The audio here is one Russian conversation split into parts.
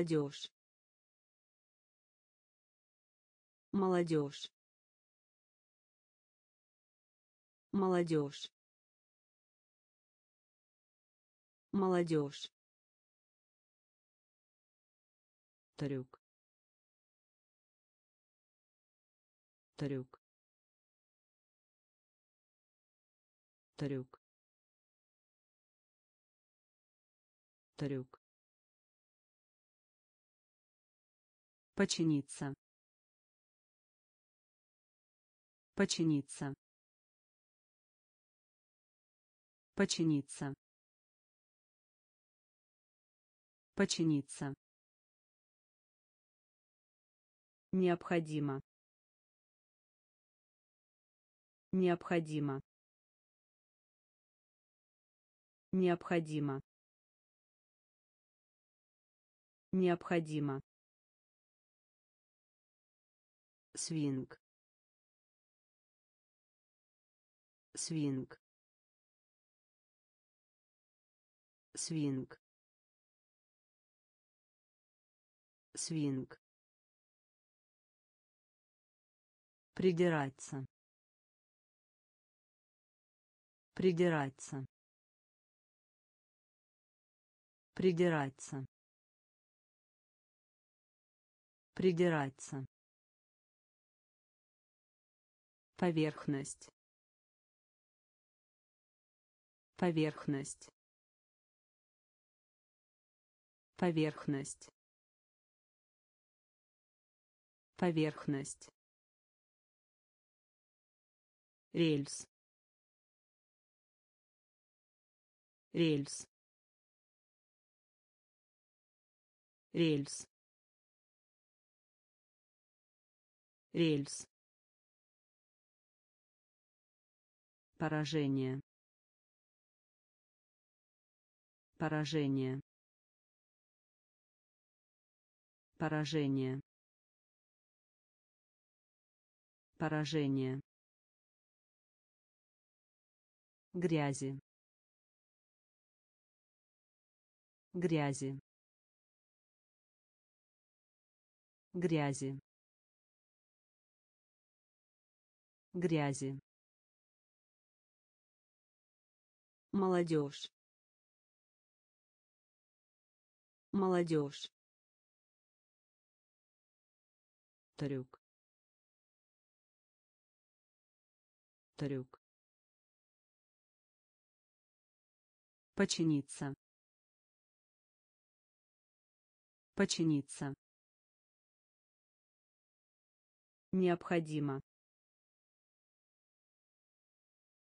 молодежь. Молодежь. Молодежь. Молодежь. Трюк. Трюк. Трюк. Трюк починиться. Починиться. Починиться. Починиться. Необходимо. Необходимо. Необходимо. Необходимо свинг. Свинг. Свинг. Свинг. Придираться. Придираться. Придираться. Придираться поверхность. Поверхность. Поверхность. Поверхность. Рельс. Рельс. Рельс. Рельс поражение. Поражение. Поражение. Поражение. Грязи. Грязи. Грязи. Грязи молодежь. Молодежь. Трюк. Трюк. Починиться. Починиться. Необходимо.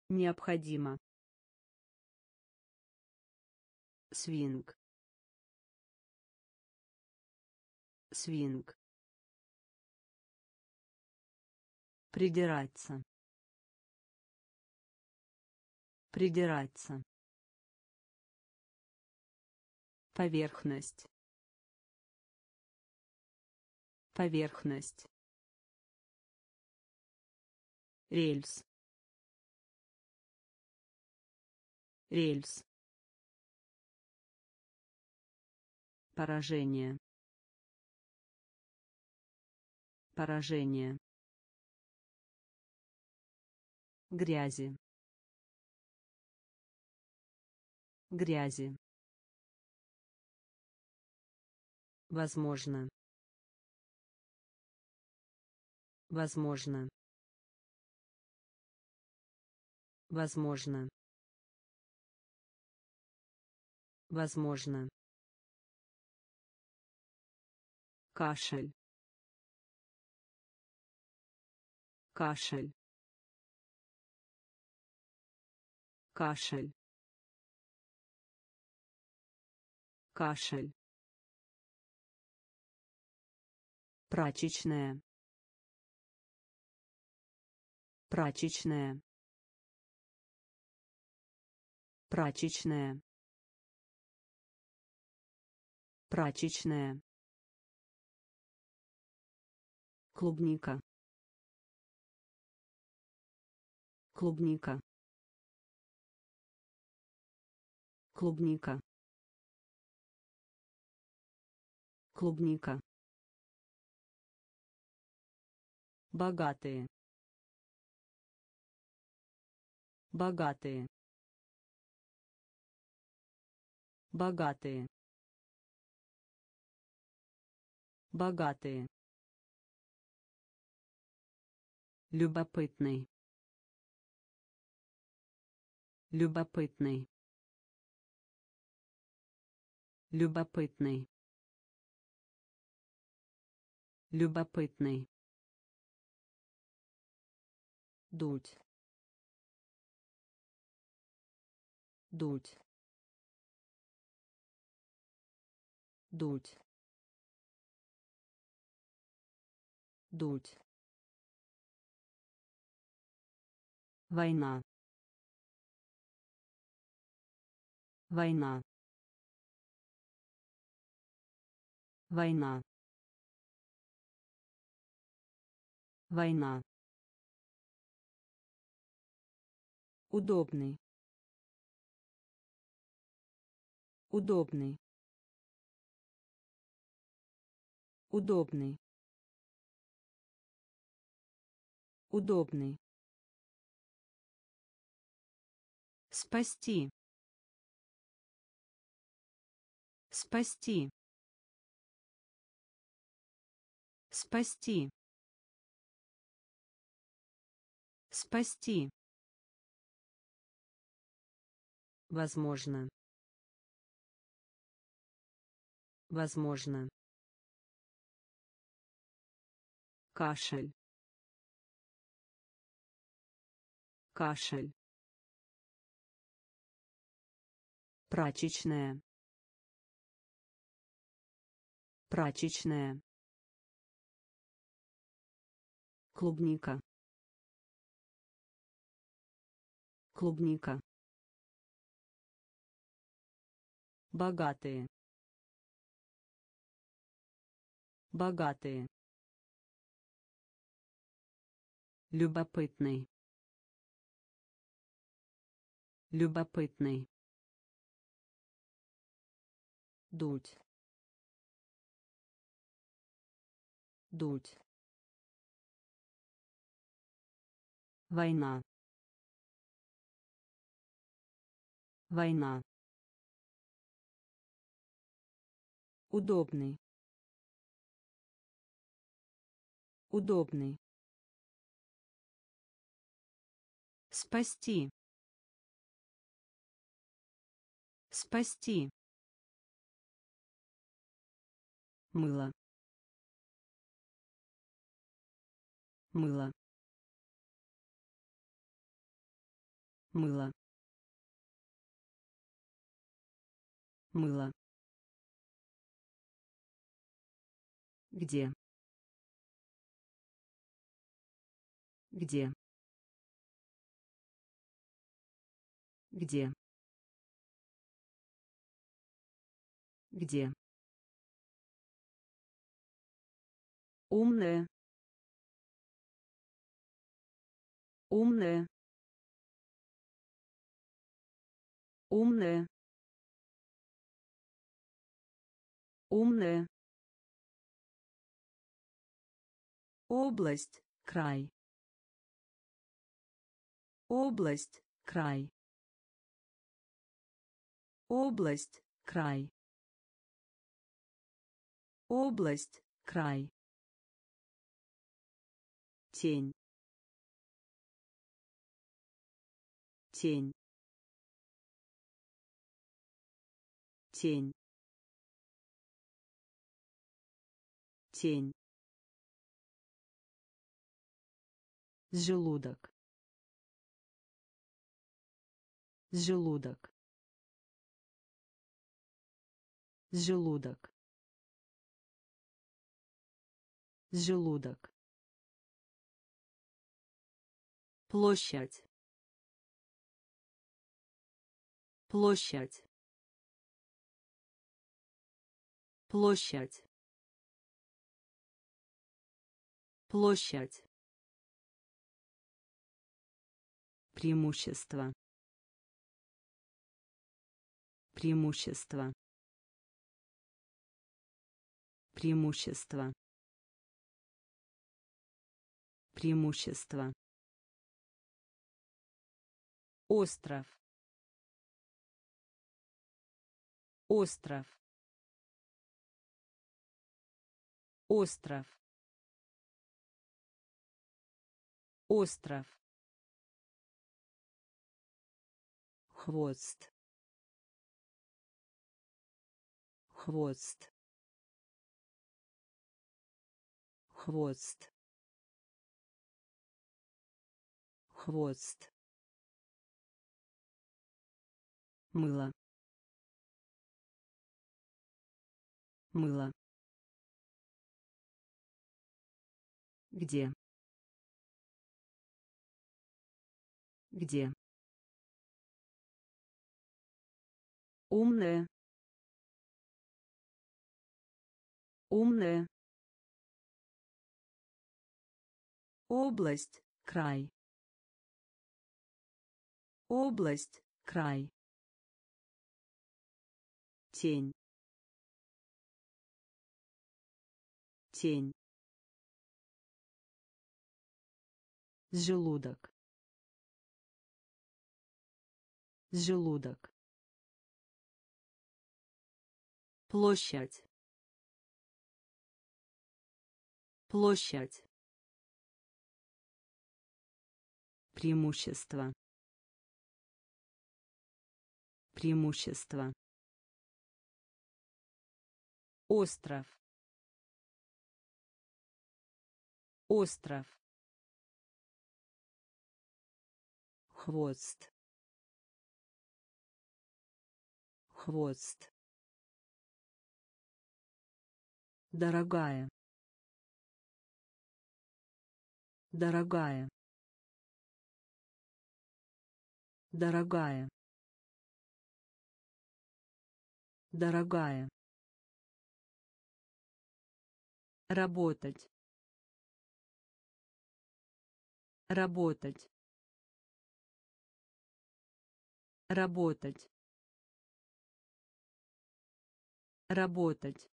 Необходимо свинг. Свинг. Придираться. Придираться. Поверхность. Поверхность. Рельс. Рельс поражение. Поражение. Грязи. Грязи. Возможно. Возможно. Возможно. Возможно кашель. Кашель. Кашель. Кашель. Прачечная. Прачечная. Прачечная. Прачечная клубника. Клубника. Клубника. Клубника. Богатые. Богатые. Богатые. Богатые любопытный. Любопытный. Любопытный. Любопытный. Дуть. Дуть. Дуть. Дуть война. Война. Война. Война. Удобный. Удобный. Удобный. Удобный спасти. Спасти. Спасти. Спасти. Возможно. Возможно. Кашель. Кашель прачечная. Прачечная. Клубника. Клубника. Богатые. Богатые. Любопытный. Любопытный дуть дуть война. Война. Удобный. Удобный. Спасти. Спасти мыло. Мыло. Мыло. Мыло. Где? Где? Где? Где умная умная умная умная область край. Область край. Область край. Область край тень. Тень. Тень. Тень. Желудок. Желудок. Желудок. Желудок площадь. Площадь. Площадь. Площадь. Преимущество. Преимущество. Преимущество. Преимущество остров. Остров. Остров. Остров. Хвост. Хвост. Хвост. Хвост мыло. Мыло. Где? Где? Умная умная область край. Область край тень. Тень. Желудок. Желудок. Площадь. Площадь. Преимущество. Преимущество остров. Остров. Хвост. Хвост. Дорогая. Дорогая. Дорогая. Дорогая работать. Работать. Работать. Работать.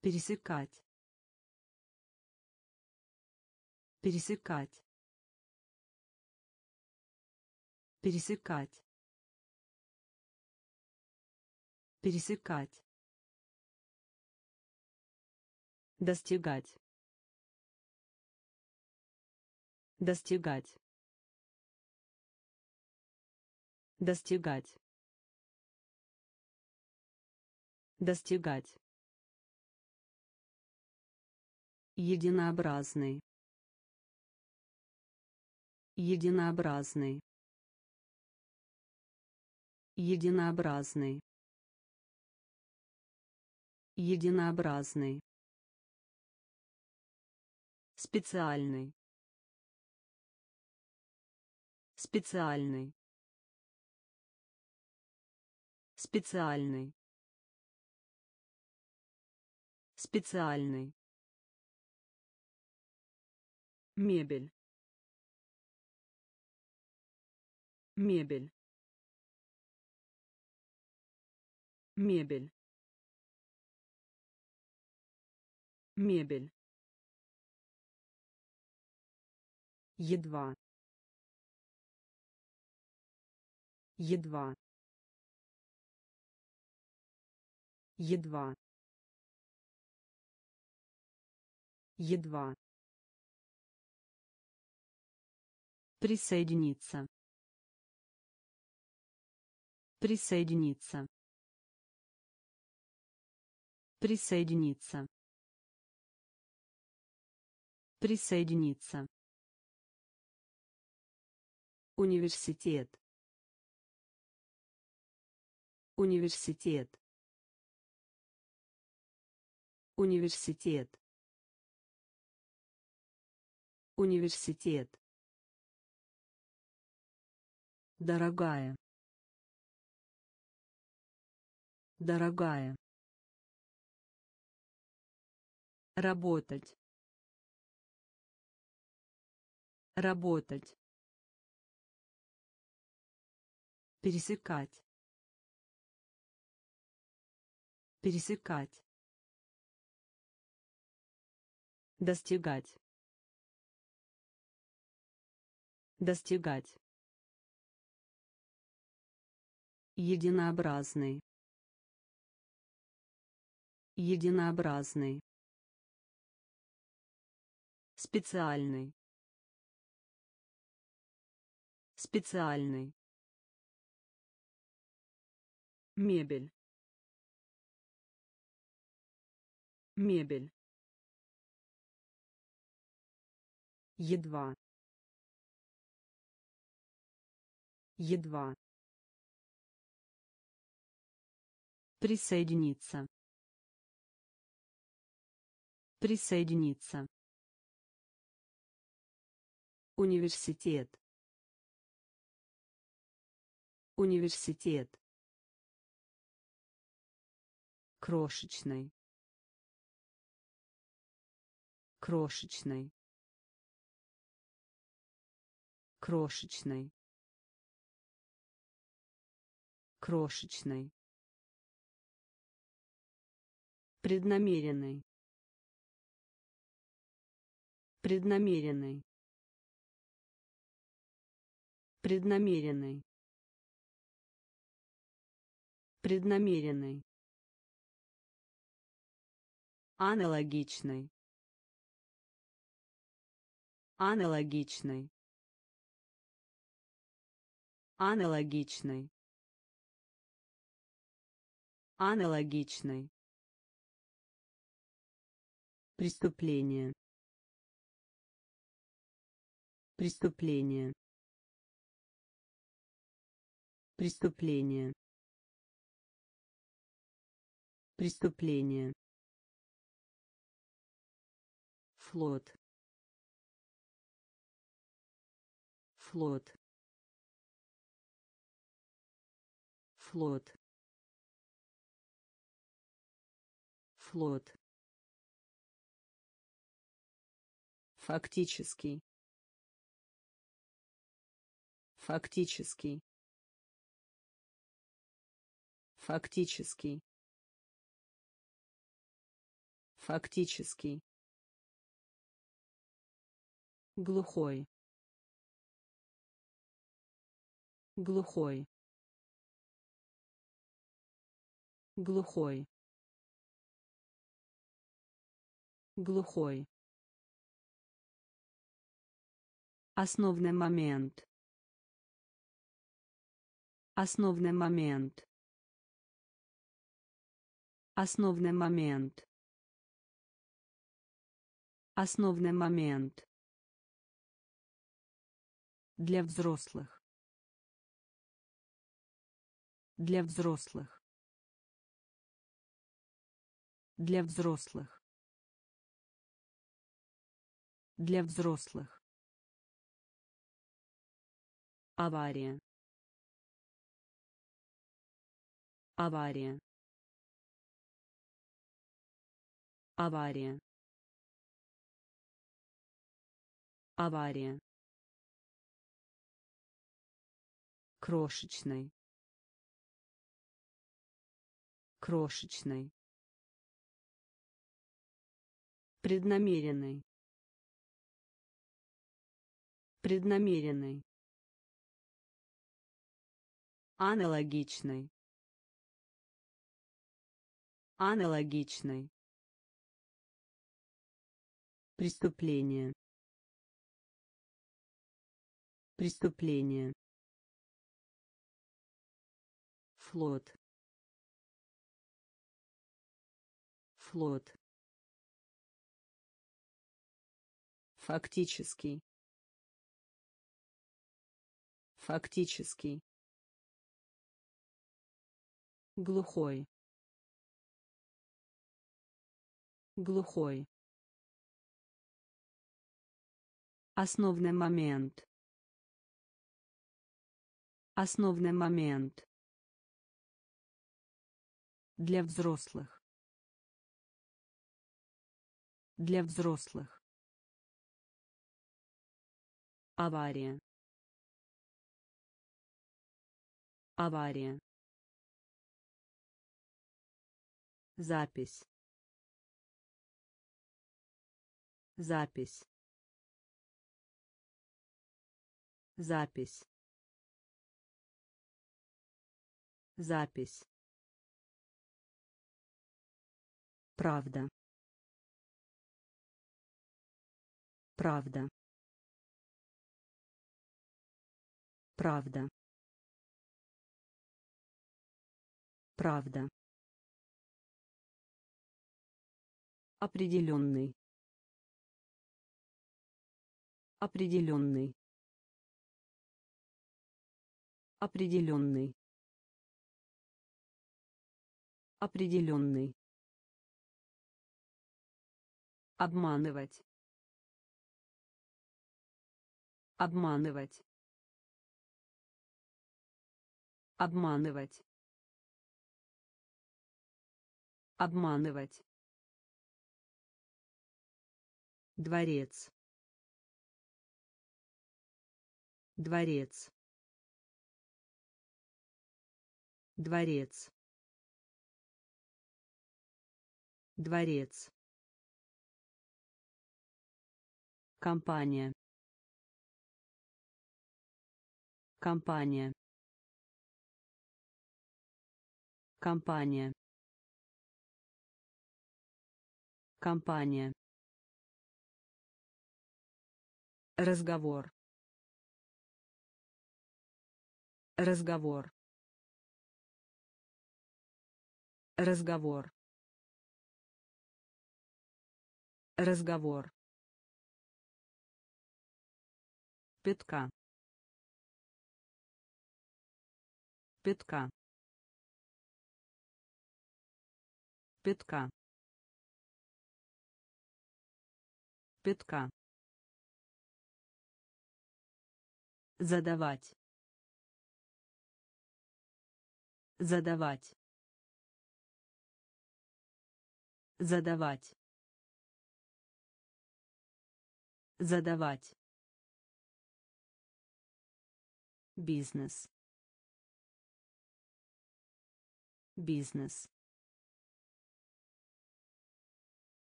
Пересекать. Пересекать. Пересекать. Пересекать достигать. Достигать. Достигать. Достигать. Единообразный. Единообразный. Единообразный. Единообразный специальный. Специальный. Специальный. Специальный. Мебель. Мебель. Мебель. Мебель едва. Едва. Едва. Едва. Присоединиться. Присоединиться. Присоединиться. Присоединиться университет. Университет. Университет. Университет. Дорогая. Дорогая. Работать. Работать пересекать. Пересекать. Достигать. Достигать. Единообразный. Единообразный. Специальный. Специальный мебель. Мебель. Едва. Едва. Присоединиться. Присоединиться. Университет. Университет крошечный крошечный крошечный крошечный преднамеренный преднамеренный преднамеренный преднамеренный аналогичный аналогичный аналогичный аналогичный преступление. Преступление. Преступление. Преступление флот. Флот. Флот. Флот. Фактический фактический фактический фактический глухой. Глухой. Глухой. Глухой. Основный момент. Основный момент. Основный момент. Основный момент для взрослых. Для взрослых. Для взрослых. Для взрослых. Авария. Авария. Авария. Авария крошечный крошечный преднамеренный преднамеренный аналогичный аналогичный преступление. Преступление флот. Флот. Фактический. Фактический. Глухой. Глухой. Основный момент. Основный момент для взрослых. Для взрослых. Авария. Авария. Запись. Запись. Запись. Запись правда. Правда. Правда. Правда. Определенный. Определенный. Определенный. Определенный обманывать. Обманывать. Обманывать. Обманывать. Дворец. Дворец. Дворец. Дворец компания. Компания. Компания. Компания. Разговор. Разговор. Разговор. Разговор пятка пятка пятка пятка задавать. Задавать. Задавать. Задавать бизнес. Бизнес.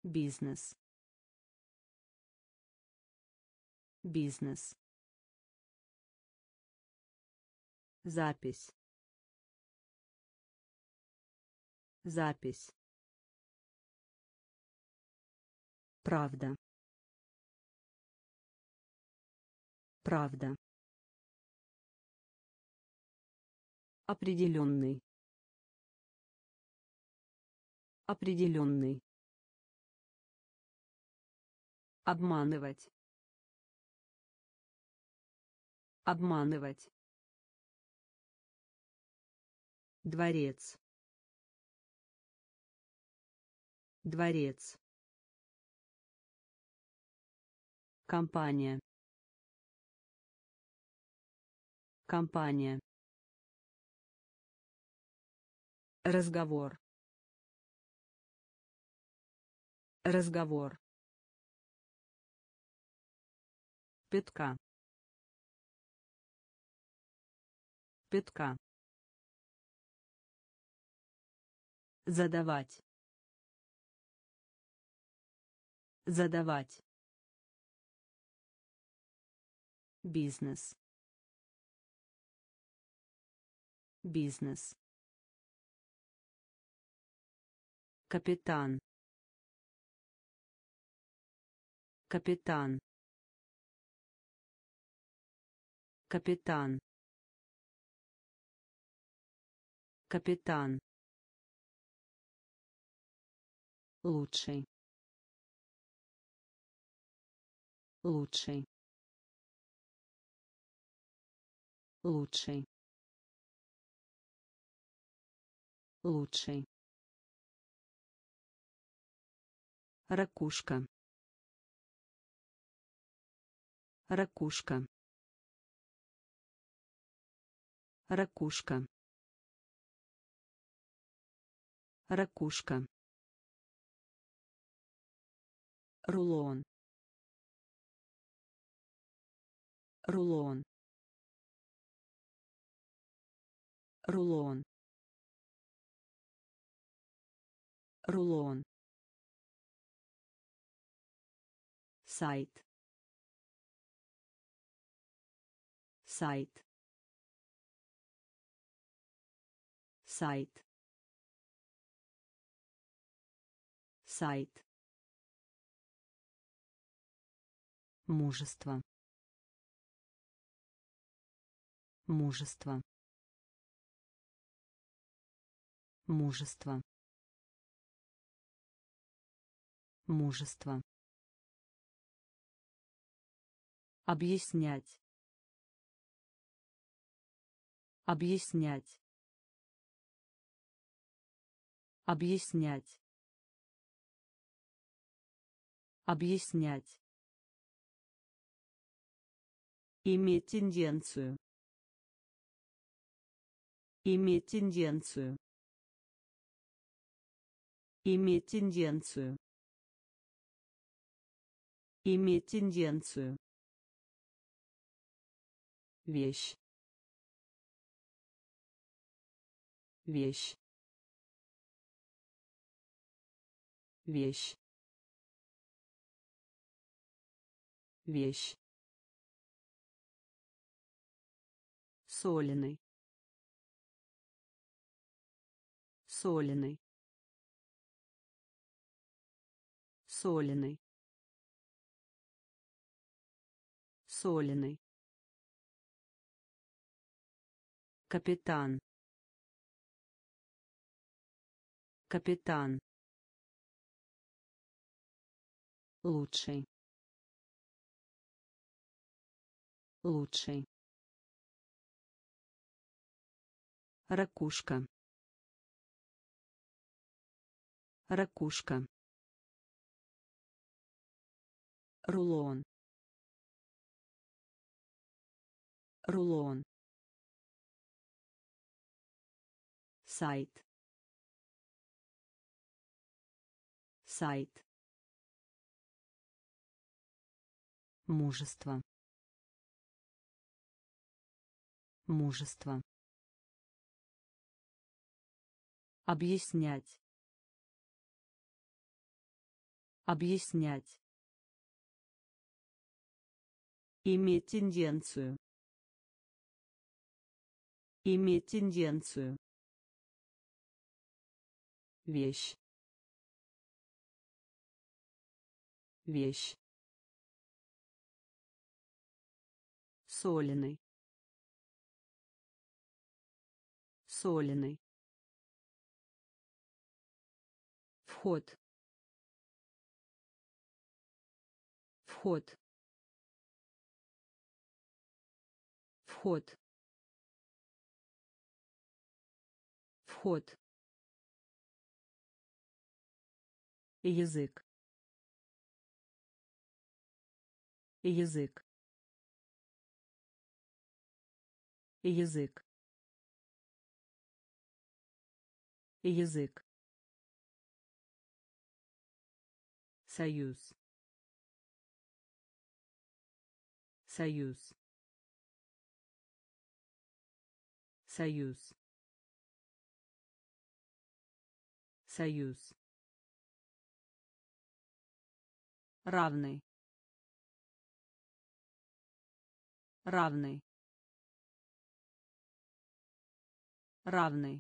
Бизнес. Бизнес. Запись. Запись. Правда. Правда определенный определенный обманывать. Обманывать. Дворец. Дворец. Компания. Компания разговор. Разговор. Пятка. Пятка. Задавать. Задавать. Бизнес. Бизнес капитан. Капитан. Капитан. Капитан. Лучший. Лучший. Лучший. Лучший ракушка. Ракушка. Ракушка. Ракушка. Рулон. Рулон. Рулон. Рулон сайт. Сайт. Сайт. Сайт. Мужество. Мужество. Мужество. Мужество объяснять объяснять объяснять объяснять Иметь тенденцию. Иметь тенденцию. Иметь тенденцию. Иметь тенденцию. Вещь. Вещь. Вещь. Вещь. соленый соленый соленый соленый капитан. Капитан. Лучший. Лучший. Ракушка. Ракушка. Рулон. Рулон сайт. Сайт. Мужество. Мужество. Объяснять. Объяснять. Иметь тенденцию. Иметь тенденцию вещь. Вещь. Соленый. Соленый. Вход. Вход. Вход. Вход язык. Язык. Язык. Язык. Союз. Союз. Союз. Союз равный равный равный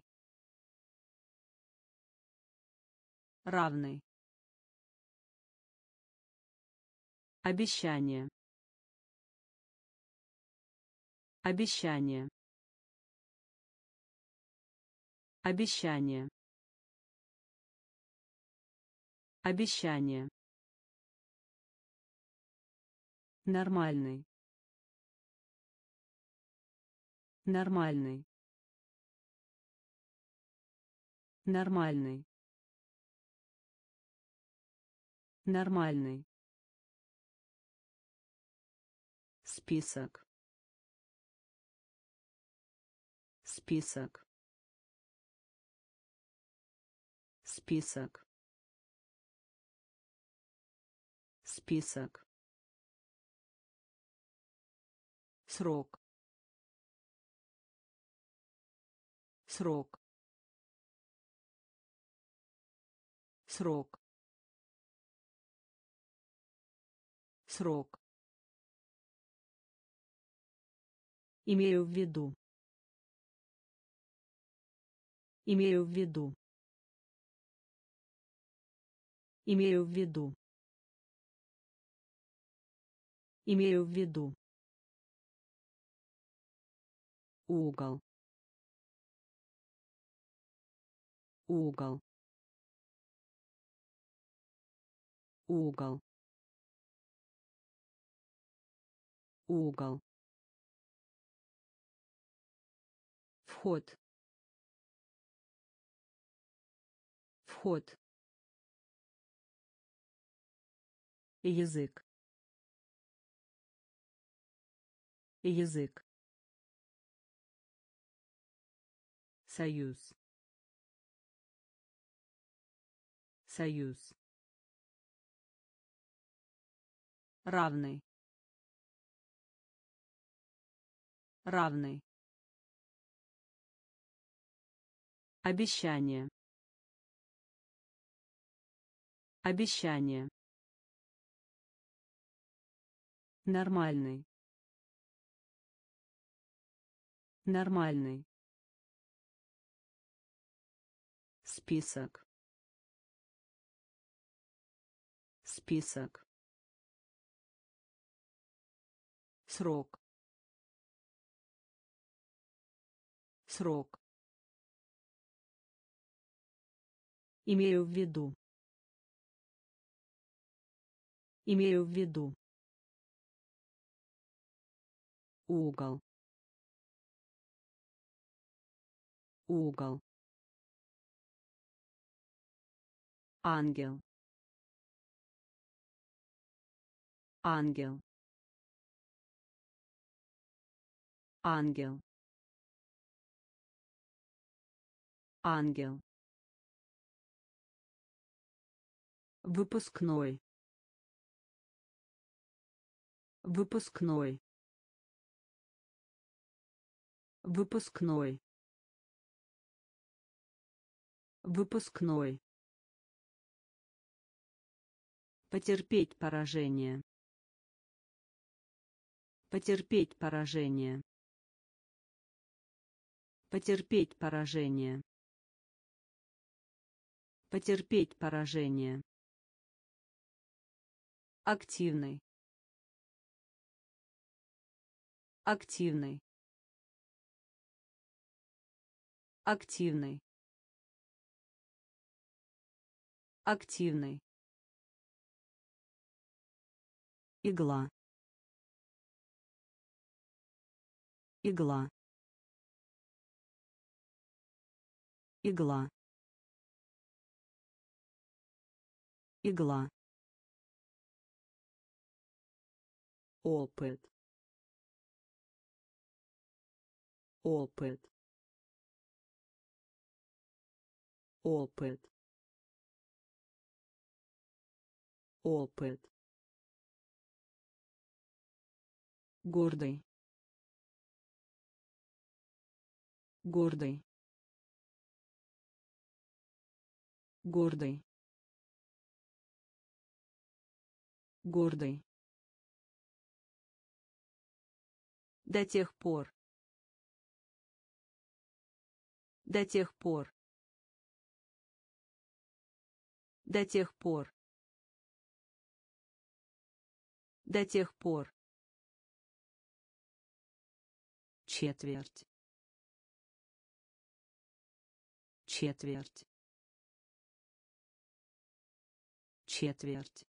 равный Обещание. Обещание. Обещание. Обещание. Нормальный. Нормальный. Нормальный. Нормальный. список список список список срок. Срок. Срок. Срок. Имею в виду. Имею в виду. Имею в виду. Имею в виду угол. Угол. Угол. Угол. Вход. Вход. Язык. Язык союз. Союз. Равный. Равный. Обещание. Обещание. Нормальный. Нормальный список. Список. Срок. Срок. Имею в виду. Имею в виду. Угол. Угол ангел. Ангел. Ангел. Ангел. Выпускной. Выпускной. Выпускной. Выпускной потерпеть поражение. Потерпеть поражение. Потерпеть поражение. Потерпеть поражение. Активный. Активный. Активный. Активный игла. Игла. Игла. Игла. Опыт. Опыт. Опыт. Опыт гордый гордый гордый гордый До тех пор. До тех пор. До тех пор. До тех пор. Четверть. Четверть. Четверть.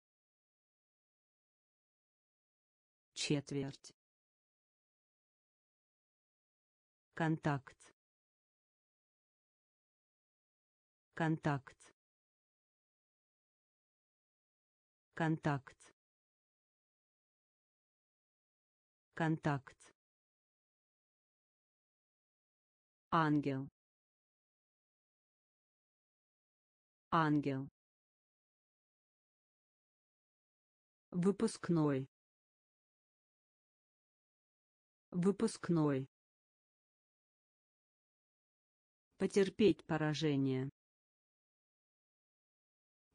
Четверть. контакт контакт контакт контакт ангел ангел выпускной выпускной Потерпеть поражение.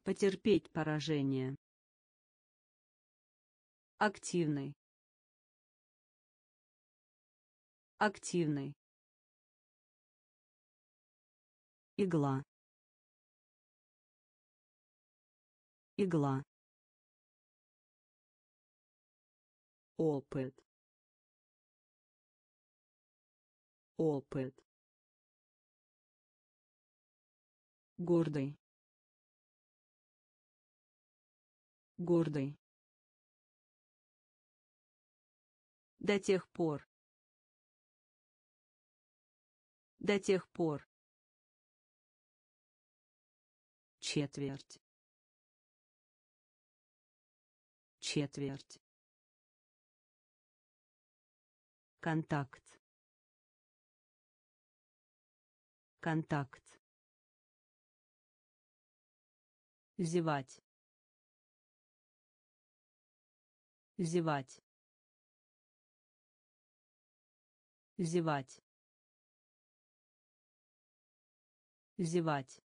Потерпеть поражение. Активный. Активный. Игла. Игла. Опыт. Опыт. Гордый. Гордый. До тех пор. До тех пор. Четверть. Четверть. Контакт. Контакт. Зевать. Зевать. Зевать. Зевать.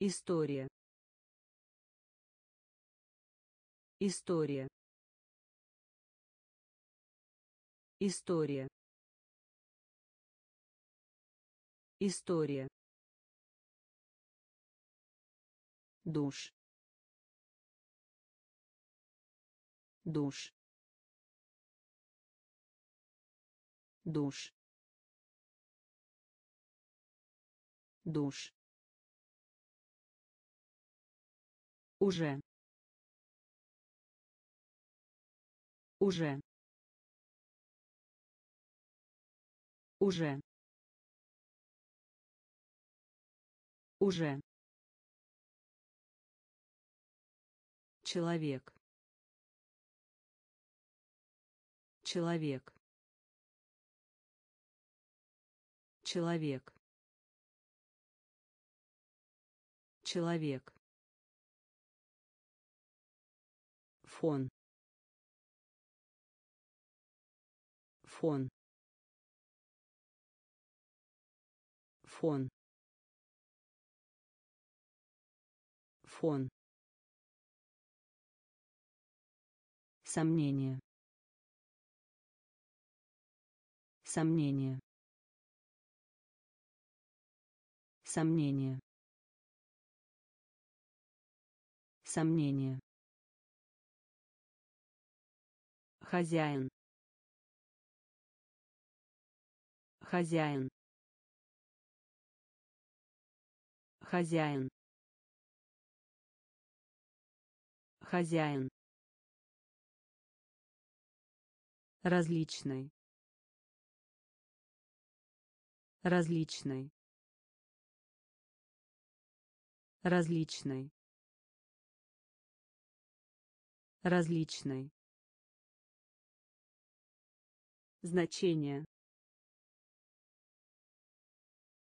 История. История. История. История. душ душ душ душ уже. Уже. Уже. Уже. Человек. Человек. Человек. Человек фон фон фон фон Сомнение. Сомнение. Сомнение. Сомнение. Хозяин. Хозяин. Хозяин. Хозяин. различной различной различной различной значение.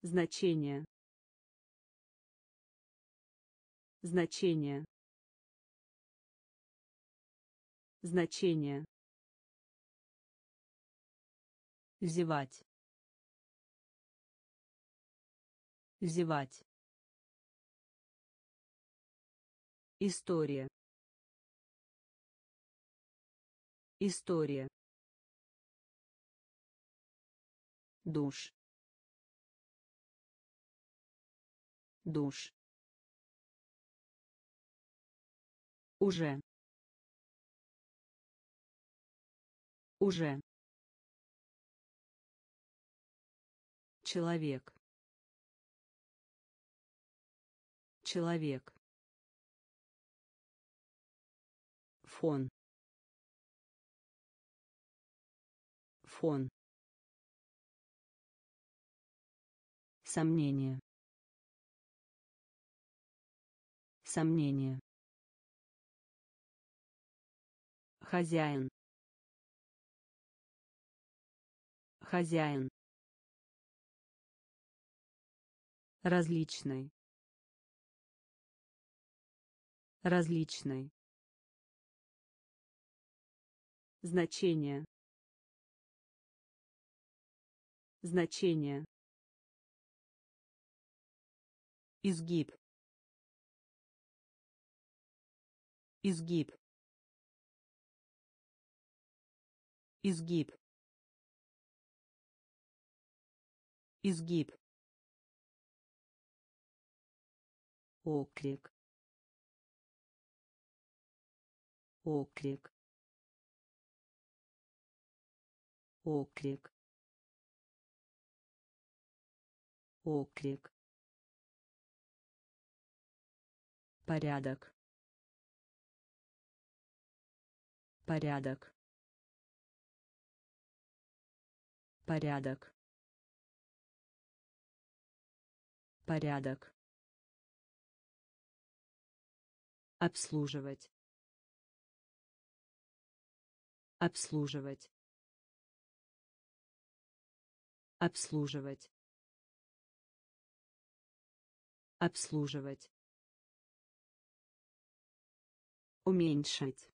Значение. Значение. Значение. Зевать зевать история. История душ душ уже уже Человек. Человек. Фон. Фон. Сомнение. Сомнение. Хозяин. Хозяин. различной различной значение значение изгиб. Изгиб. Изгиб. Изгиб. Оклик оклик оклик оклик порядок. Порядок. Порядок. Порядок. Обслуживать. Обслуживать. Обслуживать. Обслуживать уменьшить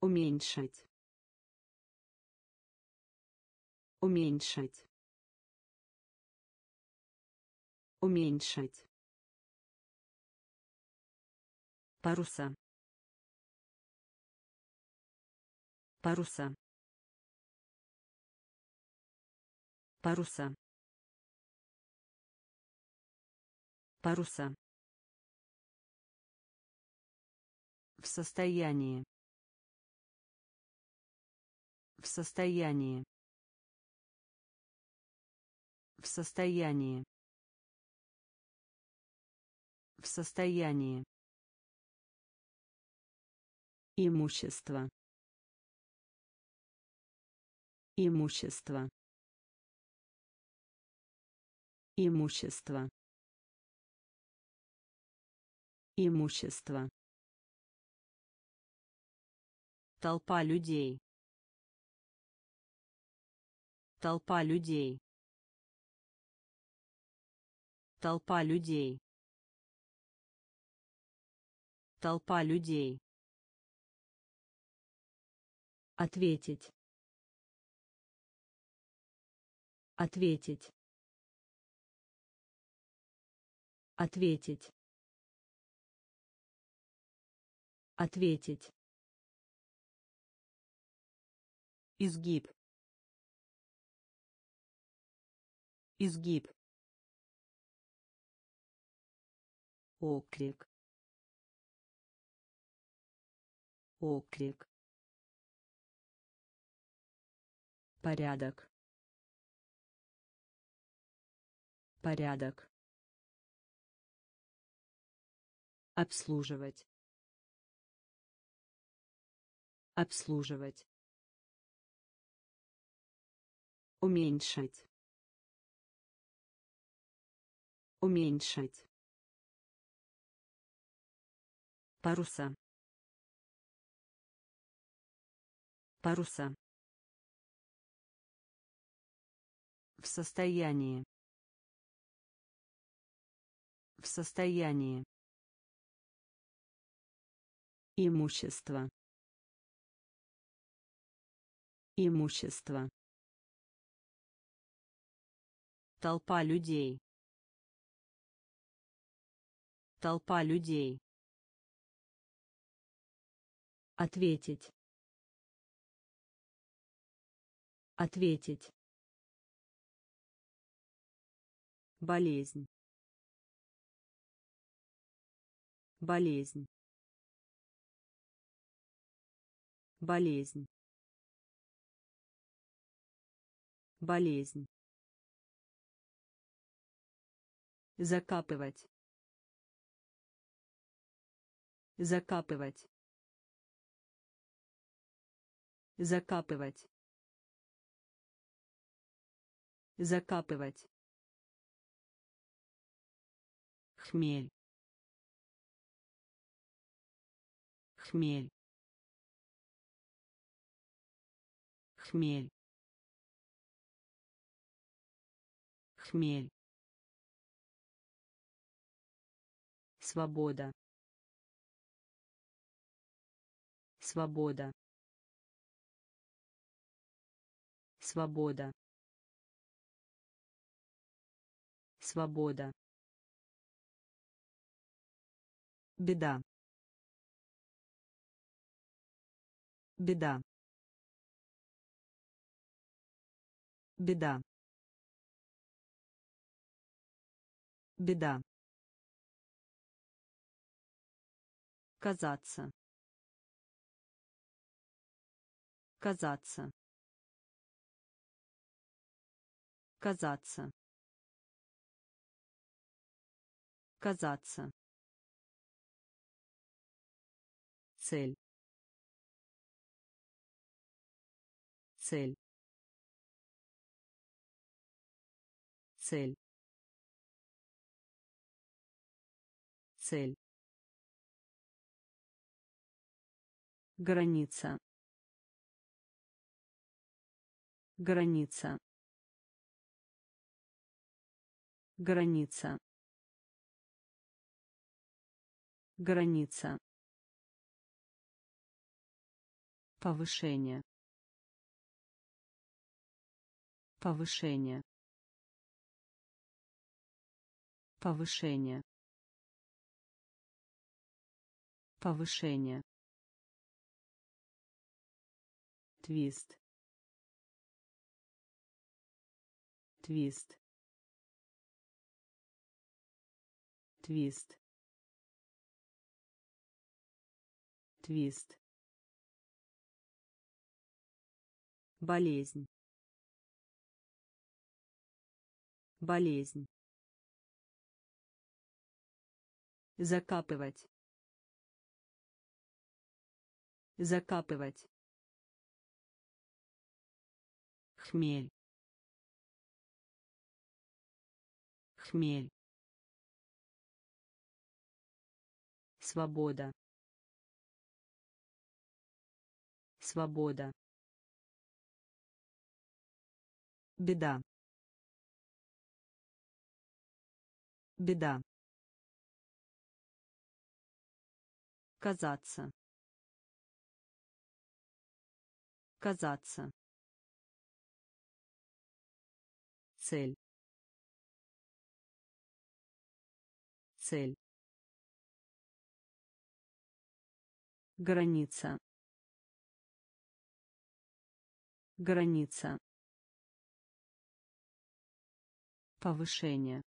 уменьшить уменьшить уменьшить паруса. Паруса. Паруса. Паруса в состоянии. В состоянии. В состоянии. В состоянии. Имущество. Имущество. Имущество. Имущество толпа людей. Толпа людей. Толпа людей. Толпа людей. Ответить. Ответить. Ответить. Ответить изгиб. Изгиб. Оклик оклик порядок. Порядок. Обслуживать. Обслуживать уменьшить уменьшить паруса. Паруса. В состоянии. В состоянии. Имущество. Имущество толпа людей. Толпа людей. Ответить. Ответить. Болезнь. Болезнь. Болезнь. Болезнь закапывать. Закапывать. Закапывать. Закапывать. Хмель. Хмель. Хмель. Хмель свобода свобода свобода Свобода. Беда. Беда. Беда. Беда. Казаться. Казаться. Казаться. Казаться. Цель. Цель. Цель. Цель. Граница. Граница. Граница. Граница. Повышение. Повышение. Повышение. Повышение. Твист. Твист. Твист. Твист. Болезнь. Болезнь. Закапывать. Закапывать. Хмель. Хмель. Свобода. Свобода. Беда. Беда. Казаться. Казаться. Цель. Цель. Граница. Граница. Повышение.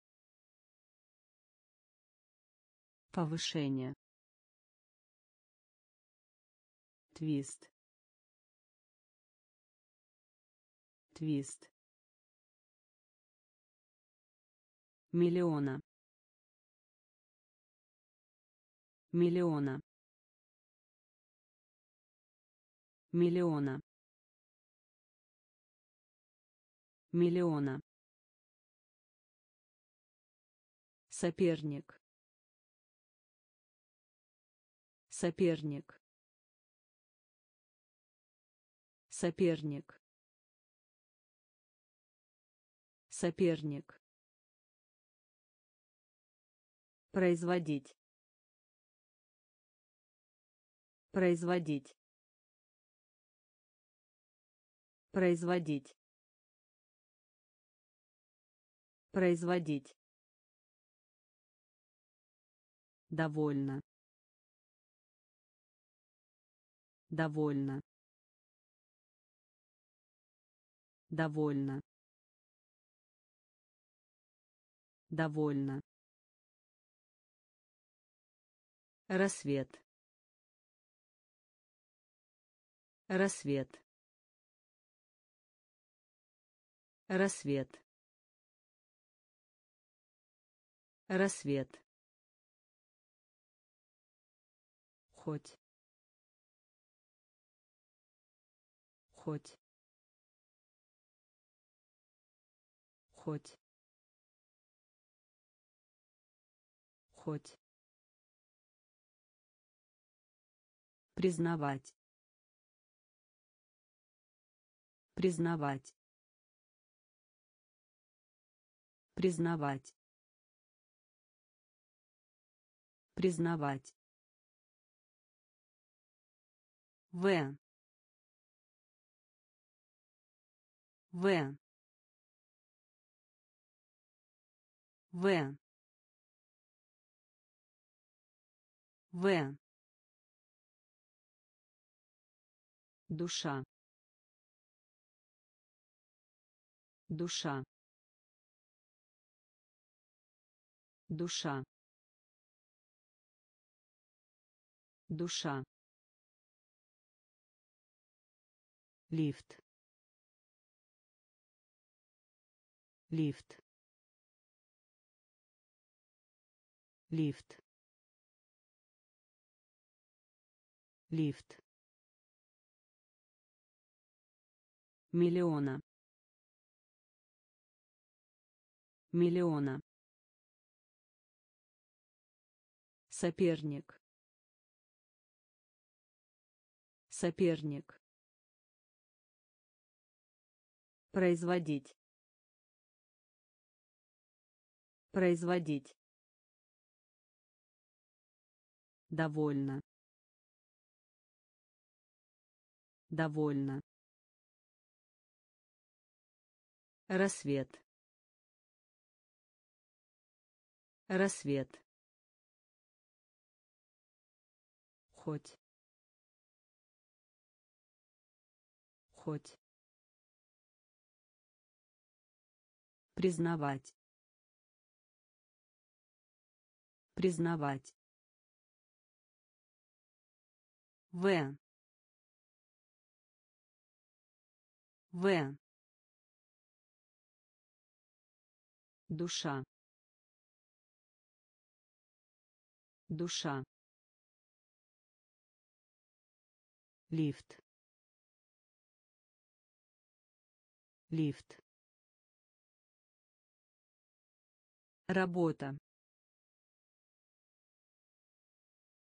Повышение. Твист. Твист. Миллиона. Миллиона. Миллиона. Миллиона. Соперник. Соперник. Соперник. Соперник. Производить. Производить. Производить. Производить. Довольно. Довольно. Довольно. Довольно. Рассвет. Рассвет. Рассвет. Рассвет. Хоть. Хоть. Хоть. Хоть. Признавать. Признавать. Признавать. Признавать. В. В. В. В. Душа. Душа. Душа. Душа. лифт лифт лифт лифт миллиона. Миллиона. Соперник. Соперник. Производить. Производить. Довольно. Довольно рассвет. Рассвет. Хоть. Хоть. Признавать. Признавать. В. В. Душа. Душа. Лифт. Лифт. Работа.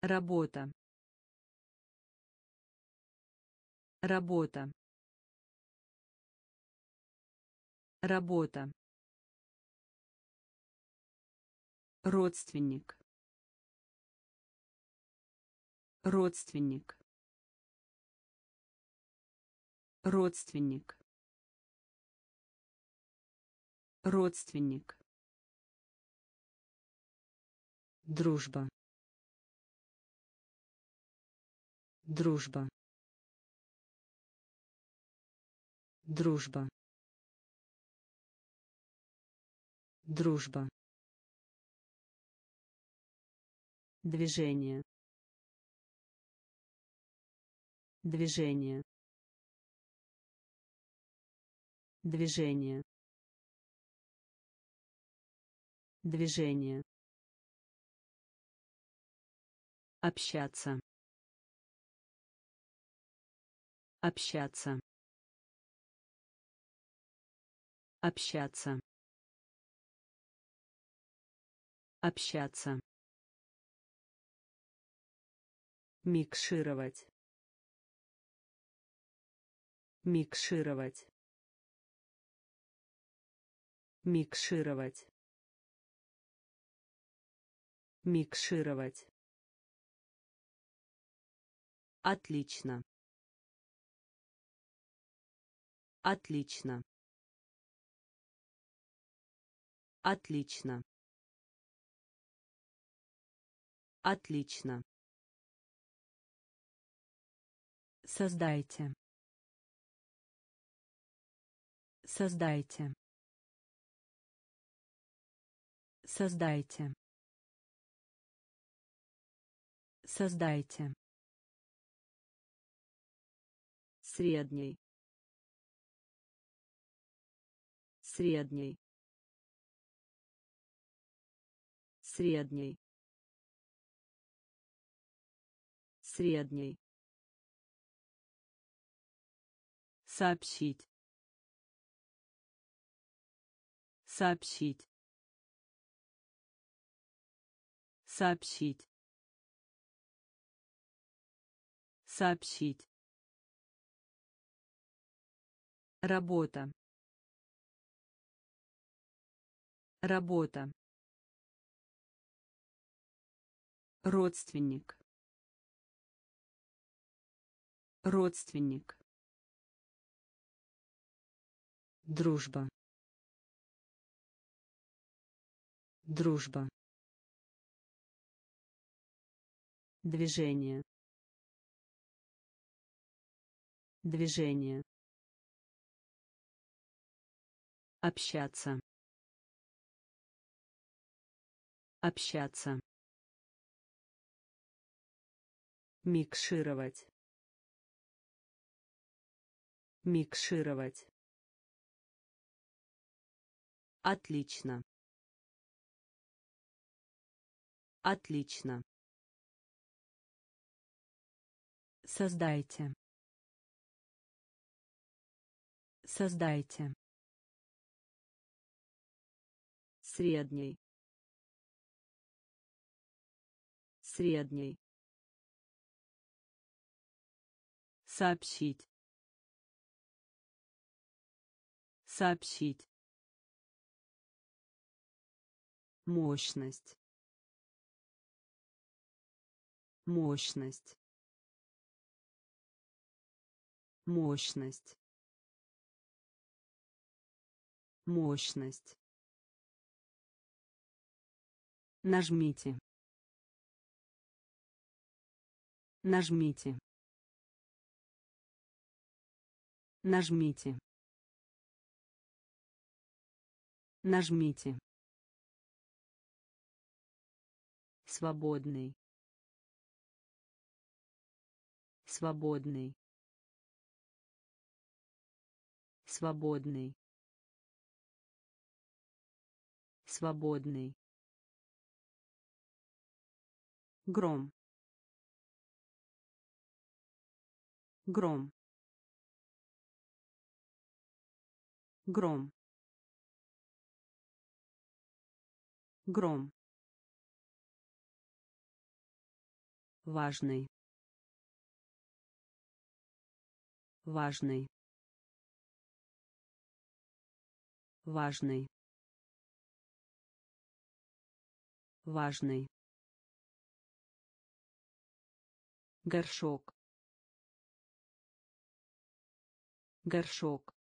Работа. Работа. Работа. Родственник. Родственник. Родственник. Родственник. Дружба. Дружба. Дружба. Дружба. Движение. Движение. Движение. Движение. Общаться. Общаться. Общаться. Общаться. Микшировать. Микшировать. Микшировать. Микшировать. Отлично. Отлично. Отлично. Отлично. Создайте. Создайте. Создайте. Создайте. Средний. Средний. Средний. Средний. Сообщить. Сообщить. Сообщить. Сообщить. Работа. Работа. Родственник. Родственник. Дружба. дружба. Движение. Движение. Общаться. Общаться. Микшировать. Микшировать отлично. Отлично. Создайте. Создайте. Средний. Средний. Сообщить. Сообщить мощность. Мощность. Мощность. Мощность. Нажмите. Нажмите. Нажмите. Нажмите свободный. Свободный. Свободный. Свободный. Гром. Гром. Гром. Гром важный. Важный. Важный. Важный. Горшок. Горшок.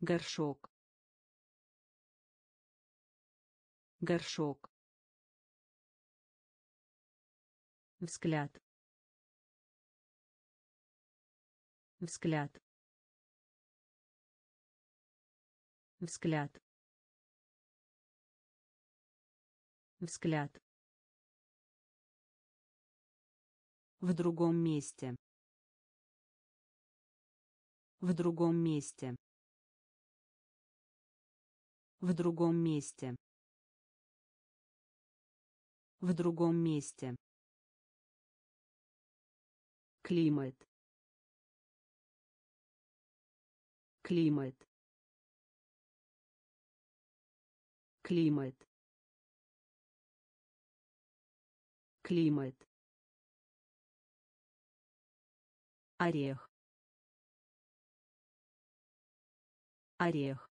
Горшок. Горшок взгляд. Взгляд. Взгляд. Взгляд. В другом месте. В другом месте. В другом месте. В другом месте климат. Климат. Климат. Климат. Орех. Орех.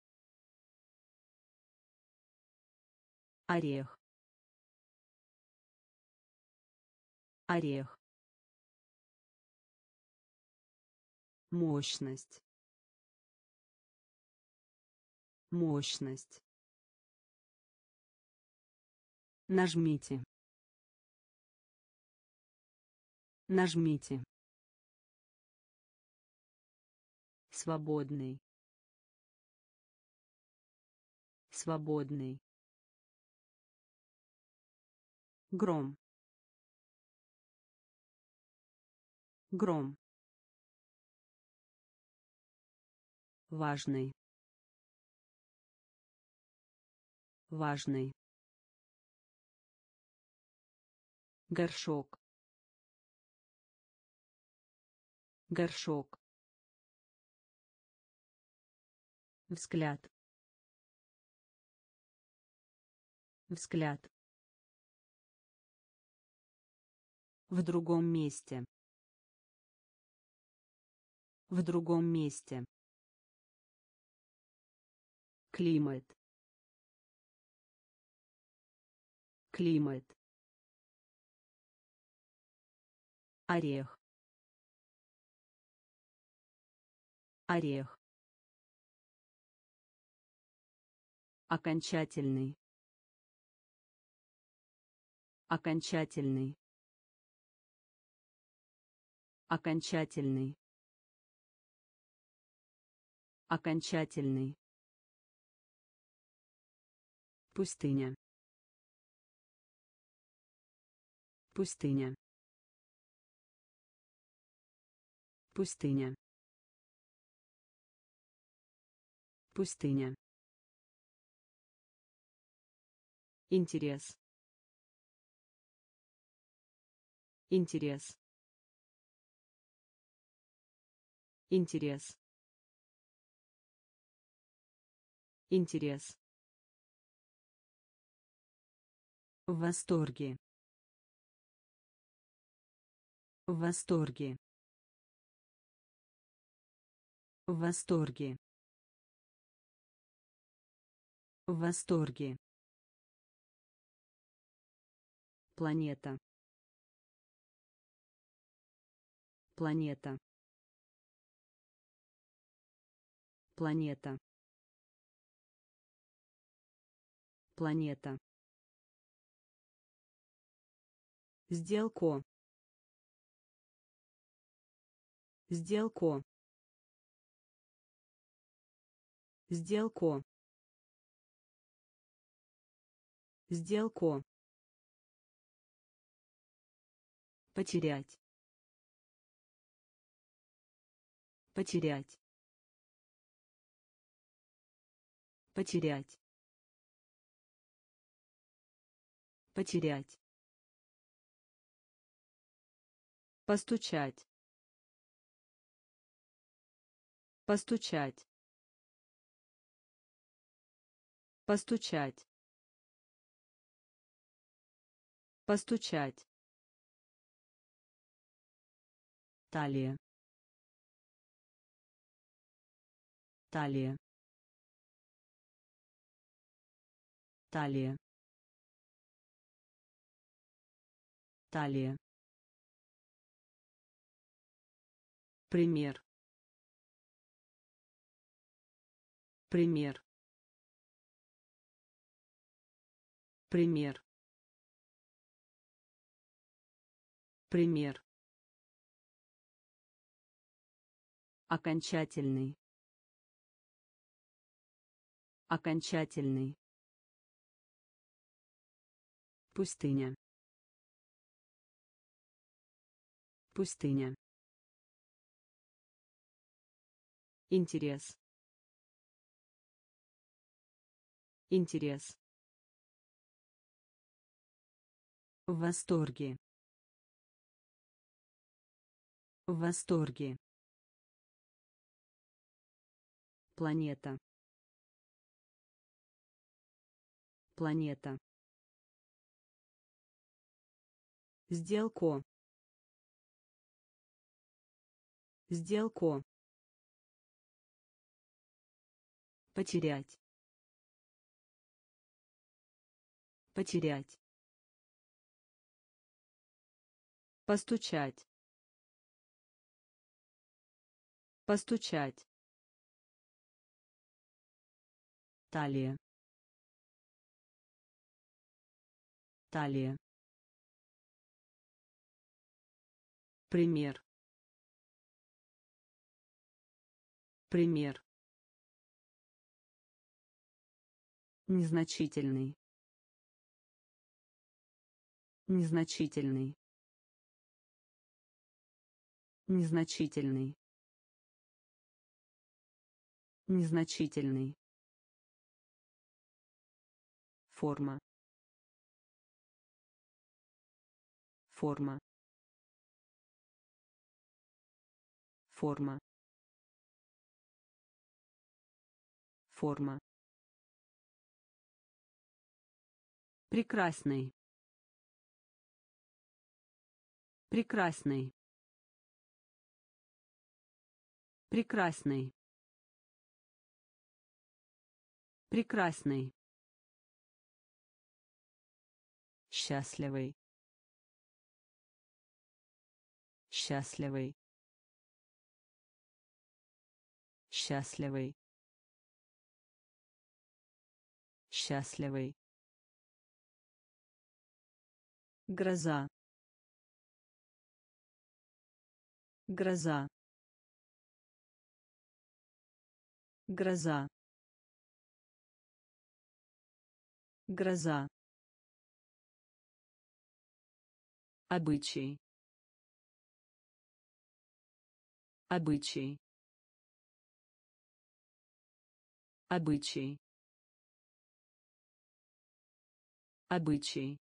Орех. Орех мощность. Мощность. Нажмите. Нажмите. Свободный. Свободный. Гром. Гром важный. Важный. Горшок. Горшок. Взгляд. Взгляд. В другом месте. В другом месте климат. Климат. Орех. Орех. Окончательный. Окончательный. Окончательный. Окончательный пустыня. Пустыня. Пустыня. Пустыня. Интерес. Интерес. Интерес. Интерес в восторге. В восторге. В восторге. В восторге. Планета. Планета. Планета. Планета сделку. Сделку. Сделку. Сделку. Потерять. Потерять. Потерять. Потерять постучать постучать постучать постучать. Талия талия талия талия пример. Пример. Пример. Пример. Окончательный. Окончательный. Пустыня. Пустыня интерес. Интерес. В восторге. В восторге. Планета. Планета. Сделку сделку потерять. Потерять. Постучать. Постучать. Талия. Талия. Пример. Пример незначительный. Незначительный. Незначительный. Незначительный. Форма. Форма. Форма. Форма прекрасный. Прекрасный. Прекрасный. Прекрасный. Счастливый. Счастливый. Счастливый. Счастливый гроза. Гроза. Гроза. Гроза. Обычай. Обычай. Обычай. Обычай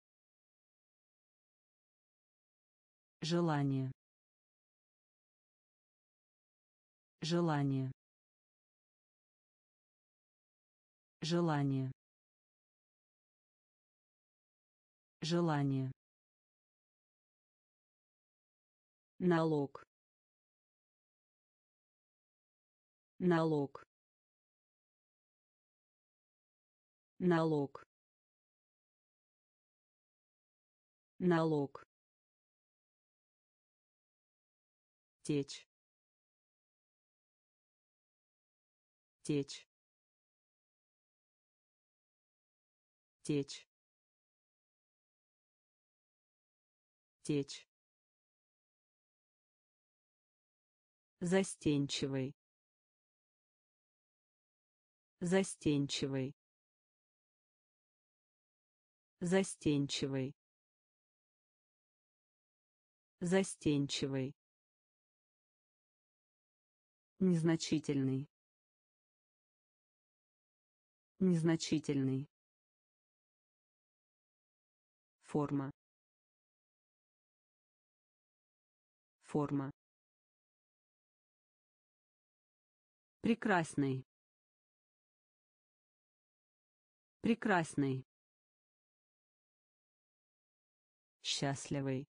желание. Желание. Желание. Желание. Налог. Налог. Налог. Налог течь. Течь. Течь. Течь. Застенчивый. Застенчивый. Застенчивый. Застенчивый незначительный. Незначительный. Форма. Форма. Прекрасный. Прекрасный. Счастливый.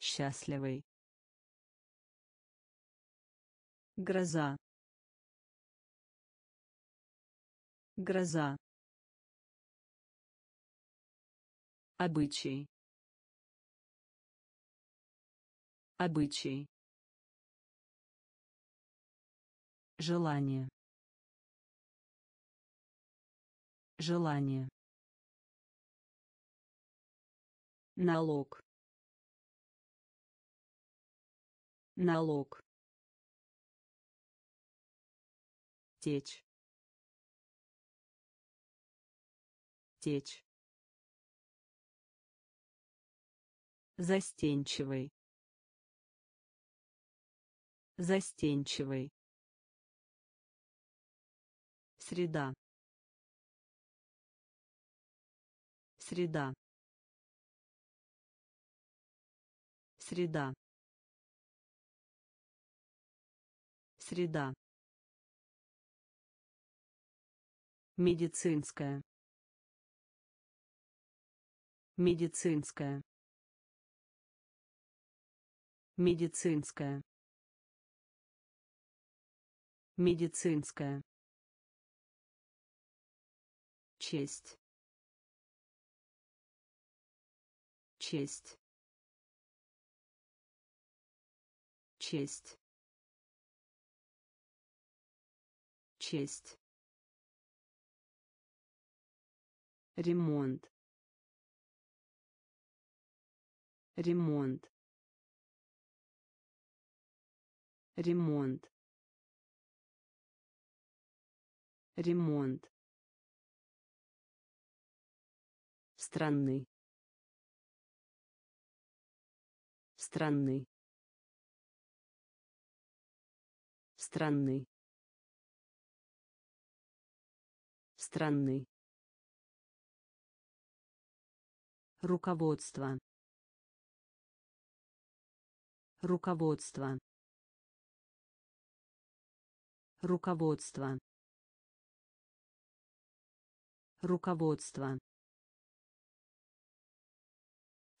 Счастливый гроза. Гроза. Обычай. Обычай. Желание. Желание. Налог. Налог течь. Течь. Застенчивый. Застенчивый. Среда. Среда. Среда. Среда медицинская. Медицинская. Медицинская. Медицинская. Честь. Честь. Честь. Честь ремонт. Ремонт. Ремонт. Ремонт. Странный. Странный. Странный. Странный руководство. Руководство. Руководство. Руководство.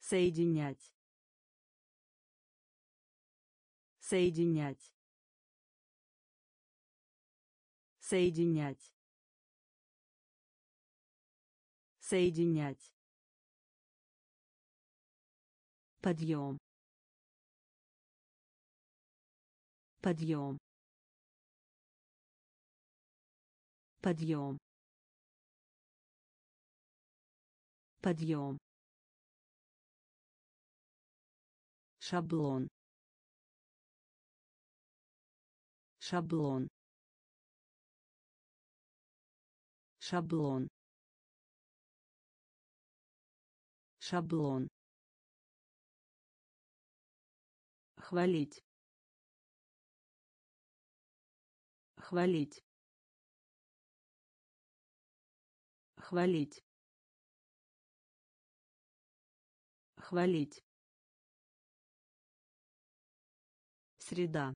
Соединять. Соединять. Соединять. Соединять подъем. Подъем. Подъем. Подъем. Шаблон. Шаблон. Шаблон. Шаблон хвалить. Хвалить. Хвалить. Хвалить. Среда.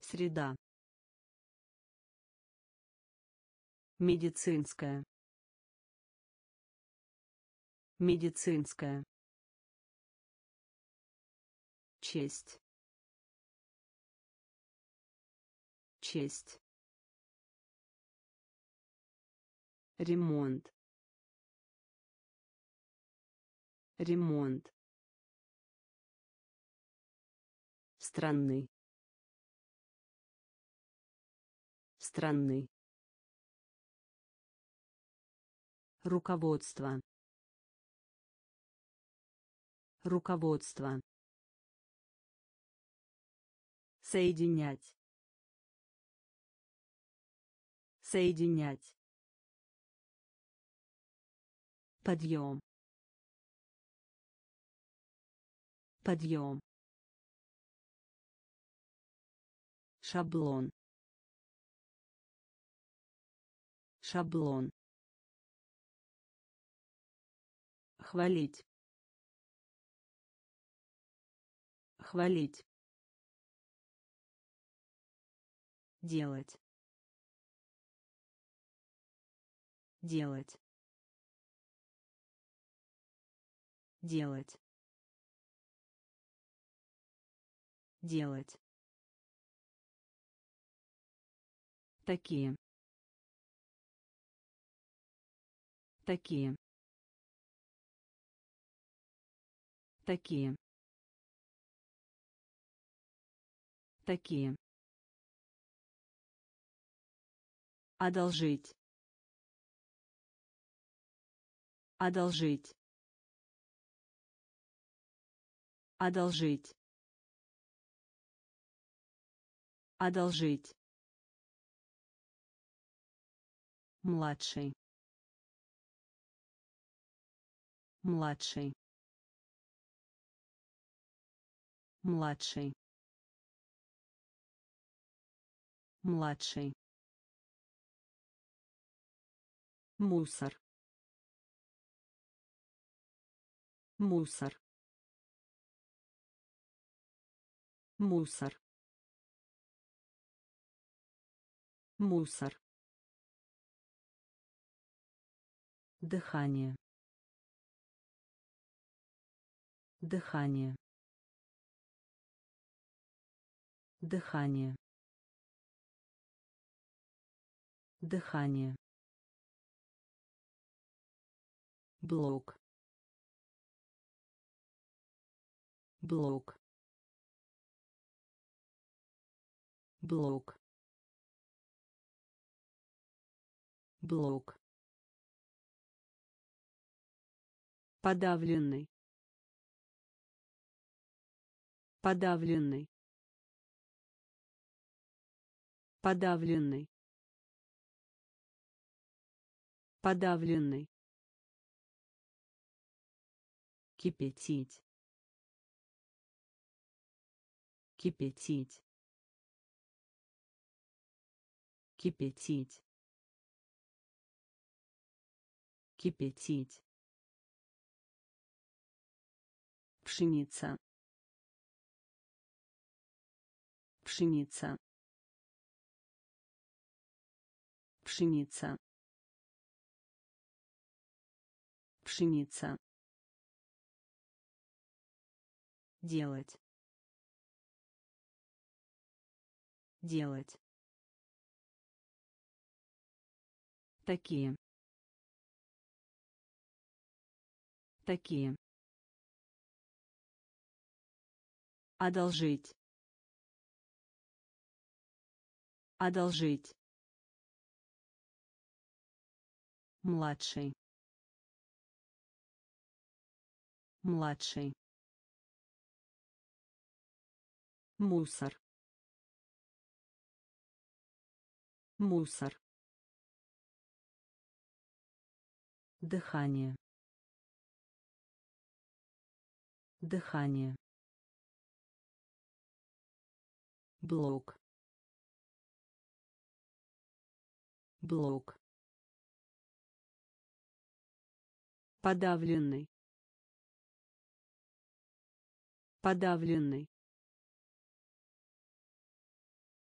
Среда. Медицинская. Медицинская честь. Честь. Ремонт. Ремонт. Странный странный руководство. Руководство соединять. Соединять. Подъем. Подъем. Шаблон. Шаблон. Хвалить. Хвалить делать. Делать. Делать. Делать. Такие. Такие. Такие. Такие одолжить. Одолжить. Одолжить. Одолжить. Младший. Младший. Младший. Младший мусор. Мусор. Мусор. Мусор. Дыхание. Дыхание. Дыхание. Дыхание блок. Блок. Блок. Блок. Подавленный. Подавленный. Подавленный. Подавленный кипятить. Кипятить. Кипятить. Кипятить. Пшеница. Пшеница. Пшеница. Пшеница делать делать такие такие одолжить Одолжить. Младший. Младший. Мусор. Мусор. Дыхание. Дыхание. Блок. Блок. Подавленный. Подавленный.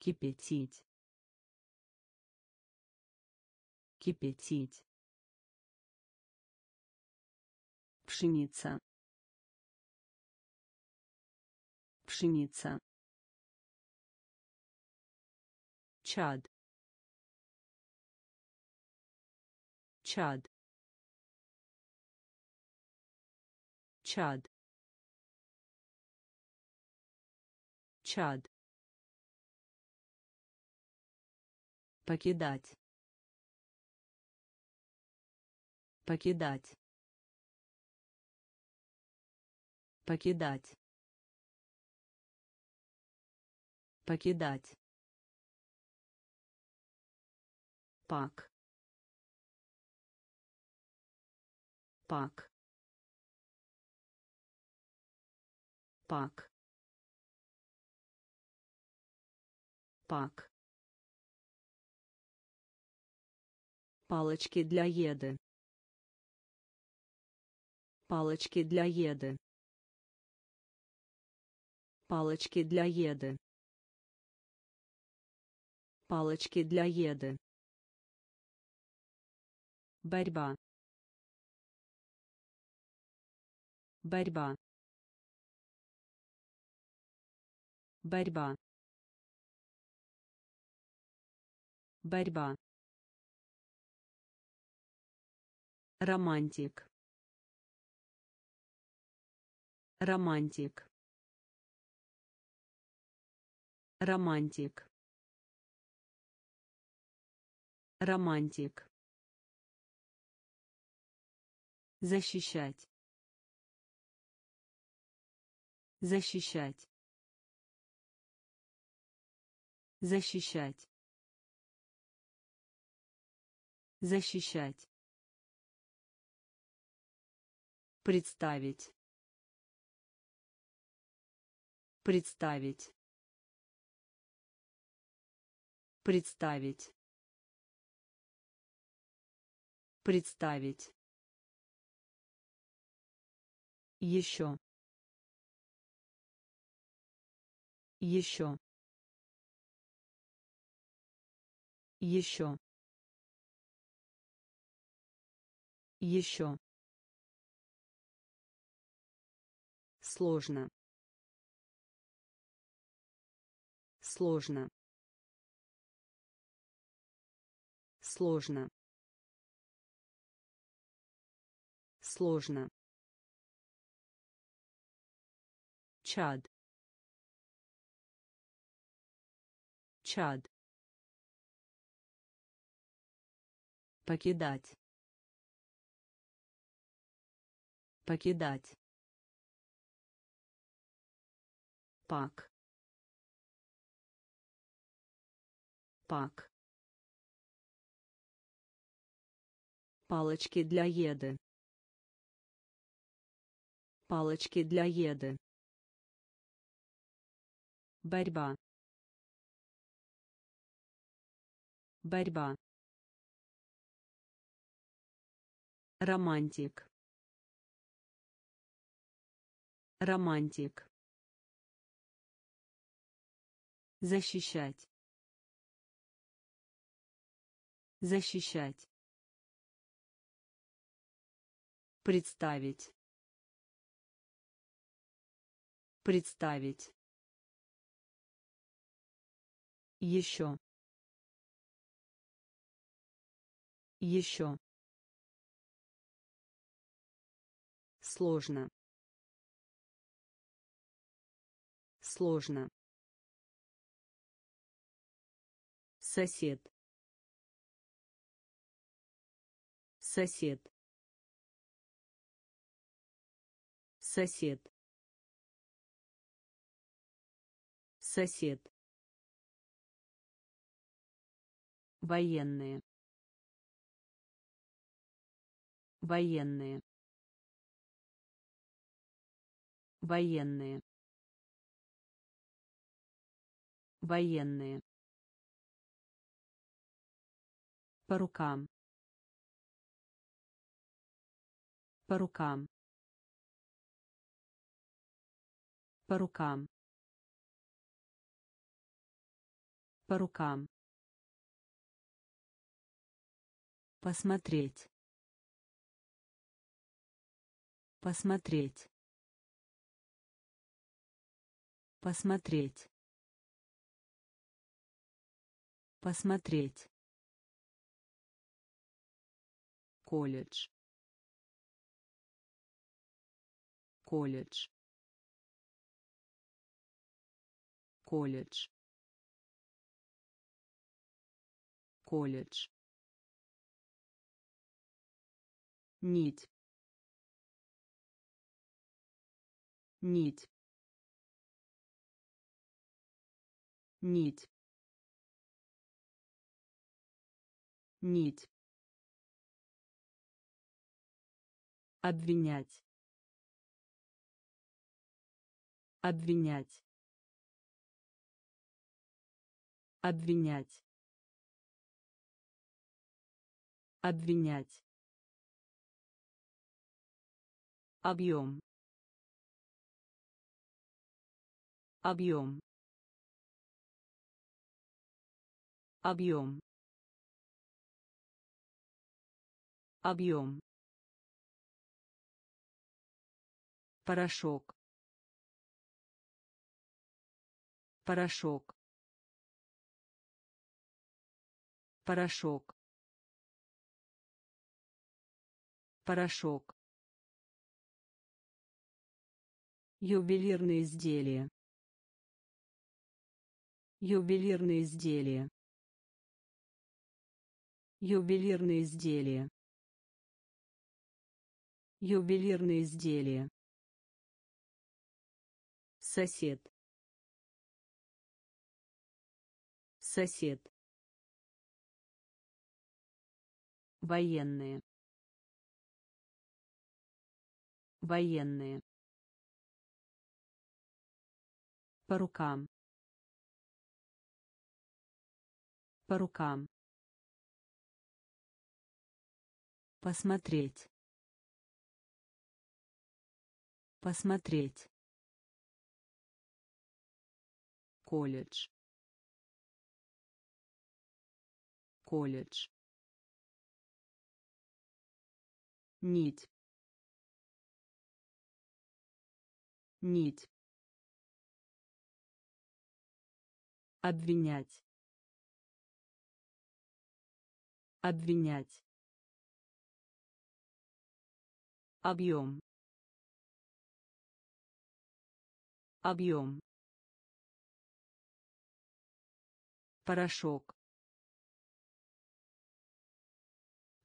Кипятить. Кипятить. Пшеница. Пшеница. Чад. Чад. Чад. Чад. Покидать. Покидать. Покидать. Покидать. Пак. Пак. Пак. Пак. Палочки для еды. Палочки для еды. Палочки для еды. Палочки для еды. Борьба. Борьба. Борьба. Борьба. Романтик. Романтик. Романтик. Романтик. Защищать. Защищать. Защищать. Защищать. Представить. Представить. Представить. Представить. Еще. Еще. Еще. Еще. Сложно. Сложно. Сложно. Сложно. Чад. Чад. Покидать. Покидать. Пак. Пак. Палочки для еды. Палочки для еды. Борьба. Борьба. Романтик. Романтик. Защищать. Защищать. Представить. Представить. Еще. Еще. Сложно. Сложно. Сосед. Сосед. Сосед. Сосед. Военные. Военные. Военные. Военные по рукам. По рукам. По рукам. По рукам. Посмотреть. Посмотреть. Посмотреть. Посмотреть колледж. Колледж. Колледж. Колледж. Нить. Нить. Нить. Нить обвинять. Обвинять. Обвинять. Обвинять. Объем. Объем. Объем. Объем порошок. Порошок. Порошок. Порошок. Ювелирные изделия. Ювелирные изделия. Ювелирные изделия. Ювелирные изделия сосед. Сосед. Военные. Военные. По рукам. По рукам. Посмотреть. Посмотреть колледж. Колледж. Нить. Нить. Обвинять. Обвинять. Объем. Объем порошок.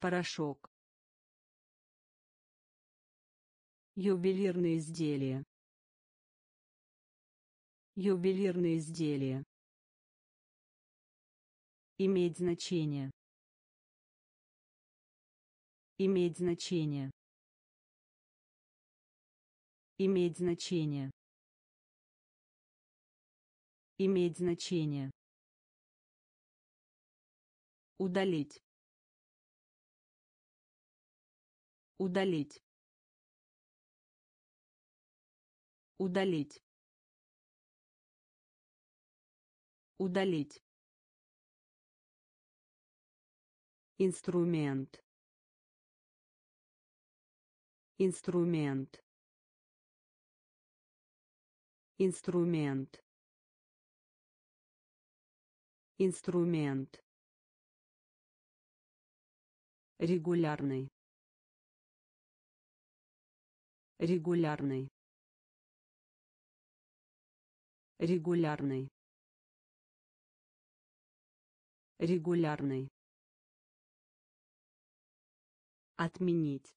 Порошок. Ювелирные изделия. Ювелирные изделия. Иметь значение. Иметь значение. Иметь значение. Иметь значение удалить. Удалить. Удалить. Удалить. Инструмент. Инструмент. Инструмент. Инструмент регулярный регулярный регулярный Регулярный. Отменить.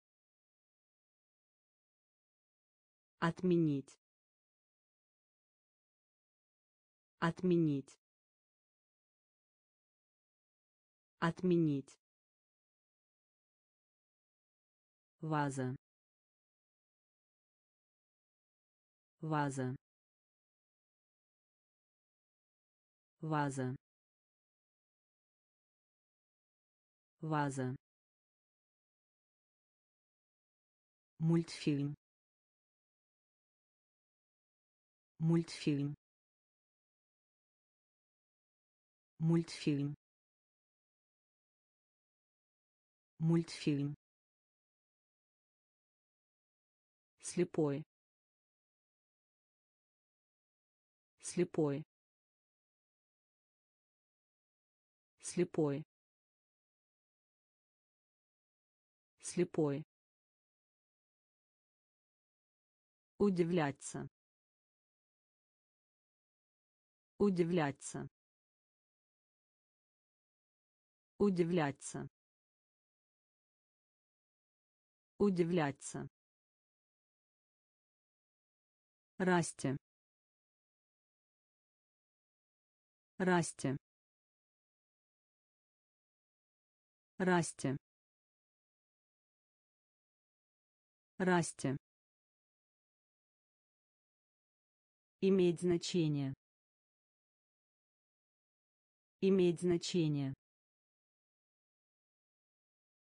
Отменить. Отменить. Отменить. Ваза. Ваза. Ваза. Ваза. Мультфильм. Мультфильм. Мультфильм. Мультфильм. Слепой. Слепой. Слепой. Слепой. Удивляться. Удивляться. Удивляться. Удивляться. Расти. Расти. Расти. Расти. Иметь значение. Иметь значение.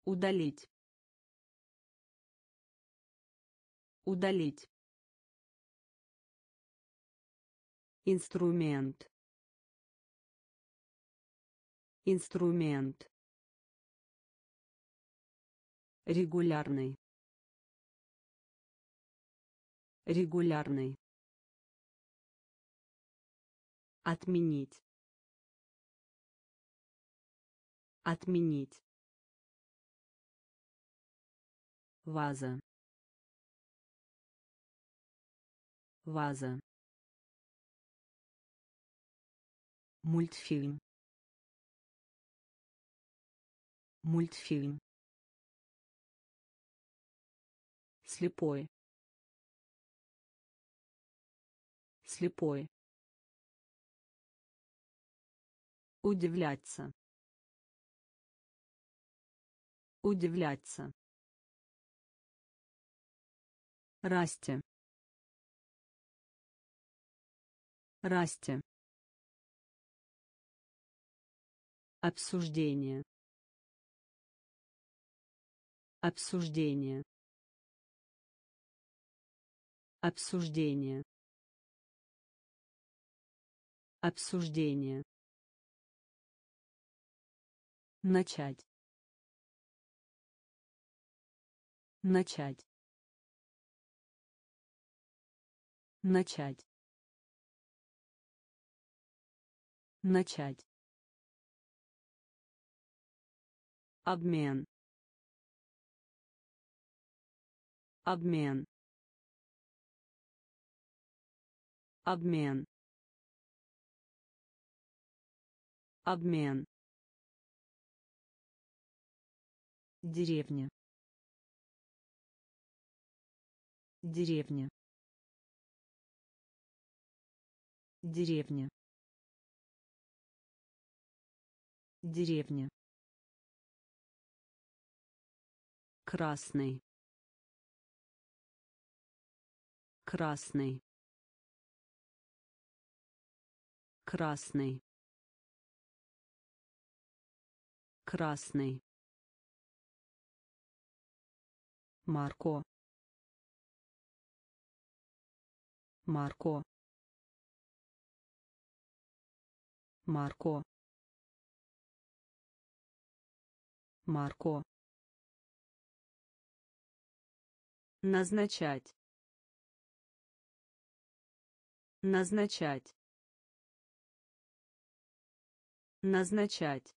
Удалить. Удалить. Инструмент. Инструмент. Регулярный. Регулярный. Отменить. Отменить. Ваза. Ваза. Мультфильм. Мультфильм. Слепой. Слепой. Удивляться. Удивляться. Расти. Расти. Обсуждение. Обсуждение. Обсуждение. Обсуждение. Начать. Начать. Начать. Начать. Обмен. Обмен. Обмен. Обмен. Деревня. Деревня. Деревня. Деревня. Красный. Красный. Красный. Красный. Марко. Марко. Марко. Марко. Назначать. Назначать. Назначать.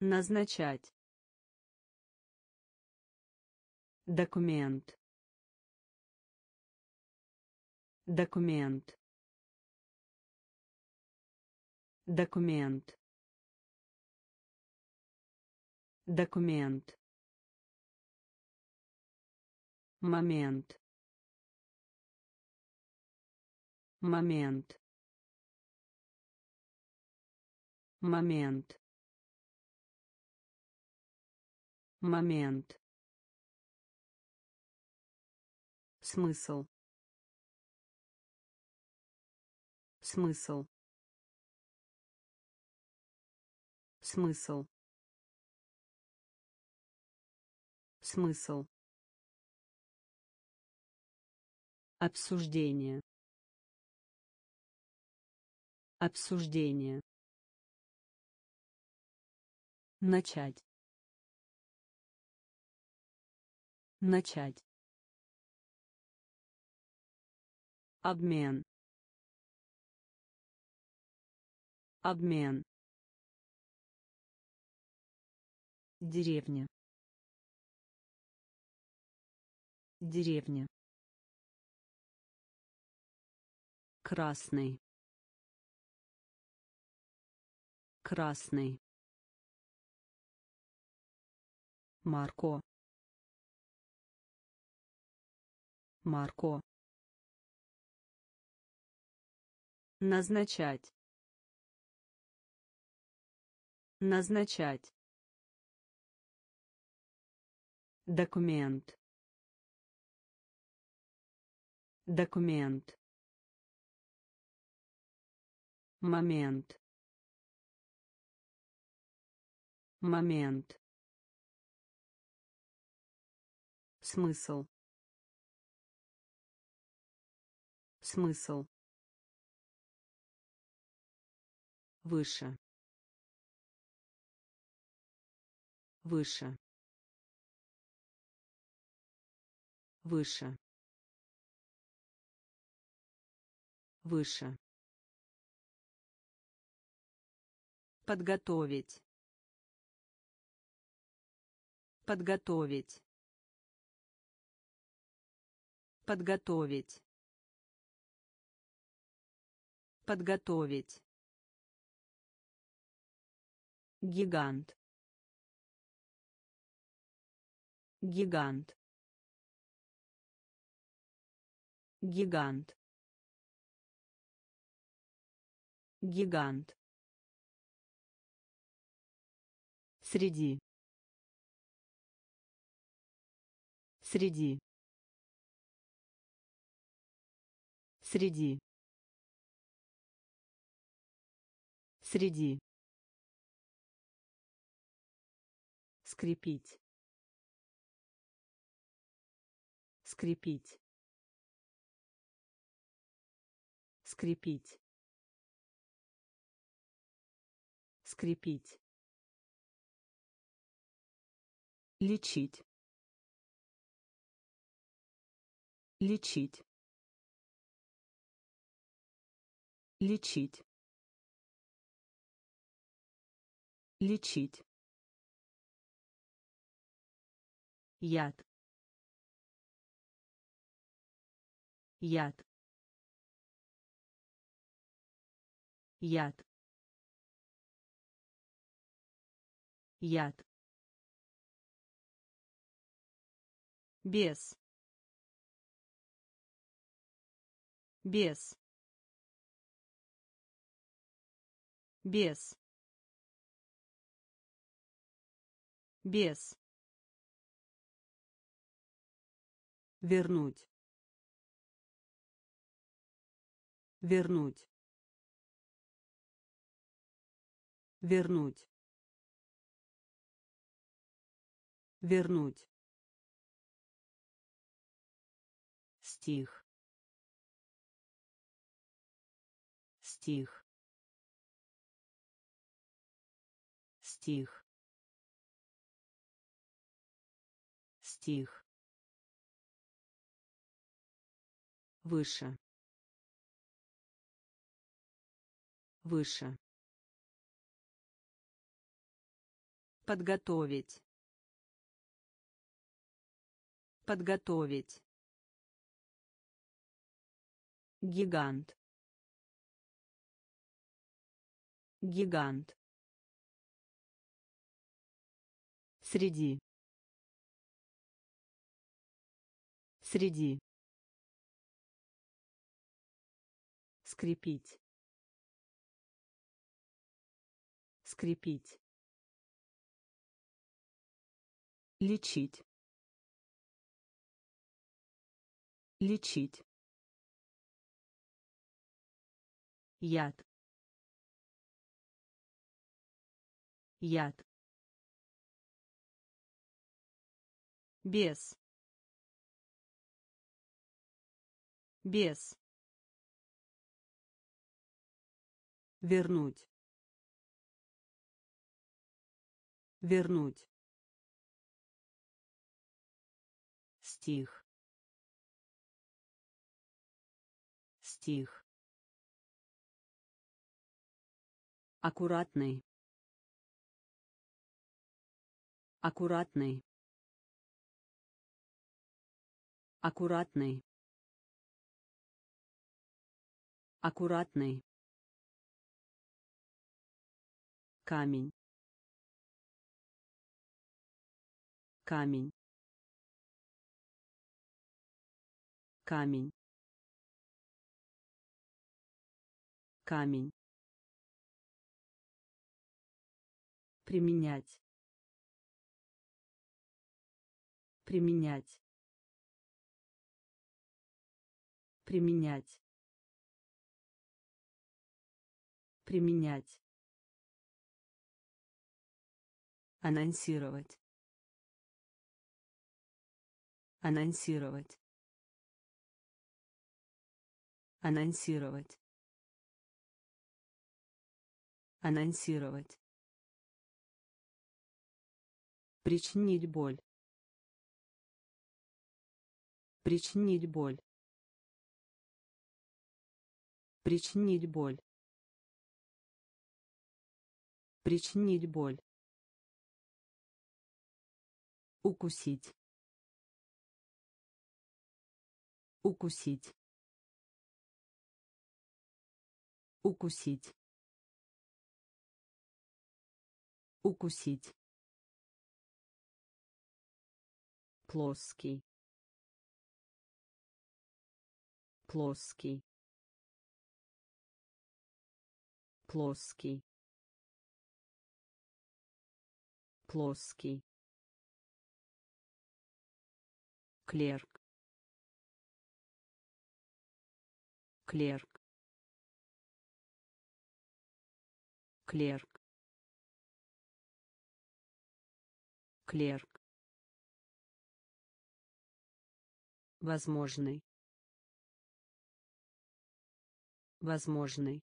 Назначать. Документ. Документ. документ документ момент. Момент. Момент. Момент. Смысл. Смысл. Смысл. Смысл обсуждение. Обсуждение. Начать. Начать. Обмен. Обмен. Деревня. Деревня красный. Красный. Марко. Марко. Назначать. Назначать. Документ. Документ момент. Момент. Смысл. Смысл. Выше. Выше. Выше. Выше подготовить. Подготовить. Подготовить. Подготовить. Гигант. Гигант. Гигант. Гигант среди. Среди. Среди. Среди. Скрепить. Скрепить. Скрепить. Скрепить лечить. Лечить. Лечить. Лечить. Яд. Яд. Яд. Яд без. Без. Без. Без. Вернуть. Вернуть. Вернуть. Вернуть стих. Стих. Стих. Стих. Выше. Выше. Подготовить. Подготовить гигант. Гигант. Среди. Среди. Скрепить. Скрепить. Лечить. Лечить яд. Яд. Без без вернуть. Вернуть. Стих. Стих аккуратный. Аккуратный. Аккуратный. Аккуратный. Камень. Камень. Камень. Камень применять. Применять. Применять. Применять. Анонсировать. Анонсировать. Анонсировать. Анонсировать причинить боль. Причинить боль. Причинить боль. Причинить боль. Укусить. Укусить. Укусить. Укусить плоский плоский плоский плоский. Клерк клерк. Клерк клерк возможный. Возможный.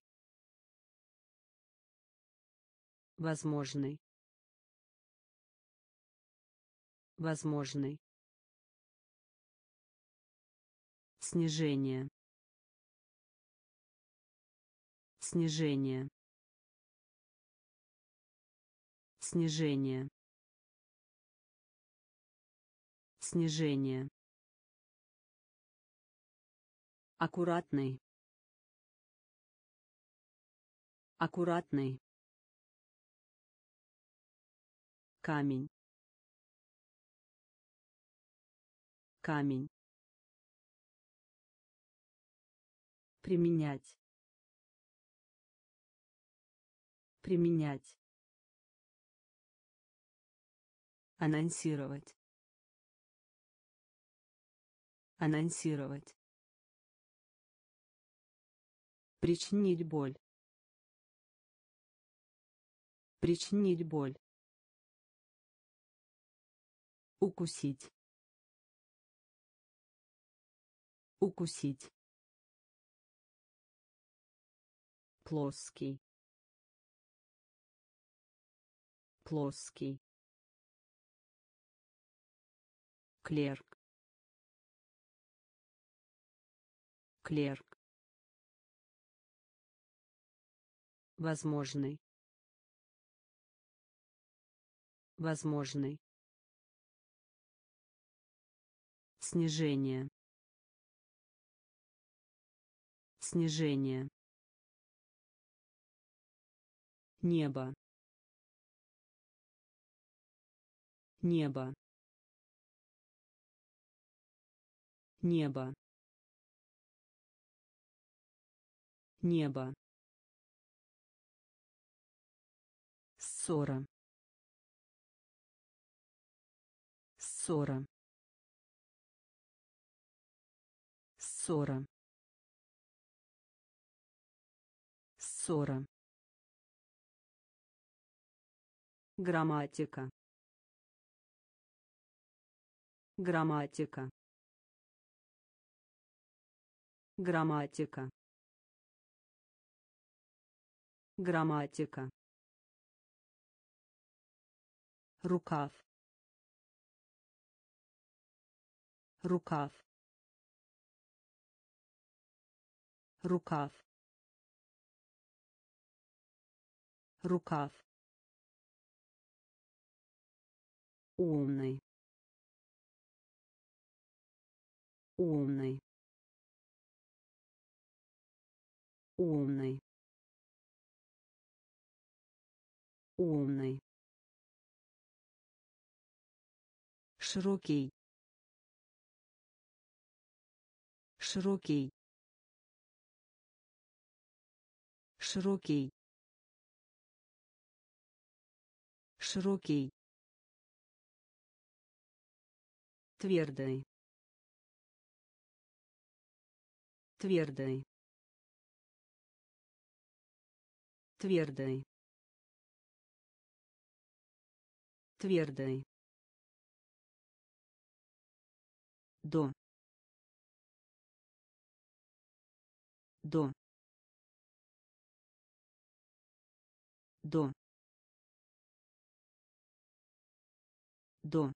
Возможный. Возможный. Снижение. Снижение. Снижение. Снижение аккуратный. Аккуратный. Камень. Камень. Применять. Применять. Анонсировать. Анонсировать причинить боль. Причинить боль. Укусить. Укусить. Плоский. Плоский. Клерк. Клерк возможный. Возможный. Снижение. Снижение. Небо. Небо. Небо. Небо ссора. Ссора. Ссора. Ссора. Грамматика. Грамматика. Грамматика. Грамматика рукав. Рукав. Рукав. Рукав. Умный. Умный. Умный. Умный широкий широкий широкий широкий твердый твердый твердый твердый до до до до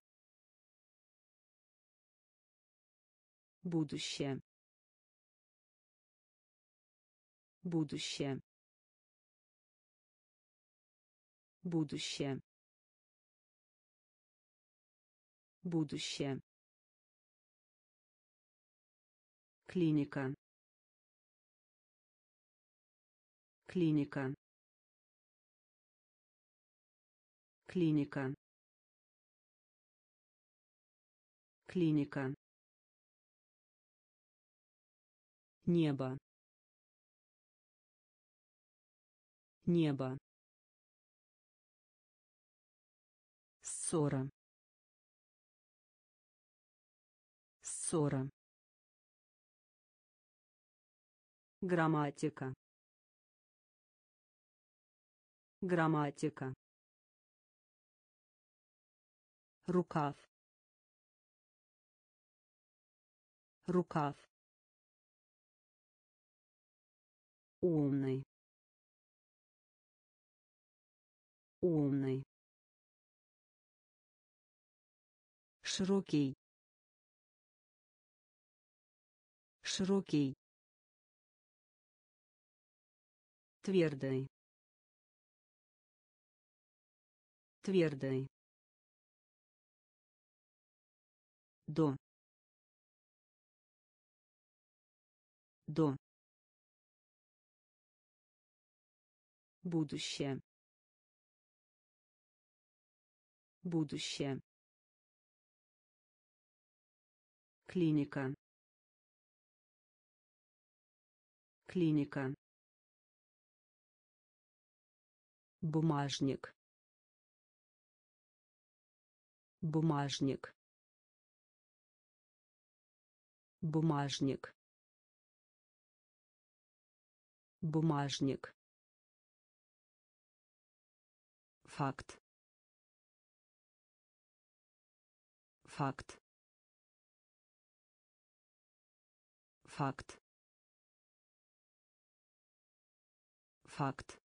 будущее. Будущее. Будущее. Будущее клиника. Клиника. Клиника. Клиника. Небо. Небо. Ссора. Ссора грамматика. Грамматика. Рукав. Рукав. Умный. Умный. Широкий. Широкий твердый твердый до. До. Будущее. Будущее. Клиника. Клиника бумажник. Бумажник. Бумажник. Бумажник. Факт. Факт. Факт. Факт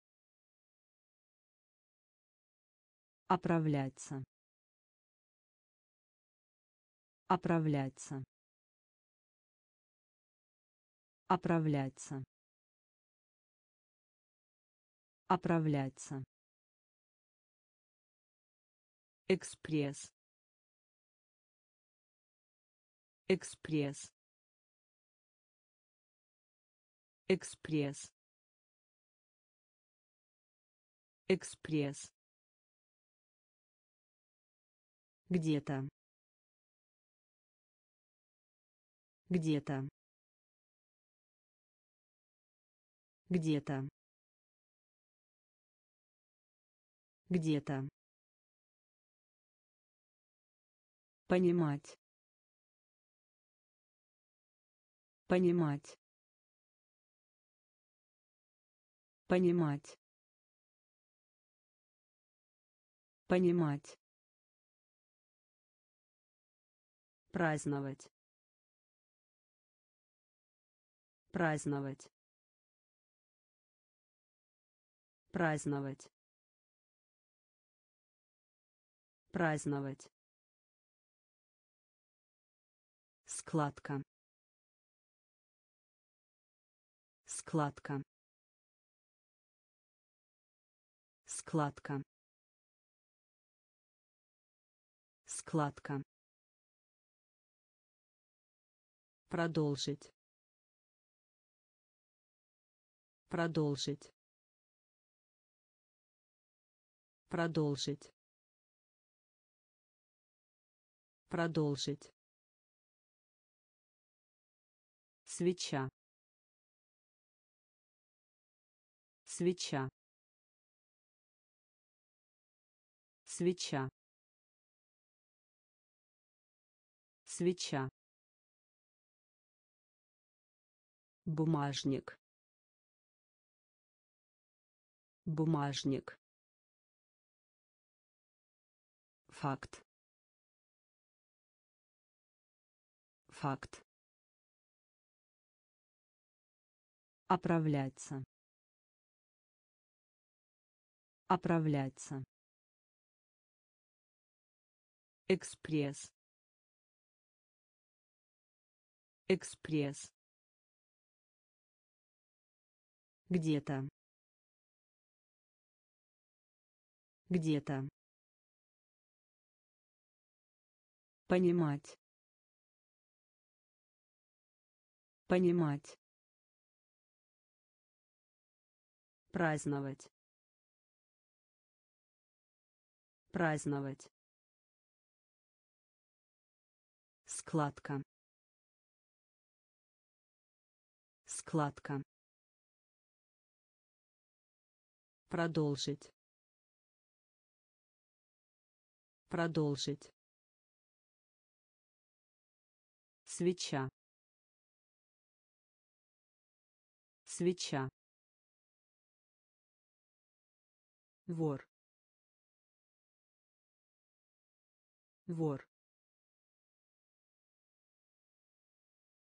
Оправляться. Оправляться. Оправляться. Оправляться. Экспресс. Экспресс. Экспресс. экспресс где-то. Где-то. Где-то. Где-то. Понимать. Понимать. Понимать. Понимать праздновать. Праздновать. Праздновать. Праздновать. Складка. Складка. Складка. Складка продолжить. Продолжить. Продолжить. Продолжить. Свеча. Свеча. Свеча. Свеча бумажник. Бумажник. Факт. Факт. Оправляться. Оправляться. Экспресс. Экспресс где-то. Где-то. Понимать. Понимать. Праздновать. Праздновать. Складка. Складка продолжить. Продолжить. Свеча. Свеча. Вор. Вор.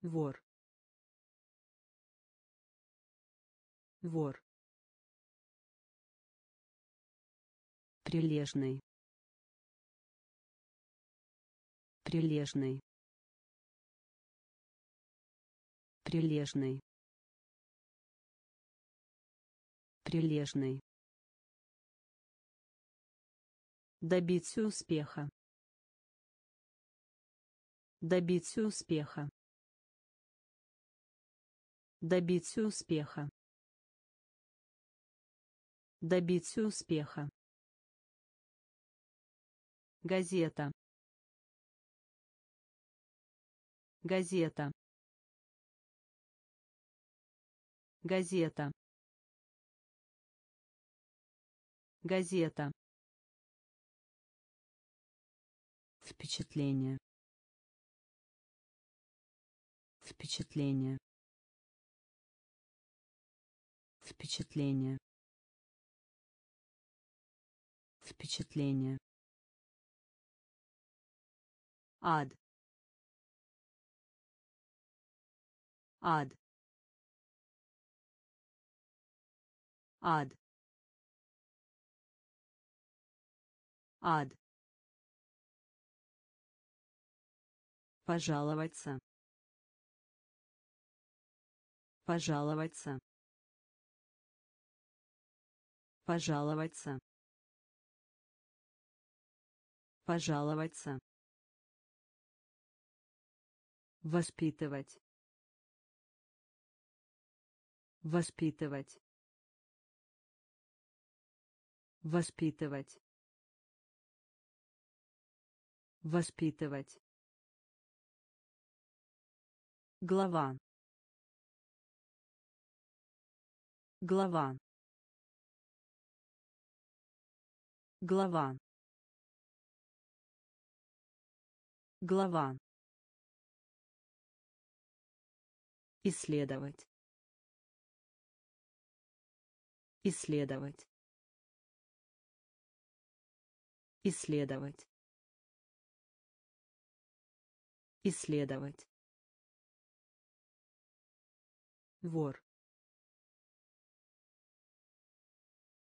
Вор. Вор прилежный. Прилежный. Прилежный. Прилежный. Добиться успеха. Добиться успеха. Добиться успеха. Добиться успеха газета. Газета. Газета. Газета. Впечатление. Впечатление. Впечатление. Впечатление ад. Ад. Ад. Ад. Пожаловаться. Пожаловаться. Пожаловаться. Пожаловаться воспитывать воспитывать Воспитывать. Воспитывать. Глава. Глава. Глава. Глава. Исследовать. Исследовать. Исследовать. Исследовать. Вор.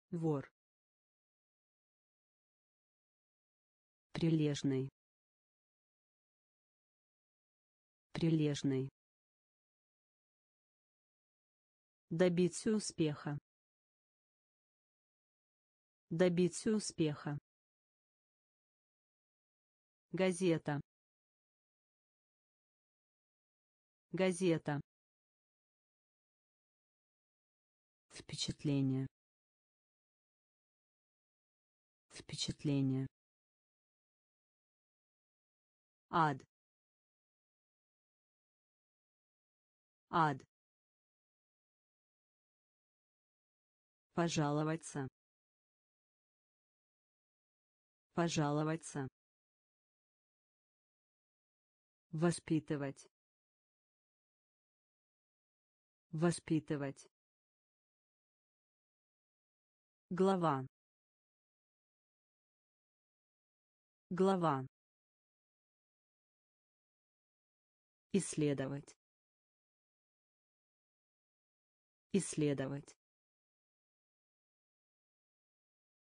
Вор. Прилежный. Прилежный. Добиться успеха. Добиться успеха. Газета. Газета. Впечатление. Впечатление. Ад. Ад. Пожаловаться. Пожаловаться. Воспитывать. Воспитывать. Глава. Глава. Исследовать. Исследовать.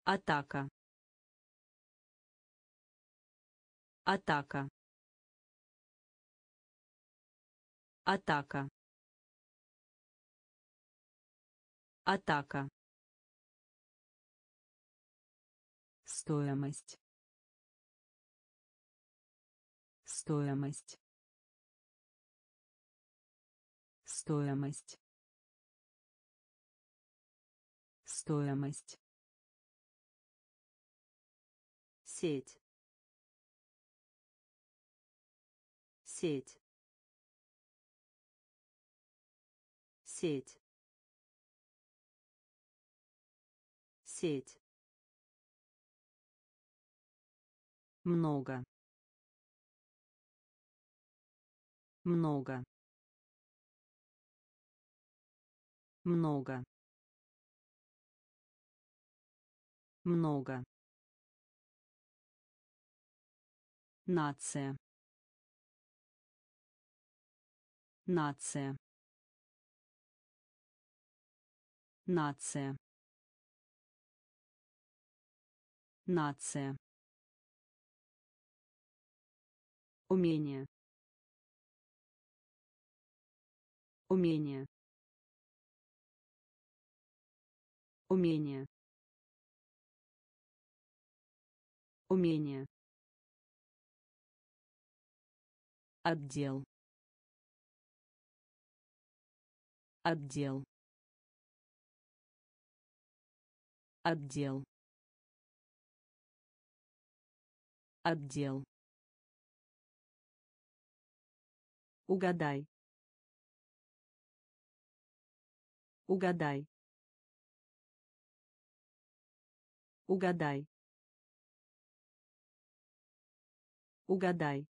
Атака. Атака. Атака. Атака. Стоимость. Стоимость. Стоимость. Стоимость. Сеть. Сеть. Сеть. Сеть. Много. Много. Много. Много. Нация. Нация. Нация. Нация. Умение. Умение. Умение. Умение. Отдел. Отдел. Отдел. Отдел. Угадай. Угадай. Угадай. Угадай.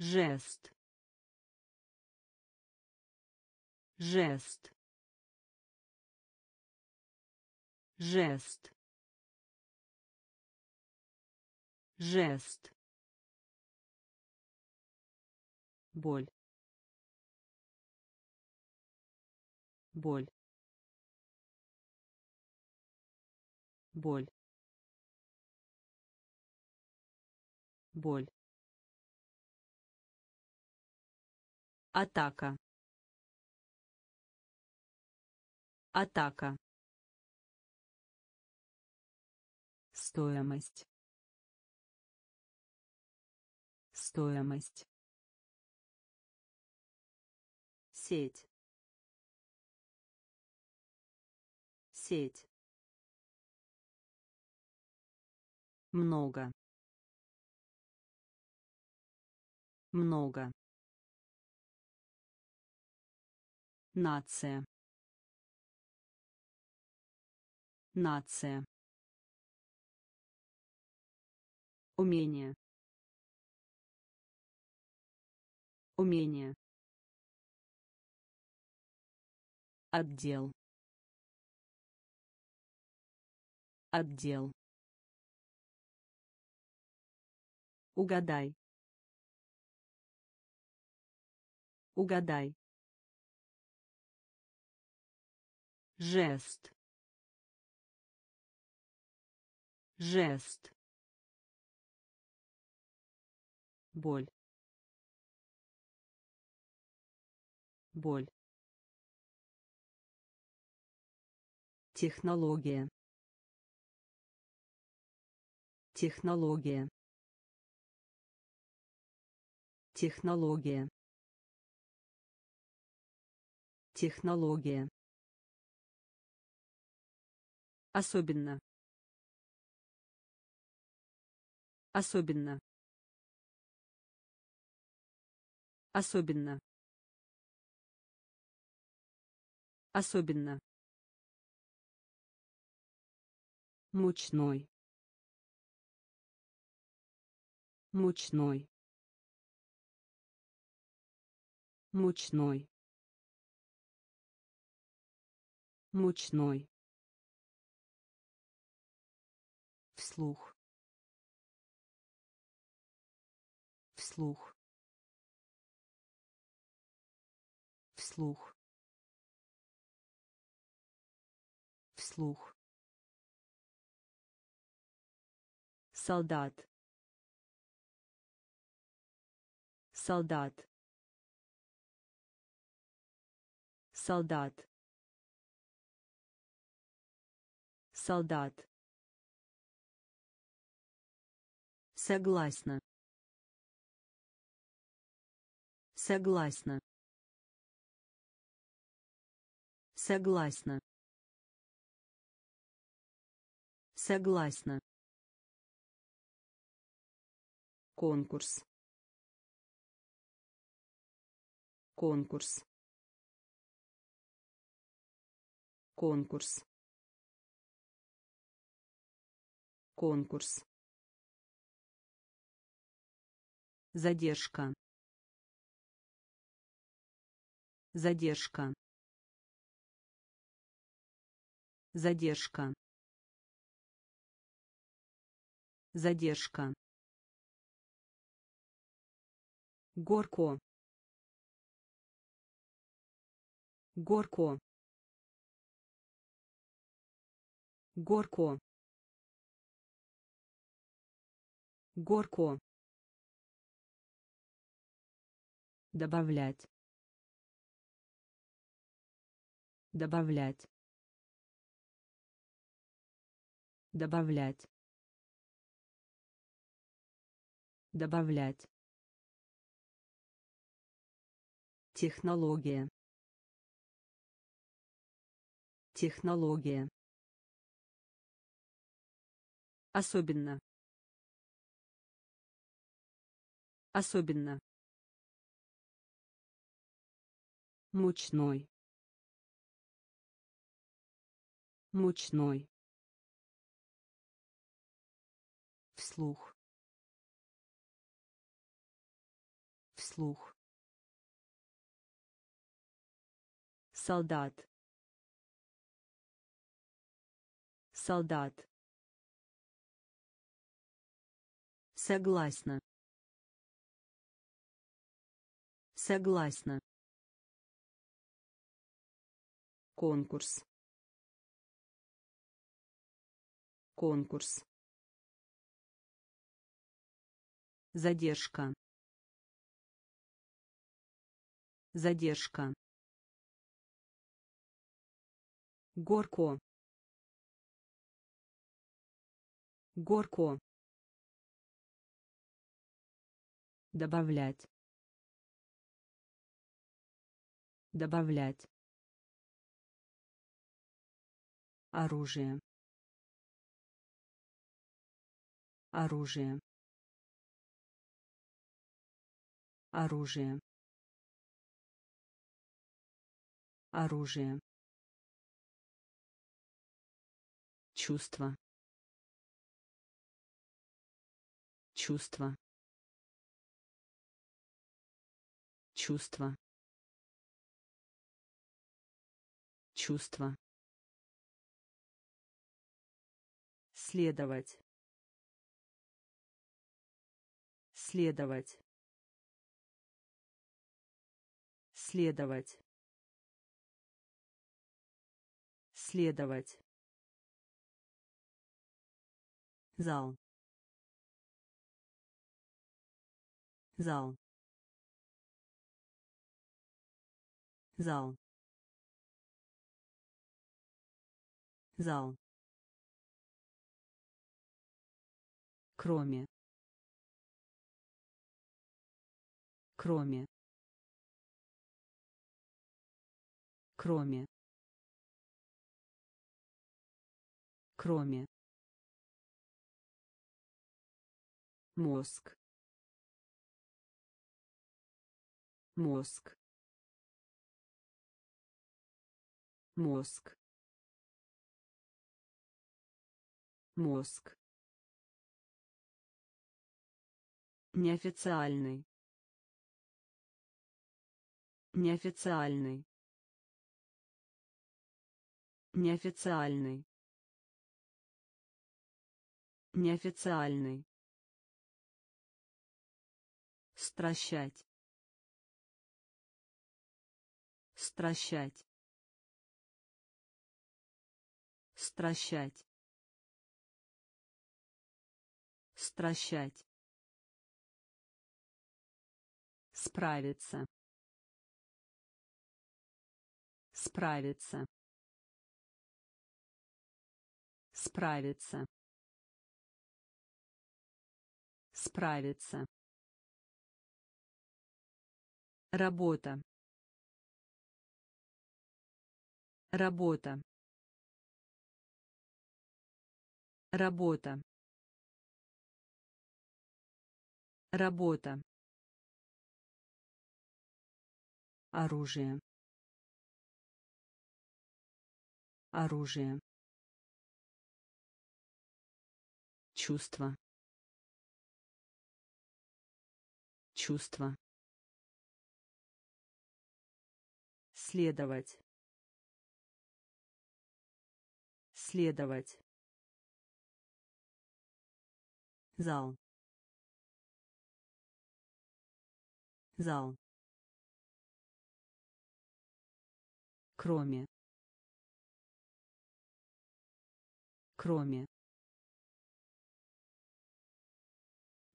Жест. Жест. Жест. Жест. боль боль боль боль атака. Атака. Стоимость. Стоимость. Сеть. Сеть. Много. Много нация. Нация. Умение. Умение. Отдел. Отдел. Угадай. Угадай жест. Жест. Боль. Боль. Технология. Технология. Технология. Технология особенно. Особенно. Особенно. Особенно. Мучной. Мучной. Мучной. Мучной вслух. Вслух. Вслух. Вслух. Солдат. Солдат. Солдат. Солдат согласна. Согласна. Согласна. Согласна. Конкурс. Конкурс. Конкурс. Конкурс задержка задержка задержка задержка горко горко горко горко добавлять добавлять добавлять добавлять. Технология. Технология. Особенно. Особенно мучной. Мучной. Вслух. Вслух. Солдат. Солдат. Согласна. Согласна конкурс. Конкурс. Задержка. Задержка. Горко. Горко. Добавлять. Добавлять оружие. Оружие. Оружие. Оружие. Чувство. Чувство. Чувство. Чувство следовать. Следовать. Следовать. Следовать. Зал. Зал. Зал. Зал кроме кроме кроме кроме. Мозг. Мозг. Мозг. Мозг неофициальный. Неофициальный. Неофициальный. Неофициальный. Стращать. Стращать. Стращать. Стращать справиться справиться справиться справиться Работа. Работа. Работа. Работа. Оружие. Оружие. Чувство. Чувство. следовать следовать зал зал кроме кроме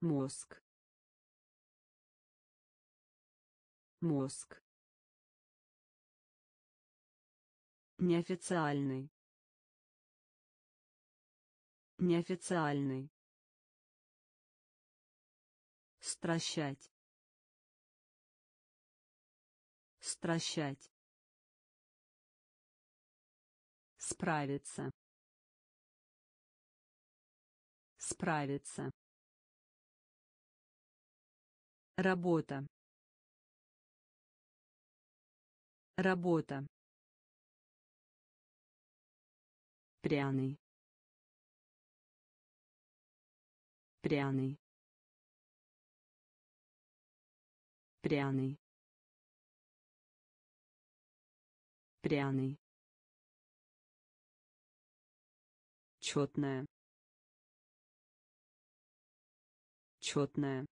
мозг мозг Неофициальный. Неофициальный. Стращать. Стращать. Справиться. Справиться. Работа. Работа. пряный пряный пряный пряный четная четная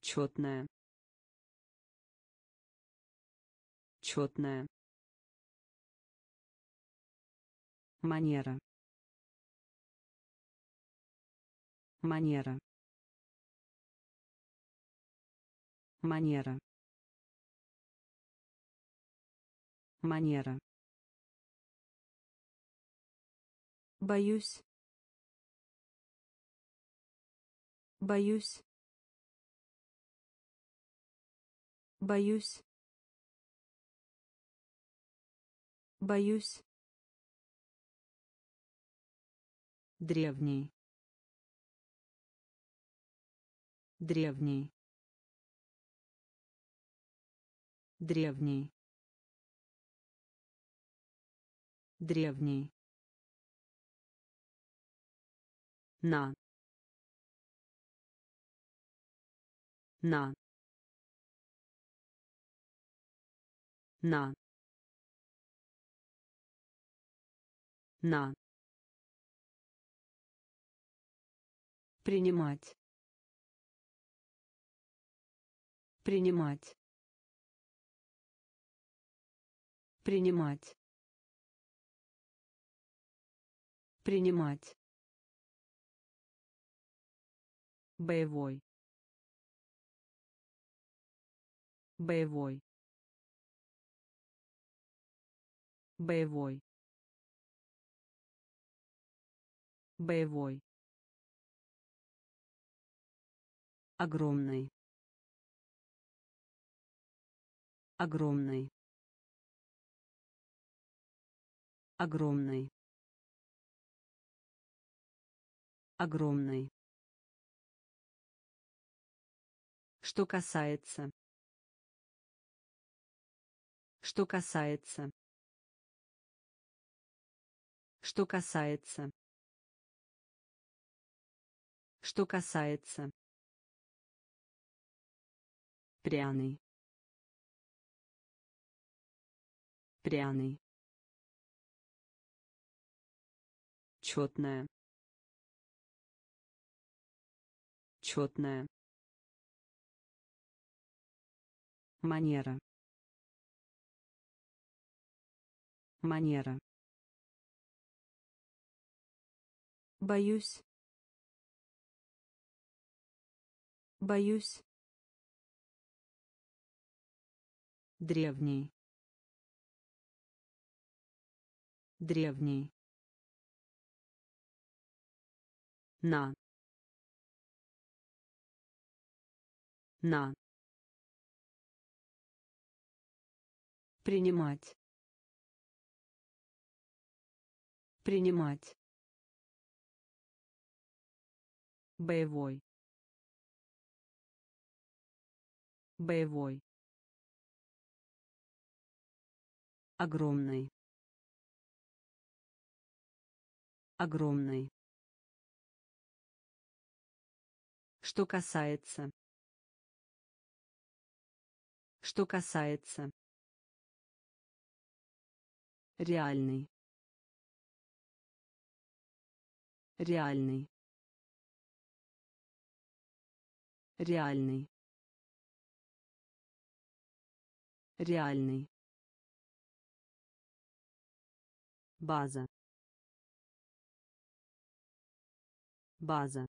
четная четная манера. Манера. Манера. Манера боюсь боюсь боюсь Боюсь. Древний. Древний. Древний. Древний. На. На. На. На. Принимать. Принимать. Принимать. Принимать боевой. Боевой. Боевой. Боевой. Огромный. Огромный. Огромный. Огромный Что касается. Что касается. Что касается. Что касается. Пряный. Пряный. Четная. Четная. Манера. Манера. Боюсь. Боюсь. Древний. Древний. На. На принимать принимать боевой боевой огромный огромный. Что касается что касается реальный. Реальный. Реальный. Реальный. База. База.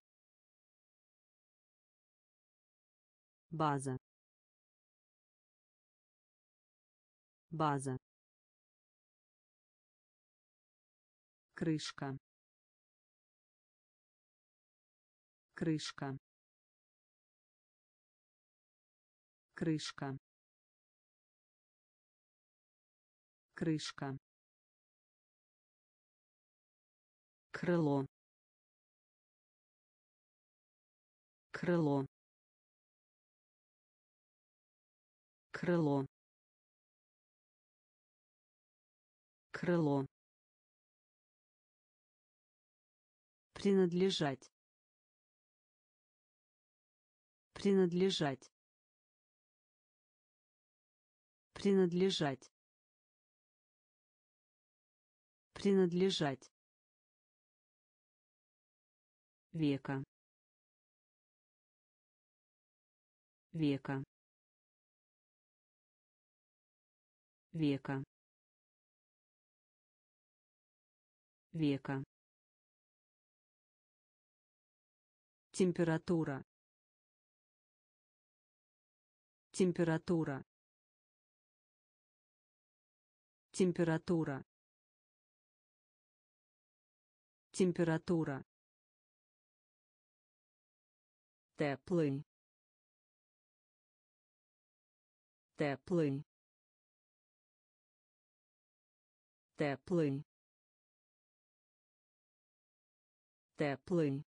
База. База крышка. Крышка. Крышка. Крышка. Крыло. Крыло. Крыло. Крыло принадлежать. Принадлежать. Принадлежать. Принадлежать. Века. Века. Века. Века Температура. Температура. Температура. Температура. Теплый. Теплый. Теплый. Теплый.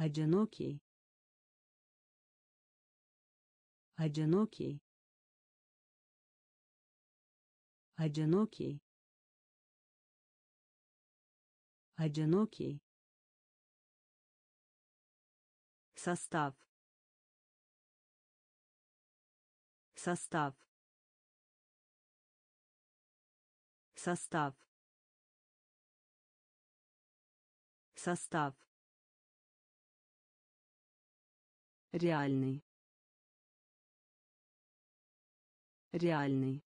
Одинокий. Одинокий. Одинокий. Одинокий. Состав. Состав. Состав. Состав. Реальный. Реальный.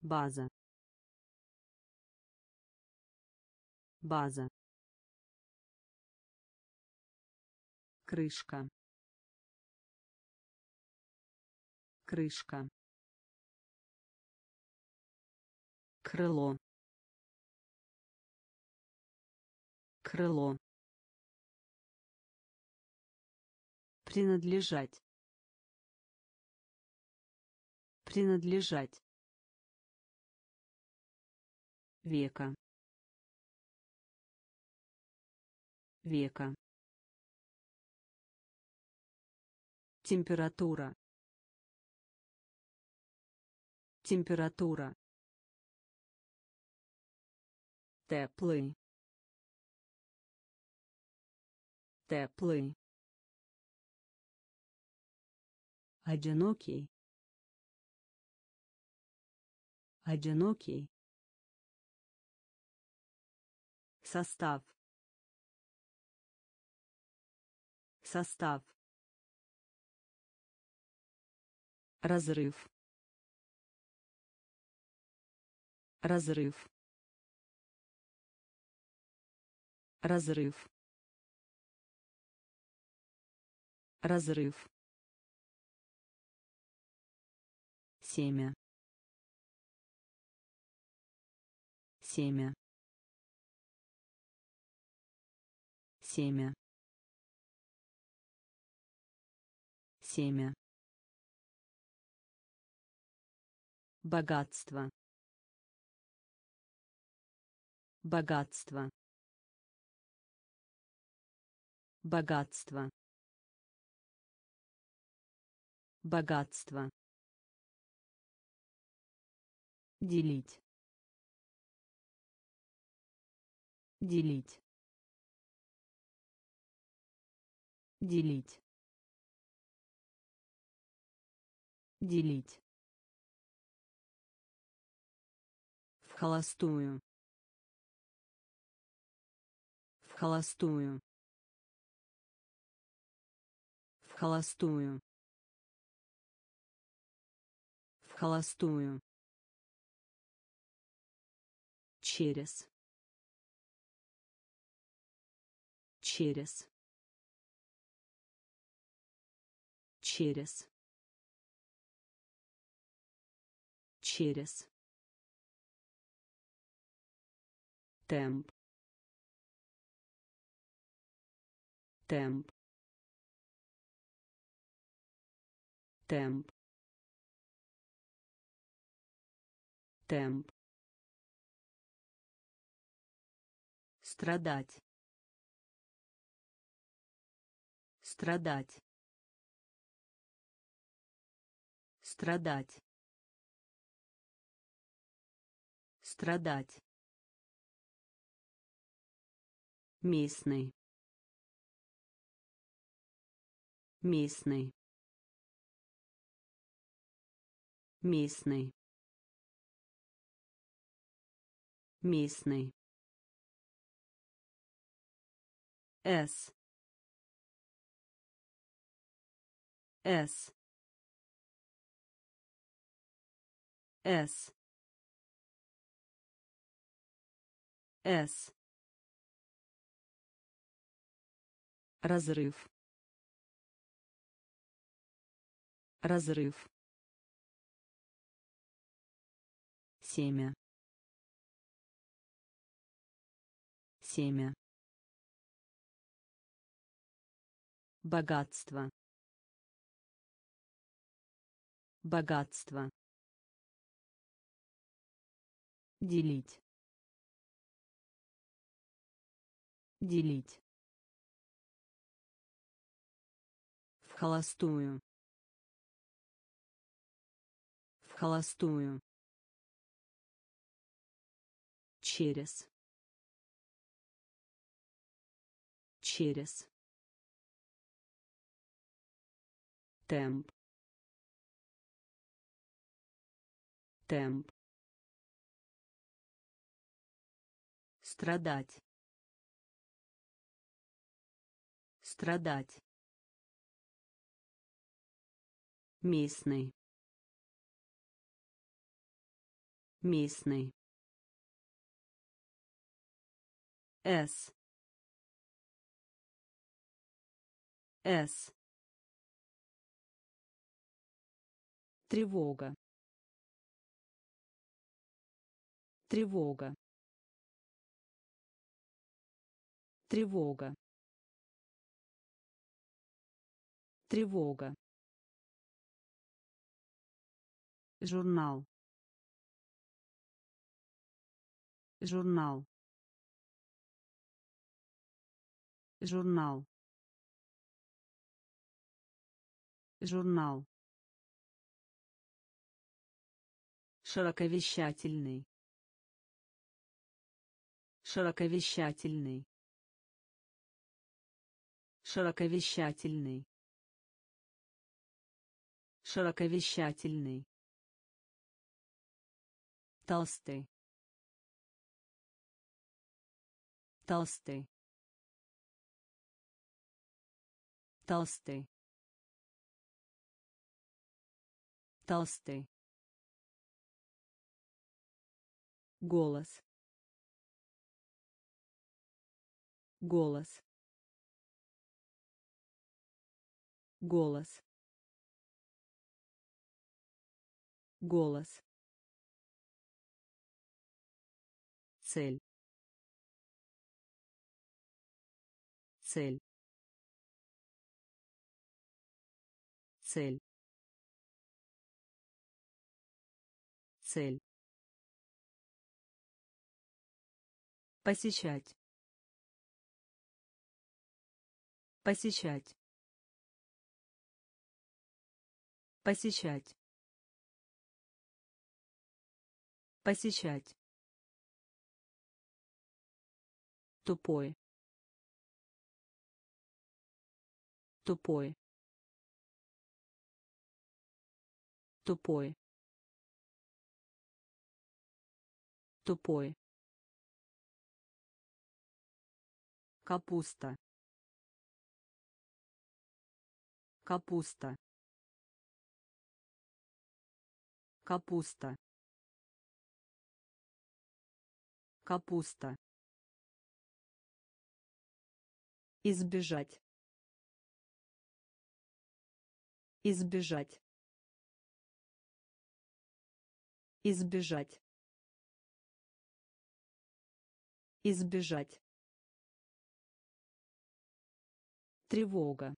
База. База. Крышка. Крышка. Крыло. Крыло. Принадлежать. Принадлежать. Века. Века. Температура. Температура. Теплый. Теплый. Одинокий. Одинокий. Состав. Состав. Разрыв. Разрыв. Разрыв. Разрыв. Семя. Семя. Семя. Семя. Богатство. Богатство. Богатство. Богатство. Делить. Делить. Делить. Делить. В холостую. В холостую. В холостую. В холостую. Через. Через. Через. Через. Темп. Темп. Темп. Темп. Страдать. Страдать. Страдать. Страдать. Местный. Местный. Местный. Местный. С. С. С. С. Разрыв. Разрыв. Семя. Семя. Богатство. Богатство. Делить. Делить. В холостую. В холостую. Через. Через. Темп. Темп. Страдать. Страдать. Местный. Местный. С. С Тревога. Тревога. Тревога. Тревога. Журнал. Журнал. Журнал. Журнал. Широковещательный. Широковещательный. Широковещательный. Широковещательный. Толстый. Толстый. Толстый. Толстый. Голос. Голос. Голос. Голос. Цель. Цель. Цель. Цель Посещать. Посещать. Посещать. Посещать. Тупой. Тупой. Тупой. Тупой. Капуста. Капуста. Капуста. Капуста. Избежать. Избежать. Избежать. Избежать. Тревога.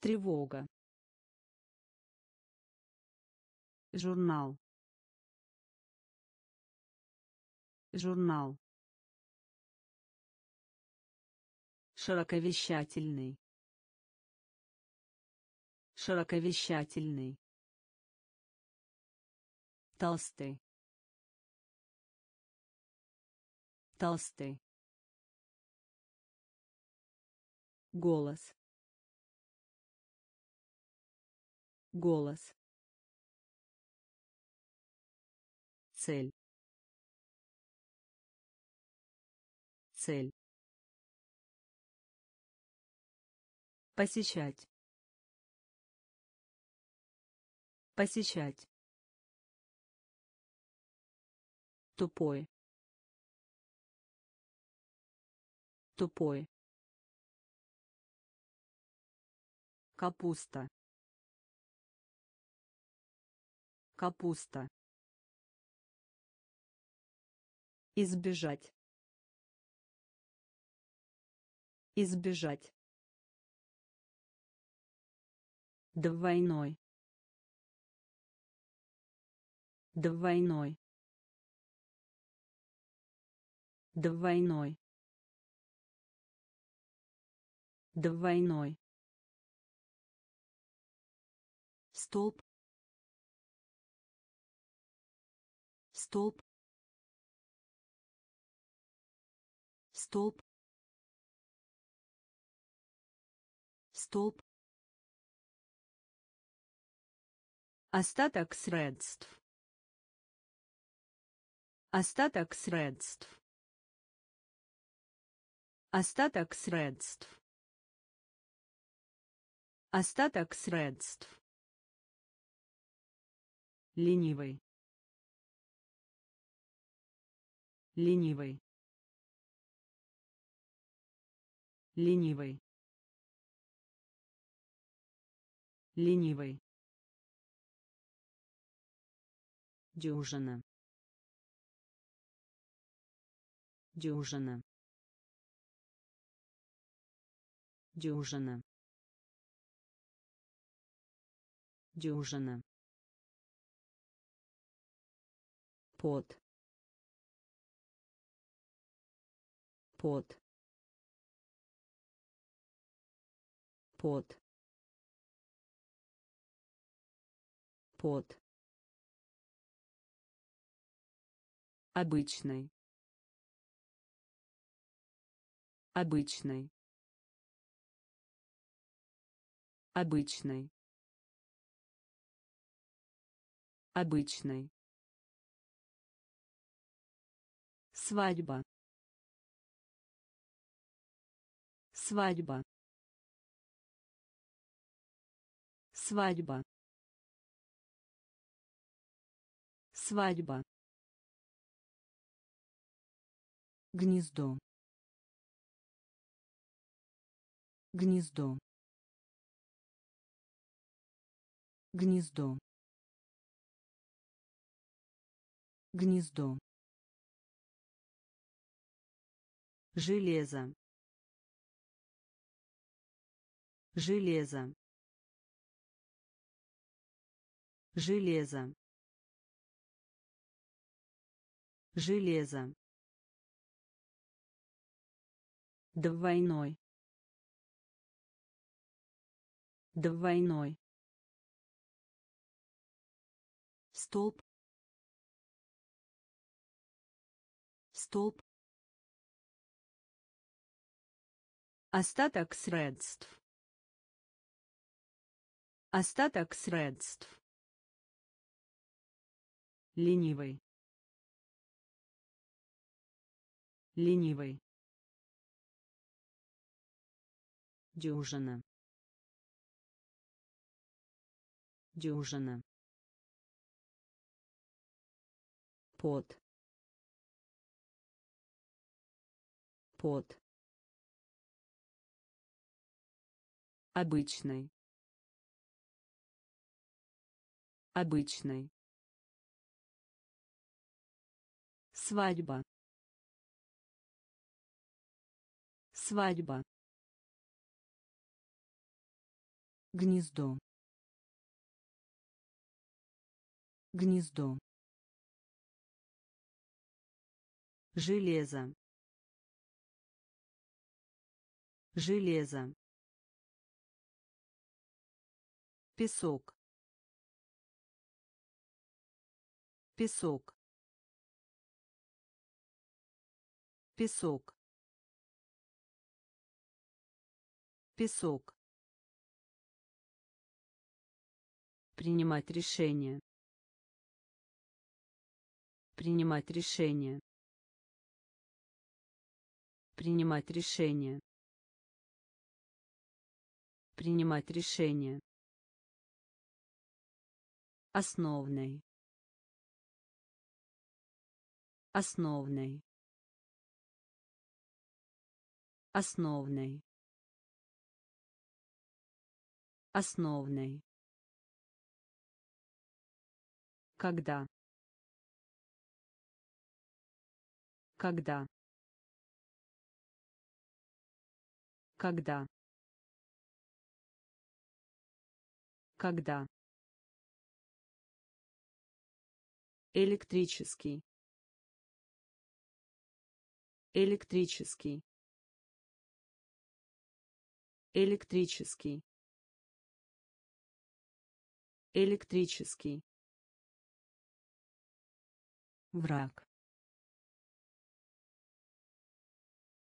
Тревога. Журнал. Журнал. Широковещательный. Широковещательный. Толстый. Толстый. Голос. Голос. Цель. Цель. Посещать. Посещать. Тупой. Тупой Капуста. Капуста. Избежать. Избежать. Двойной. Двойной. Двойной. Двойной. Столб столб столб столб. Остаток средств. Остаток средств. Остаток средств. Остаток средств ленивый ленивый ленивый ленивый дюжина. Дюжина. Дюжина. Дюжина пот пот пот пот обычный. Обычный. Обычный. Обычный свадьба. Свадьба. Свадьба. Свадьба. Гнездо. Гнездо. Гнездо. Гнездо железо железо железо железо. Двойной двойной. Столб столб остаток средств. Остаток средств. Ленивый. Ленивый. Дюжина. Дюжина. Пот. Пот обычный обычный свадьба. Свадьба. Гнездо. Гнездо. Железо. Железо песок. Песок. Песок. Песок. Принимать решение. Принимать решение. Принимать решение. Принимать решение основной. Основной. Основной. Основной. Когда? Когда? Когда? Когда. Электрический. Электрический. Электрический. Электрический. Враг.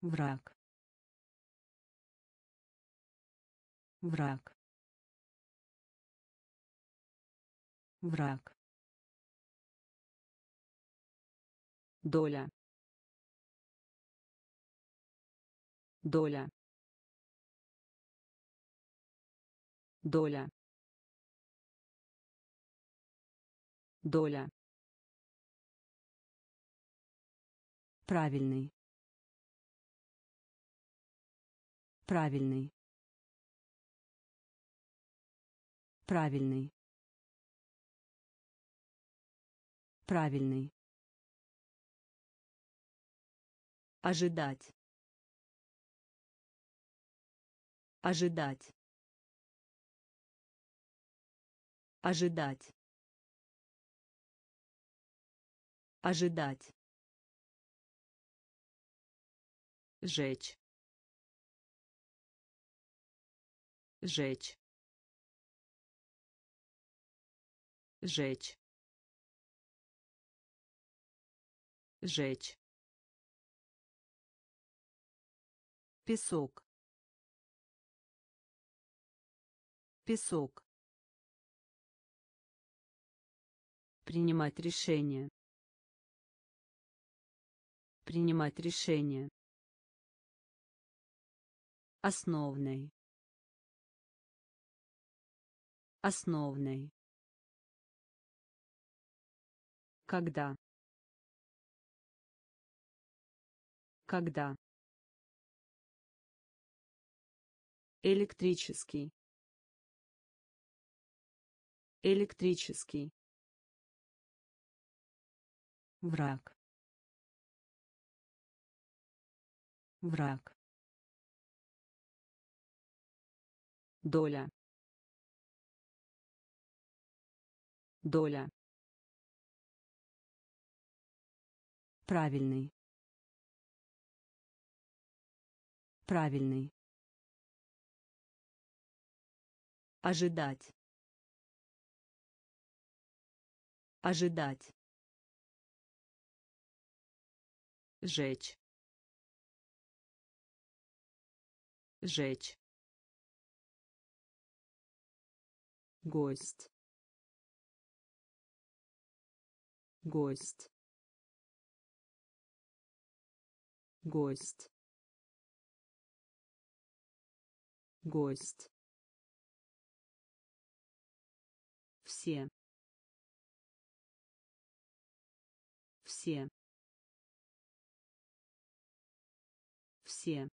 Враг. Враг. Враг. Доля. Доля. Доля. Доля. Правильный. Правильный. Правильный. Правильный ожидать. Ожидать. Ожидать. Ожидать. Жечь. Жечь. Жечь. Жечь песок. Песок. Принимать решение. Принимать решение. Основной. Основной. Когда? Когда электрический. Электрический. Враг. Враг. Доля. Доля. Правильный. Правильный ожидать. Ожидать. Жечь. Жечь. Гость. Гость. Гость. Гость все. Все. Все.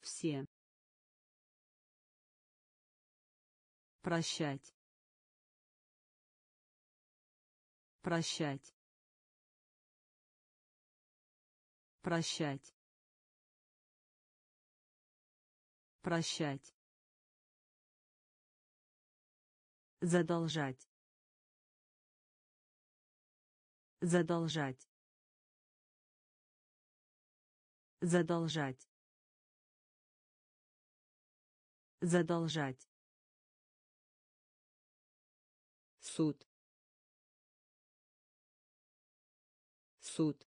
Все. Прощать. Прощать. Прощать. Прощать задолжать. Задолжать. Задолжать. Задолжать. Суд. Суд.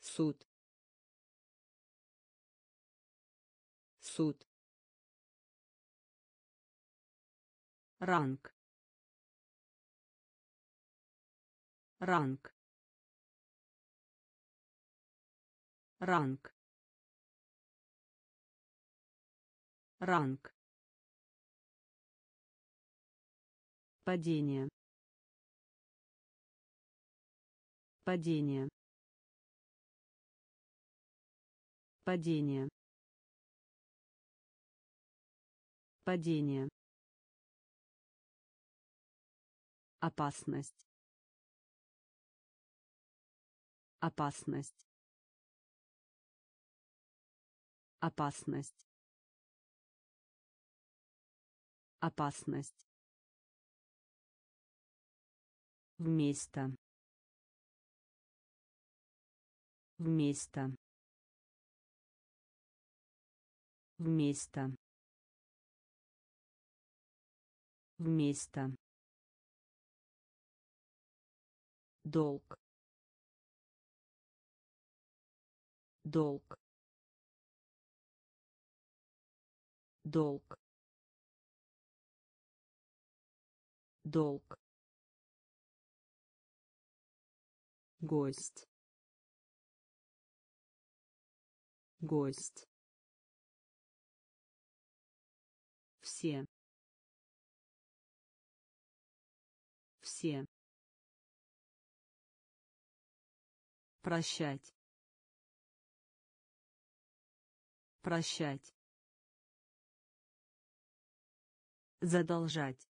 Суд. Суд ранг. Ранг. Ранг. Ранг. Падение. Падение. Падение. Падение опасность опасность Опасность. Опасность. Вместо. Вместо. Вместо. Вместо. Долг. Долг. Долг. Долг. Гость. Гость. Все. Все прощать. Прощать. Задолжать.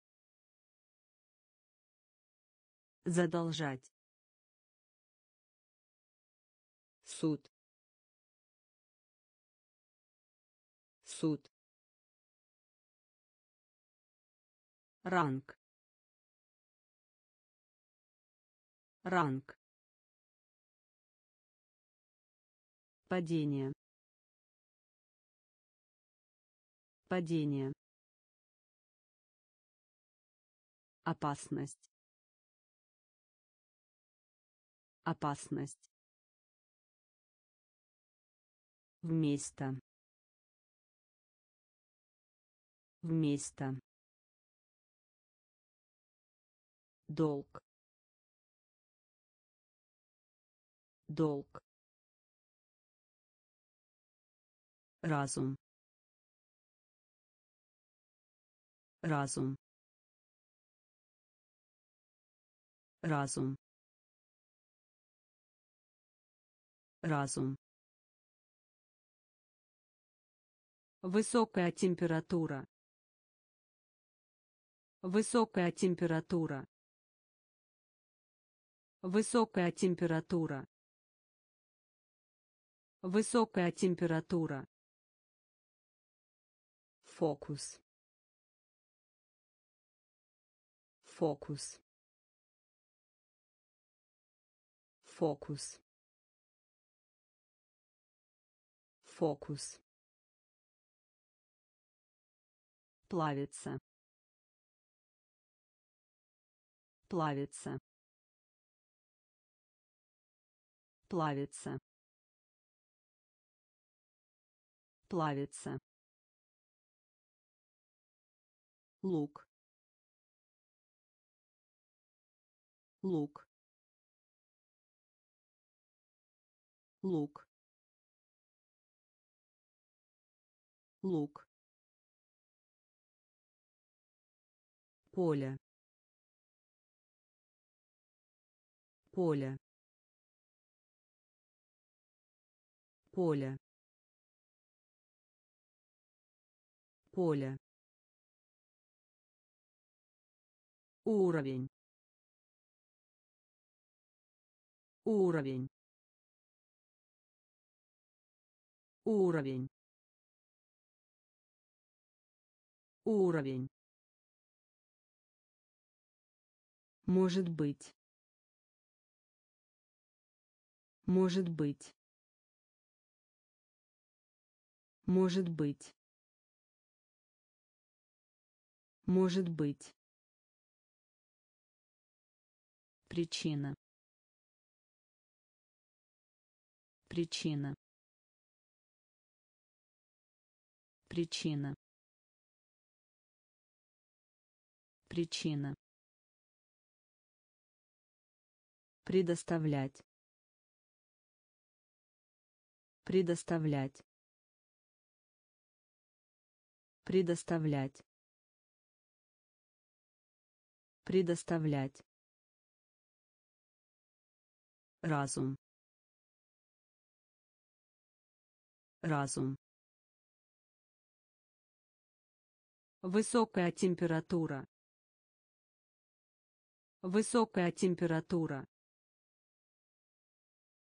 Задолжать. Суд. Суд. Ранг. Ранг падение. Падение. Опасность. Опасность. Вместо. Вместо. Долг. Долг разум. Разум. Разум. Разум. Высокая температура. Высокая температура. Высокая температура. Высокая температура фокус. Фокус. Фокус. Фокус. Плавится. Плавится. Плавится. Плавится лук. Лук. Лук. Лук. Поле. Поле. Поле. Поле уровень. Уровень. Уровень. Уровень. Может быть. Может быть. Может быть. Может быть Причина. Причина. Причина. Причина. Предоставлять. Предоставлять. Предоставлять. Предоставлять разум. Разум. Высокая температура. Высокая температура.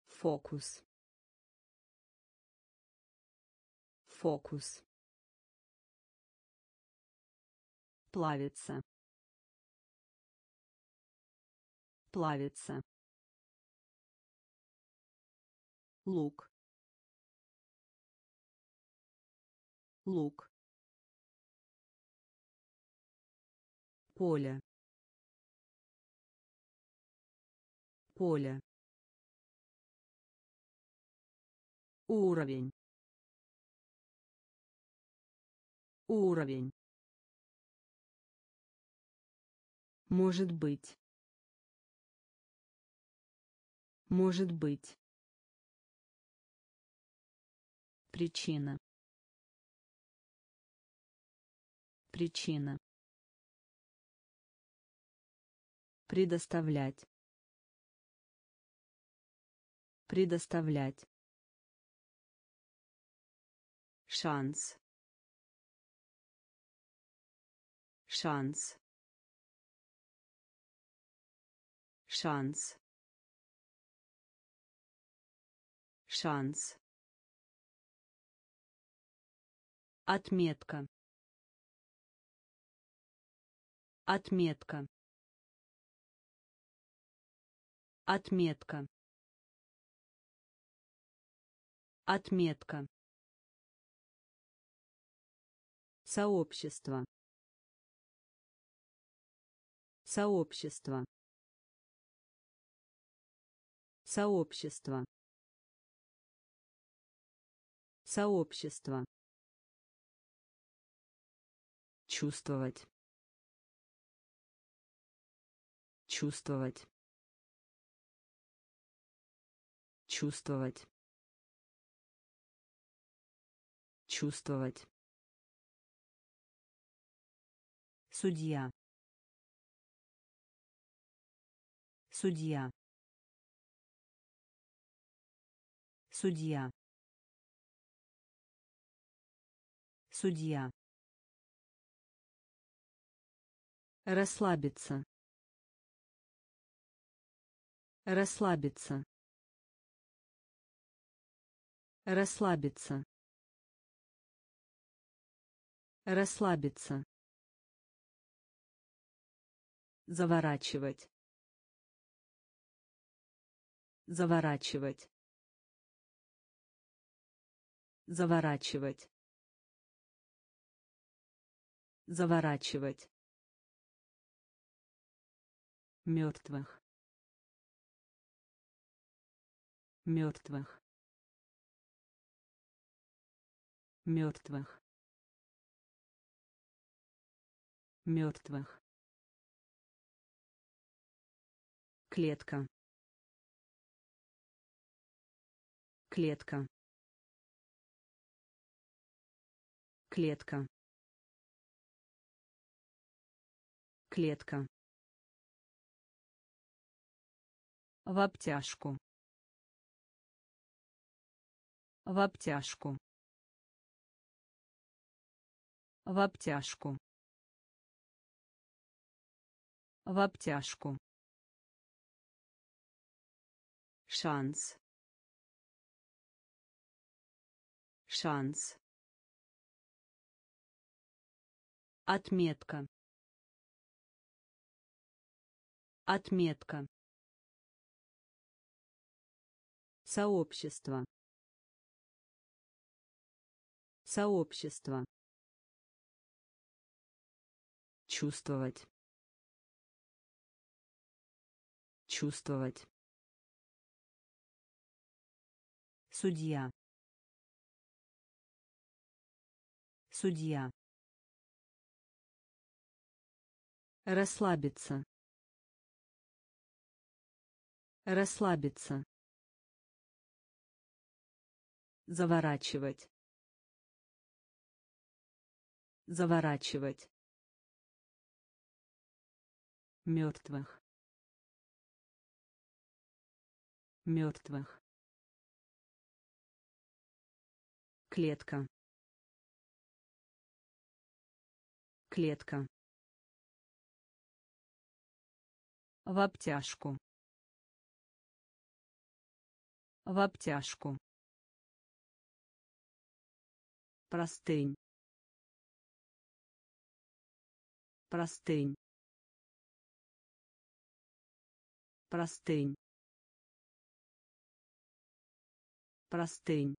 Фокус. Фокус. Плавится. Плавится лук. Лук. Поле. Поле. Уровень. Уровень. Может быть. Может быть причина. Причина. Предоставлять. Предоставлять. Шанс. Шанс. Шанс. Шанс отметка. Отметка. Отметка. Отметка. Сообщество. Сообщество. Сообщество. Сообщество чувствовать. Чувствовать. Чувствовать. Чувствовать. Судья. Судья. Судья. Судья расслабиться. Расслабиться. Расслабиться. Расслабиться. Заворачивать. Заворачивать. Заворачивать. Заворачивать мертвых. Мертвых. Мертвых. Мертвых. Клетка. Клетка. Клетка. Клетка в обтяжку. В обтяжку. В обтяжку. В обтяжку. Шанс. Шанс. Отметка. Отметка сообщество. Сообщество. Чувствовать. Чувствовать. Судья. Судья. Расслабиться. Расслабиться заворачивать. Заворачивать. Мертвых. Мертвых. Клетка. Клетка. В обтяжку. В обтяжку простынь. Простынь. Простынь. Простынь.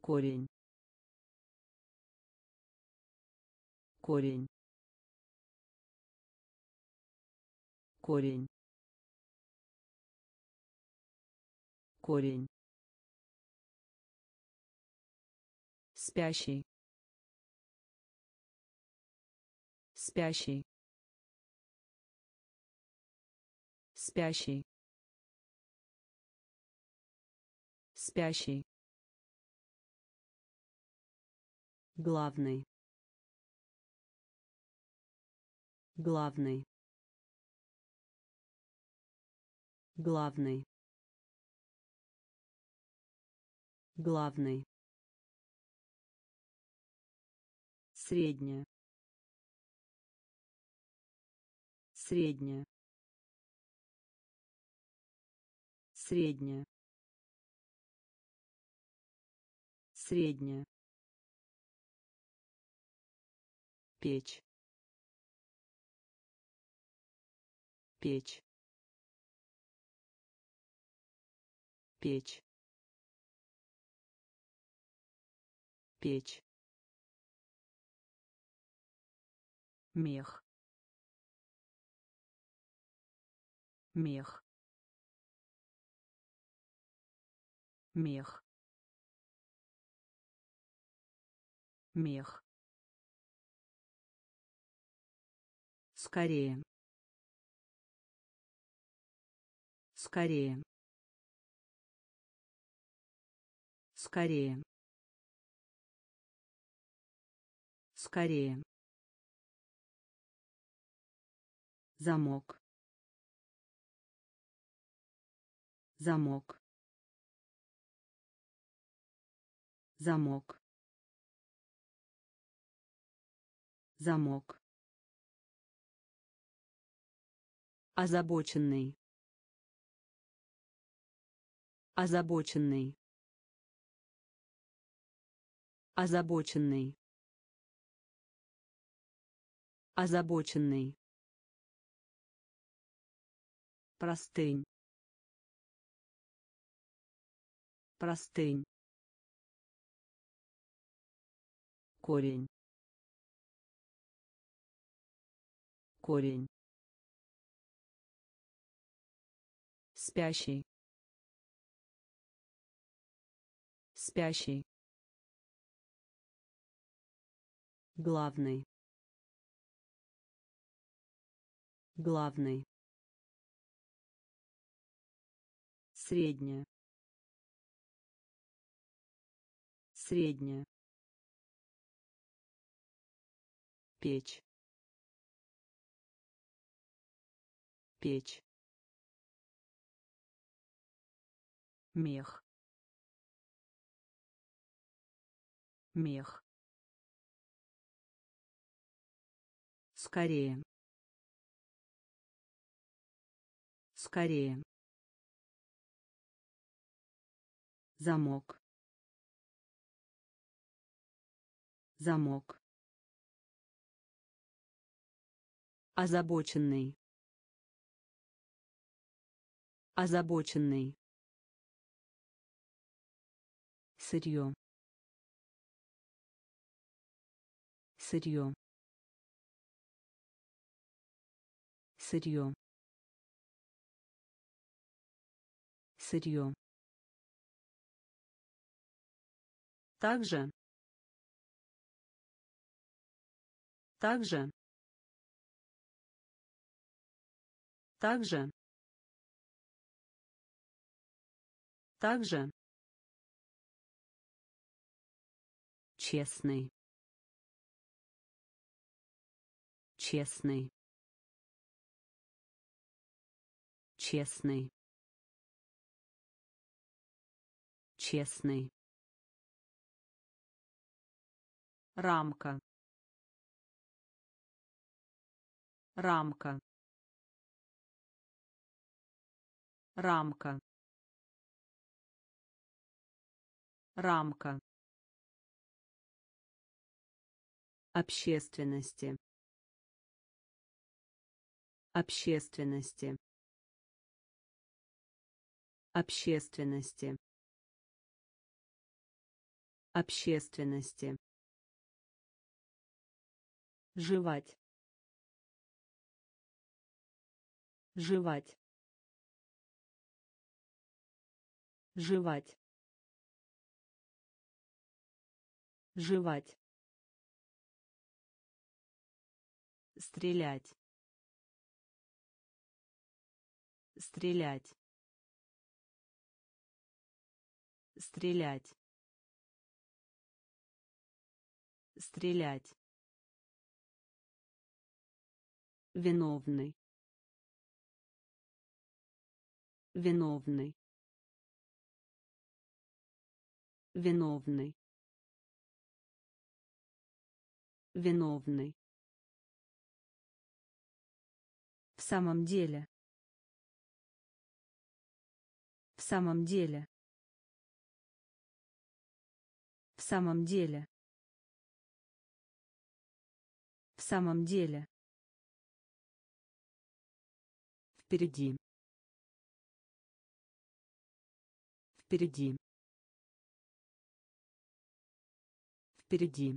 Корень. Корень. Корень. Корень спящий. Спящий. Спящий. Спящий. Главный. Главный. Главный. Главный средняя. Средняя. Средняя. Средняя. Печь. Печь. Печь. Печь мех. Мех. Мех. Мех. Скорее. Скорее. Скорее. Скорее замок. Замок. Замок. Замок. Озабоченный. Озабоченный. Озабоченный. Озабоченный простынь. Простынь. Корень. Корень. Спящий. Спящий. Главный. Главный средняя. Средняя. Печь. Печь. Мех. Мех. Скорее. Скорее замок. Замок. Озабоченный. Озабоченный. Сырье. Сырье. Сырье. Сырье также. Также. Также. Также. Честный. Честный. Честный. Честный рамка. Рамка. Рамка. Рамка. Общественности. Общественности. Общественности. Общественности жевать. Жевать. Жевать. Жевать. Стрелять. Стрелять. Стрелять. Стрелять виновный. Виновный. Виновный. Виновный. В самом деле. В самом деле. В самом деле. В самом деле впереди. Впереди. Впереди.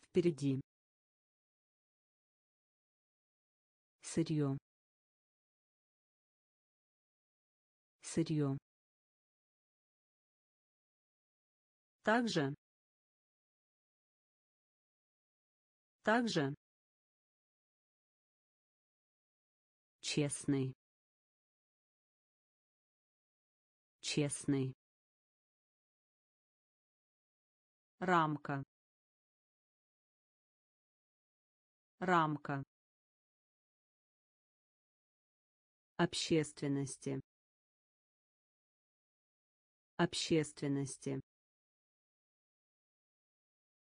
Впереди. Сырье. Сырье. Также. Также честный. Честный. Рамка. Рамка. Общественности. Общественности.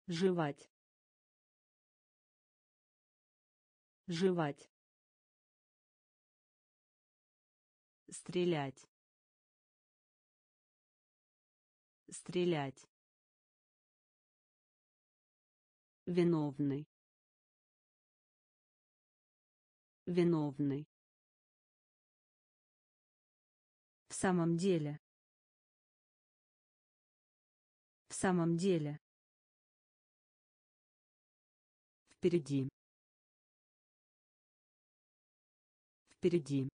Жевать. Жевать стрелять. Стрелять. Виновный. Виновный. В самом деле. В самом деле. Впереди. Впереди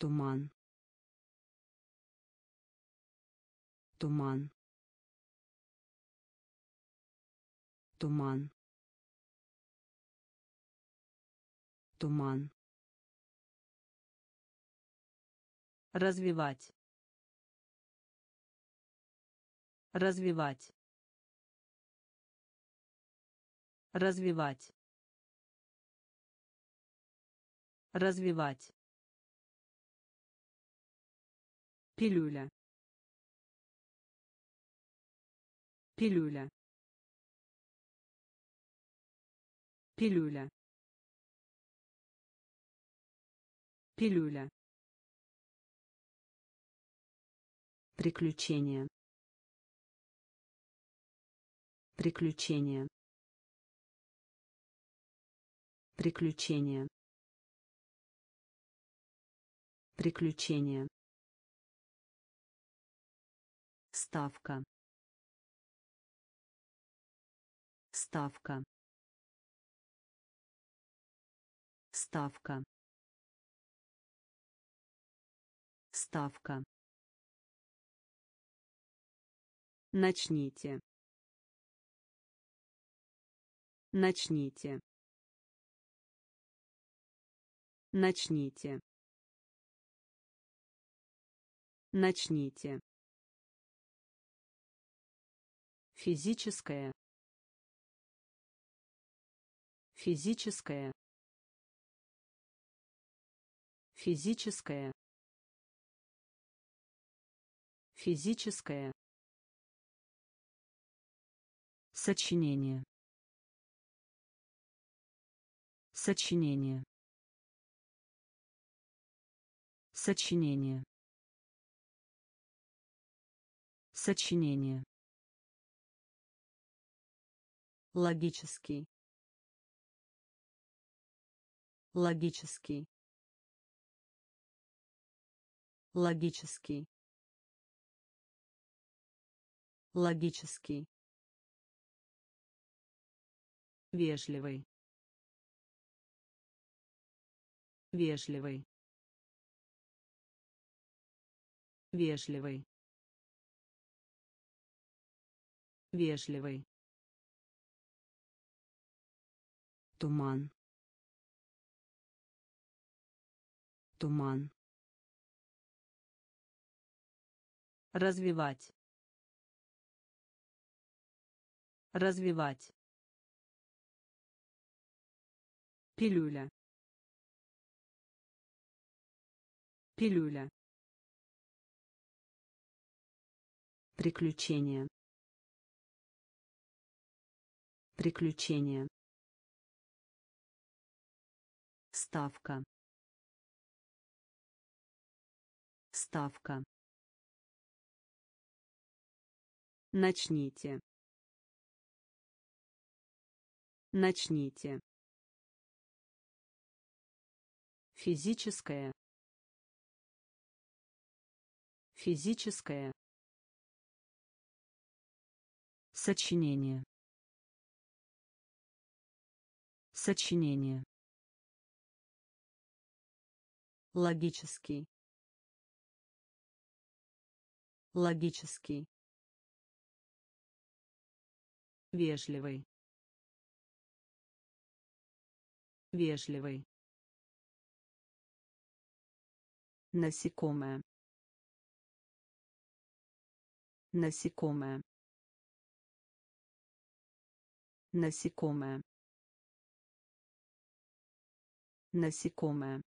туман. Туман. Туман. Туман. Развивать. Развивать. Развивать. Развивать пилюля. Пилюля. Пилюля. Пилюля. Приключения. Приключения. Приключения. Приключения ставка. Ставка. Ставка. Ставка. Начните. Начните. Начните. Начните физическое. Физическое. Физическое. Физическое. Сочинение. Сочинение. Сочинение. Сочинение. Логический. Логический. Логический. Логический. Вежливый. Вежливый. Вежливый. Вежливый. Туман. Туман. Развивать. Развивать. Пилюля. Пилюля. Приключения. Приключения. Ставка. Ставка. Начните. Начните. Физическое. Физическое. Сочинение. Сочинение. Логический. Логический. Вежливый. Вежливый. Насекомое. Насекомое. Насекомое. Насекомое.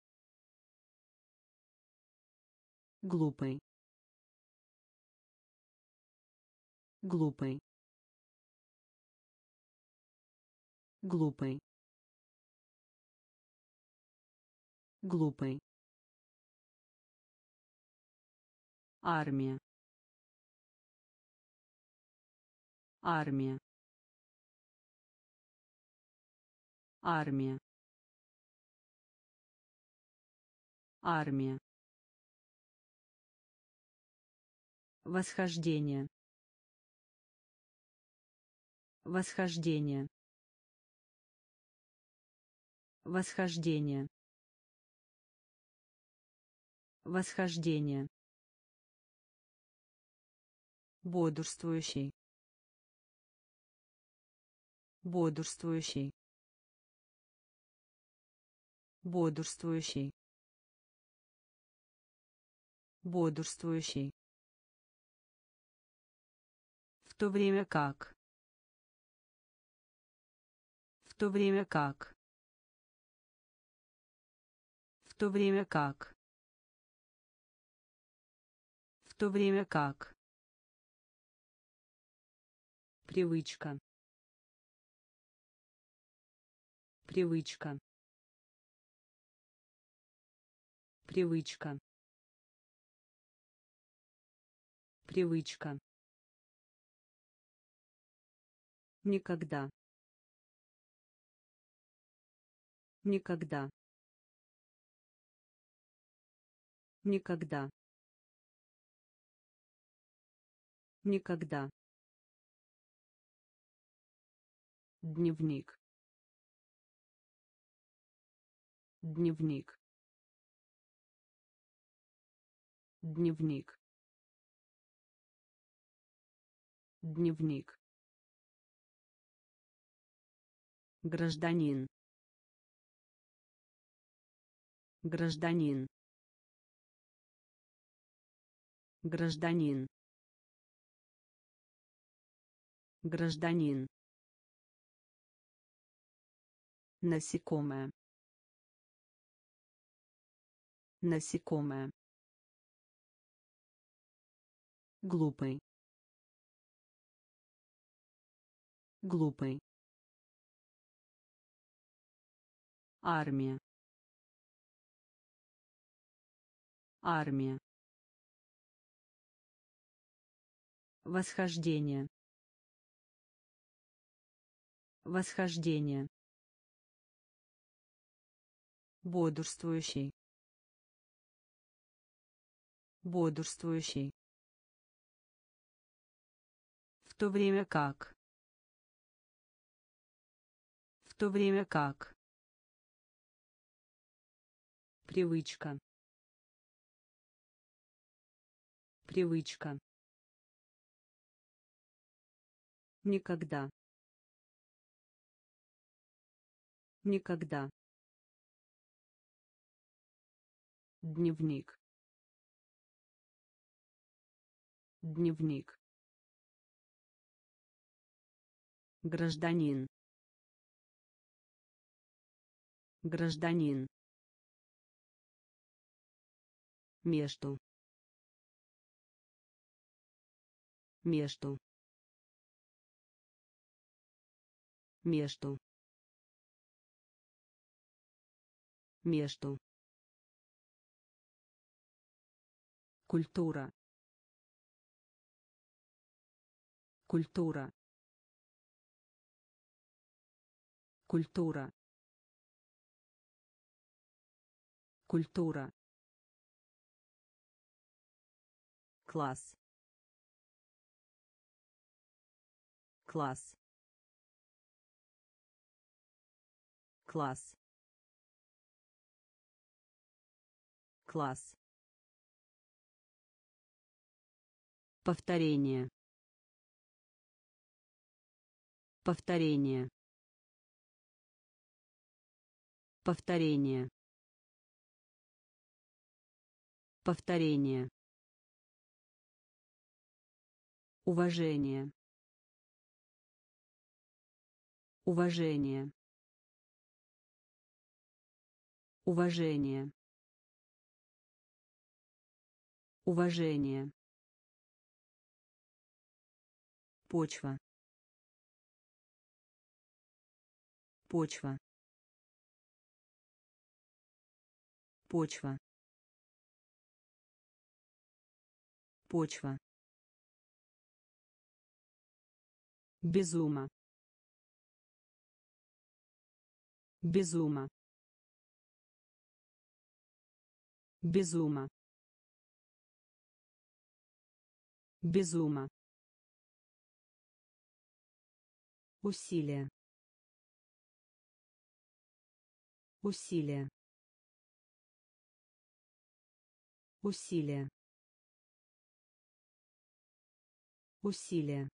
Глупый. Глупый. Глупый. Глупый. Армия. Армия. Армия. Армия. Восхождение. Восхождение. Восхождение. Восхождение. бодрствующий бодрствующий бодрствующий бодрствующий то время как в то время как в то время как в то время как Привычка. Привычка. Привычка. Привычка. Никогда. Никогда. Никогда. Никогда. Дневник. Дневник. Дневник. Дневник. Гражданин. Гражданин. Гражданин. Гражданин. Насекомое. Насекомое. Глупый. Глупый. Армия. Армия. Восхождение. Восхождение. Бодрствующий. Бодрствующий. В то время как. В то время как. Привычка. Привычка. Никогда. Никогда. Дневник. Дневник. Гражданин. Гражданин. Между. Между. Между. Между. Культура. Культура. Культура. Культура. Класс. Класс. Класс. Класс. Повторение. Повторение. Повторение. Повторение Уважение. Уважение. Уважение. Уважение. Почва. Почва. Почва. Почва. Безума. Безума. Безума. Безума. Усилие. Усилие. Усилие. Усилие.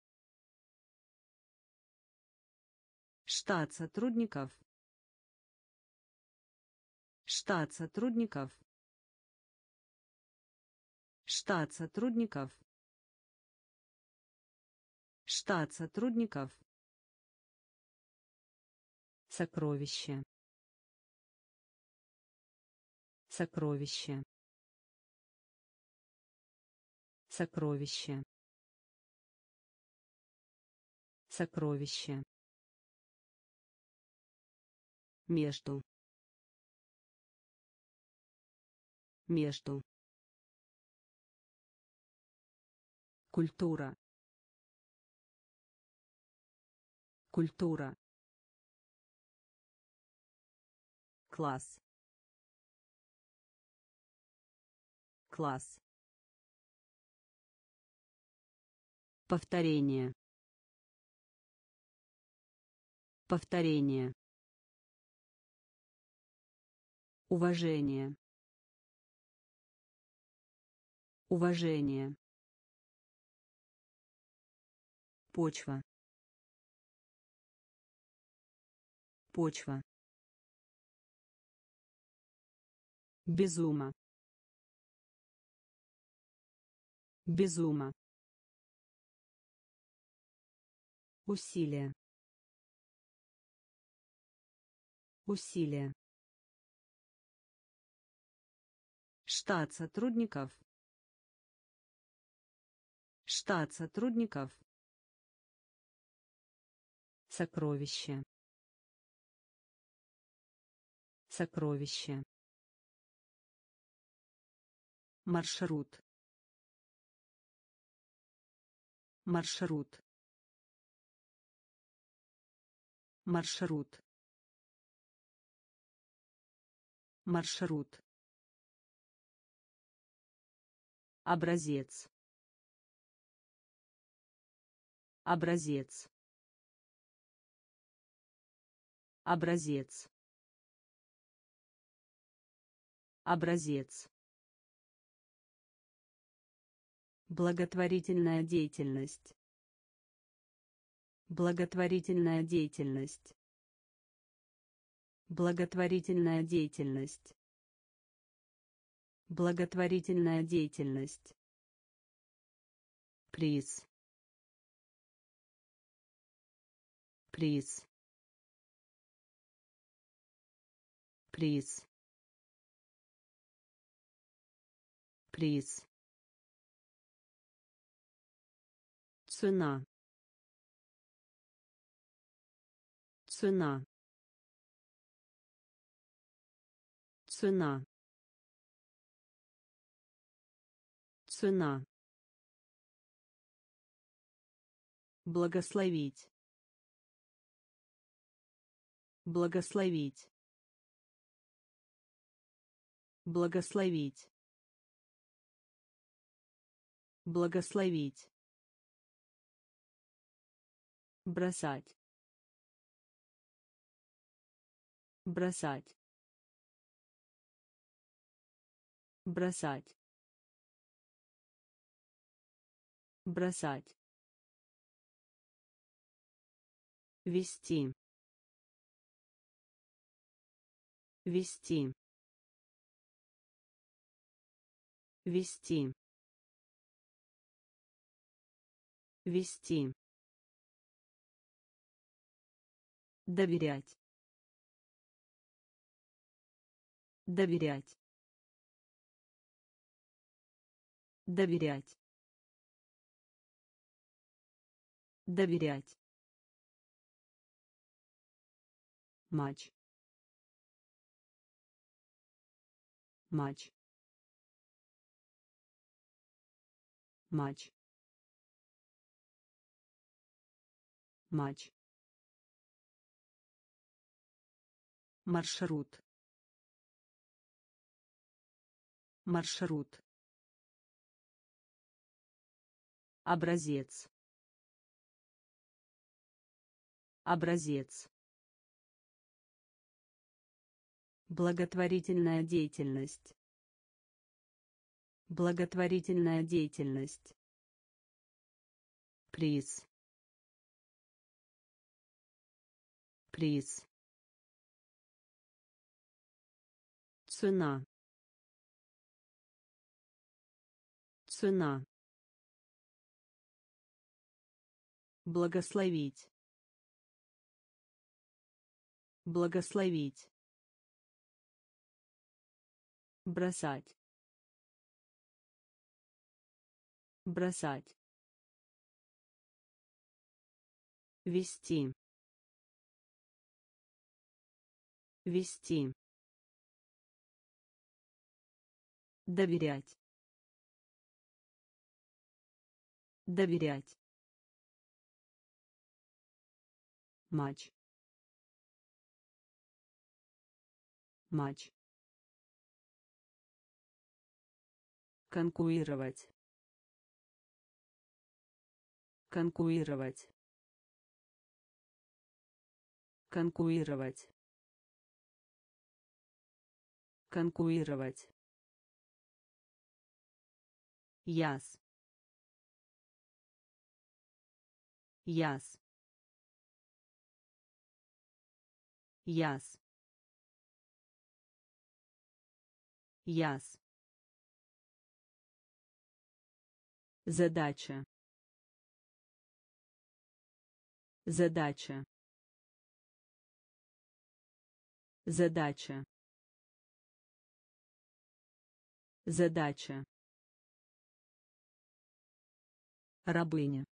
Штат сотрудников. Штат сотрудников. Штат сотрудников. Штат сотрудников. Сокровище. Сокровище. Сокровище. Сокровище между между культура культура класс класс повторение повторение Уважение. Уважение. Почва. Почва. Безума. Безума. Усилие. Усилие. Штат сотрудников. Штат сотрудников. Сокровище. Сокровище. Маршрут. Маршрут. Маршрут. Маршрут образец. Образец. Образец. Образец. Благотворительная деятельность. Благотворительная деятельность. Благотворительная деятельность благотворительная деятельность. Приз. Приз. Приз. Приз. Цена. Цена. Цена цена. Благословить. Благословить. Благословить. Благословить. Бросать. Бросать. Бросать бросать. Вести. Вести. Вести. Вести. Доверять. Доверять. Доверять доверять. Матч. Матч. Матч. Матч. Маршрут. Маршрут. Образец образец. Благотворительная деятельность. Благотворительная деятельность. Приз. Приз. Цена. Цена. Благословить благословить. Бросать. Бросать. Вести. Вести. Доверять. Доверять. Матч матч. Конкурировать. Конкурировать. Конкурировать. Конкурировать. Яс. Яс. Яс яс. Задача. Задача. Задача. Задача. Рабыня.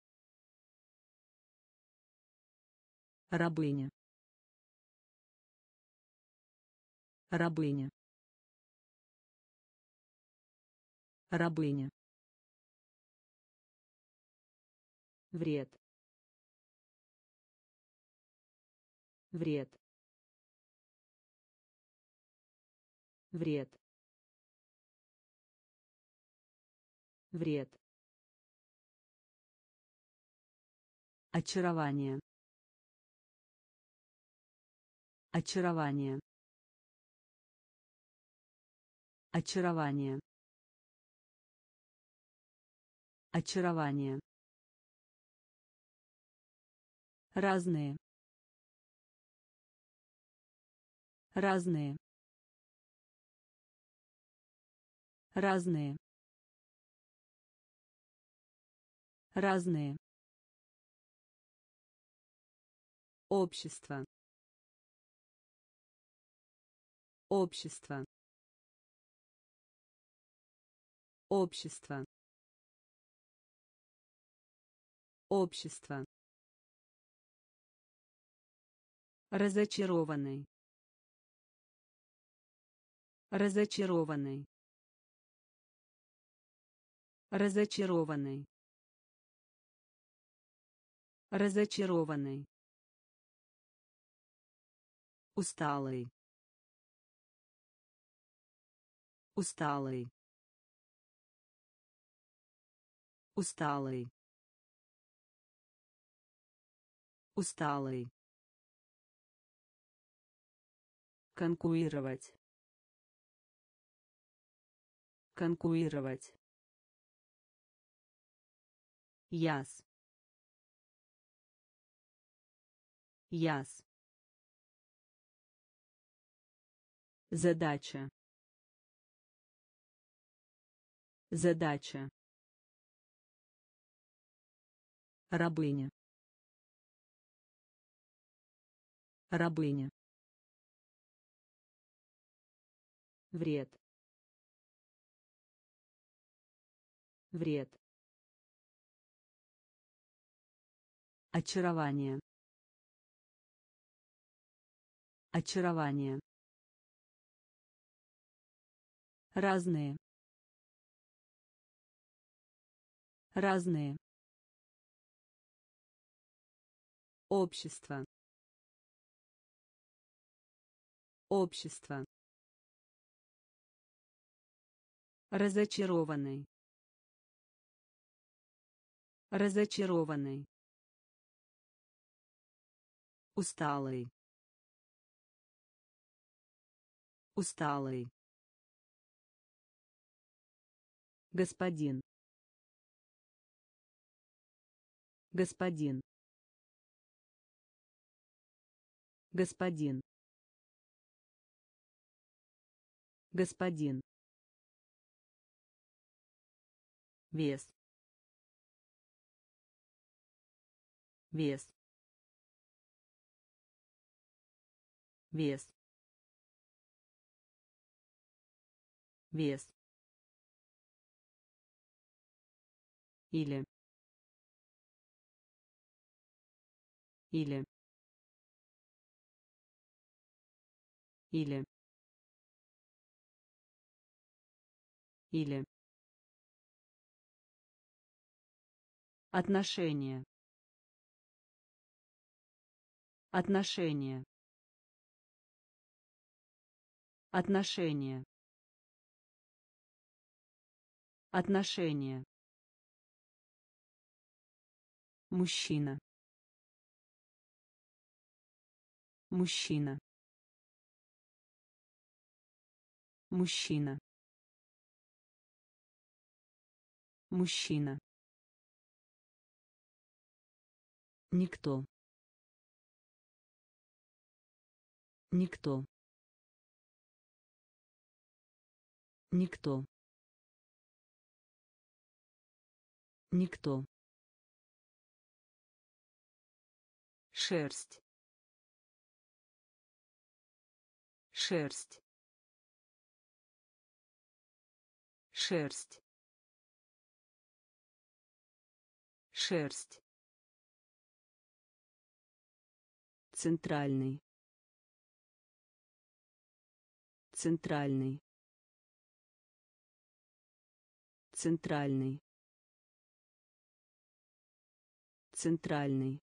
Рабыня. Рабыня рабыня. Вред. Вред. Вред. Вред. Очарование. Очарование. Очарование очарование. Разные. Разные. Разные. Разные. Общество. Общество. Общество общество разочарованный. Разочарованный. Разочарованный. Разочарованный. Усталый. Усталый. Усталый усталый конкурировать. Конкурировать. Яс. Яс. Задача. Задача. Рабыня рабыня. Вред. Вред. Очарование. Очарование. Разные. Разные. Общество общество разочарованный. Разочарованный. Усталый. Усталый. Господин. Господин. Господин господин. Вес. Вес. Вес. Вес. Или. Или. Или или Отношения. Отношения. Отношения. Отношения. Мужчина. Мужчина. Мужчина. Мужчина. Никто. Никто. Никто. Никто. Шерсть. Шерсть. Шерсть. Шерсть. Центральный. Центральный. центральный центральный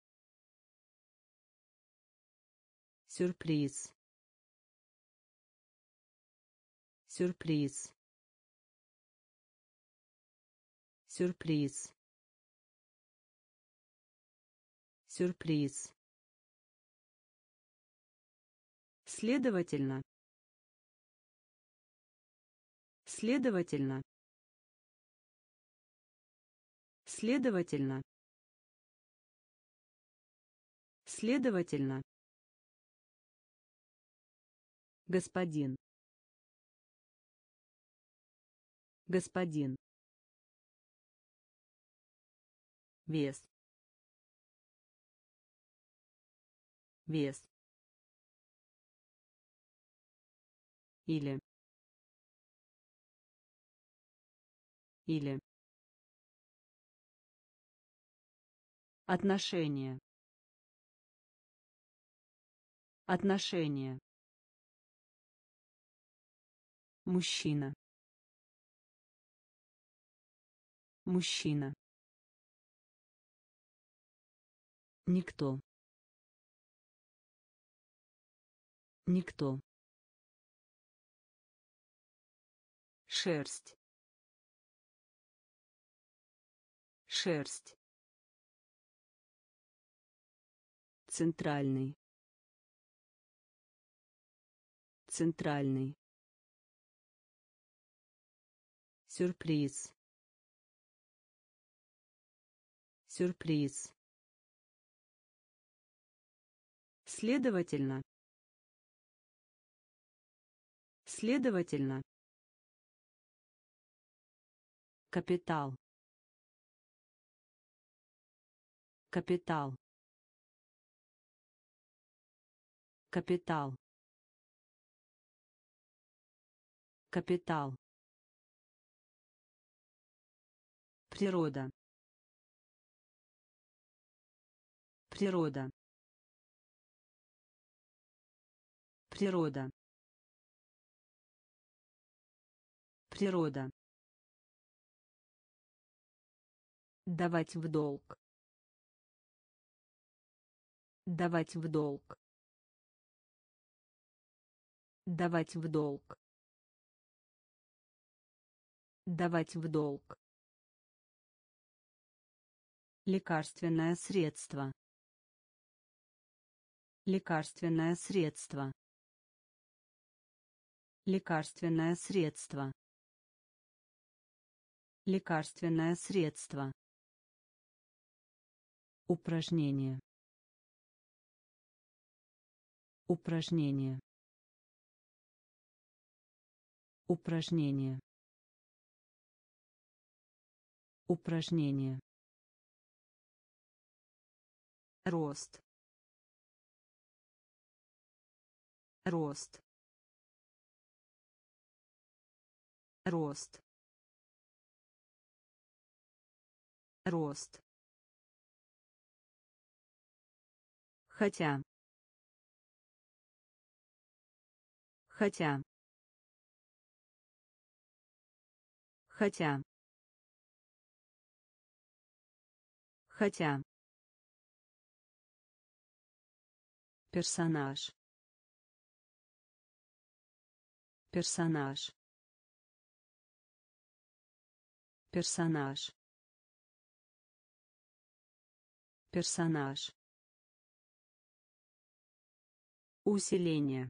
сюрприз сюрприз сюрприз сюрприз. Следовательно. Следовательно. Следовательно. Следовательно. Господин. Господин. Вес вес. Или. Или. Отношения. Отношения. Мужчина. Мужчина. Никто никто. Шерсть. Шерсть. Центральный. Центральный. Сюрприз. Сюрприз. Следовательно следовательно капитал. Капитал. Капитал. Капитал. Природа. Природа. Природа природа. Давать в долг. Давать в долг. Давать в долг. Давать в долг. Лекарственное средство. Лекарственное средство. Лекарственное средство лекарственное средство. Упражнение. Упражнение. Упражнение. Упражнение. Рост. Рост. Рост рост. Хотя. Хотя. Хотя. Хотя. Персонаж. Персонаж. Персонаж персонаж. Усиление.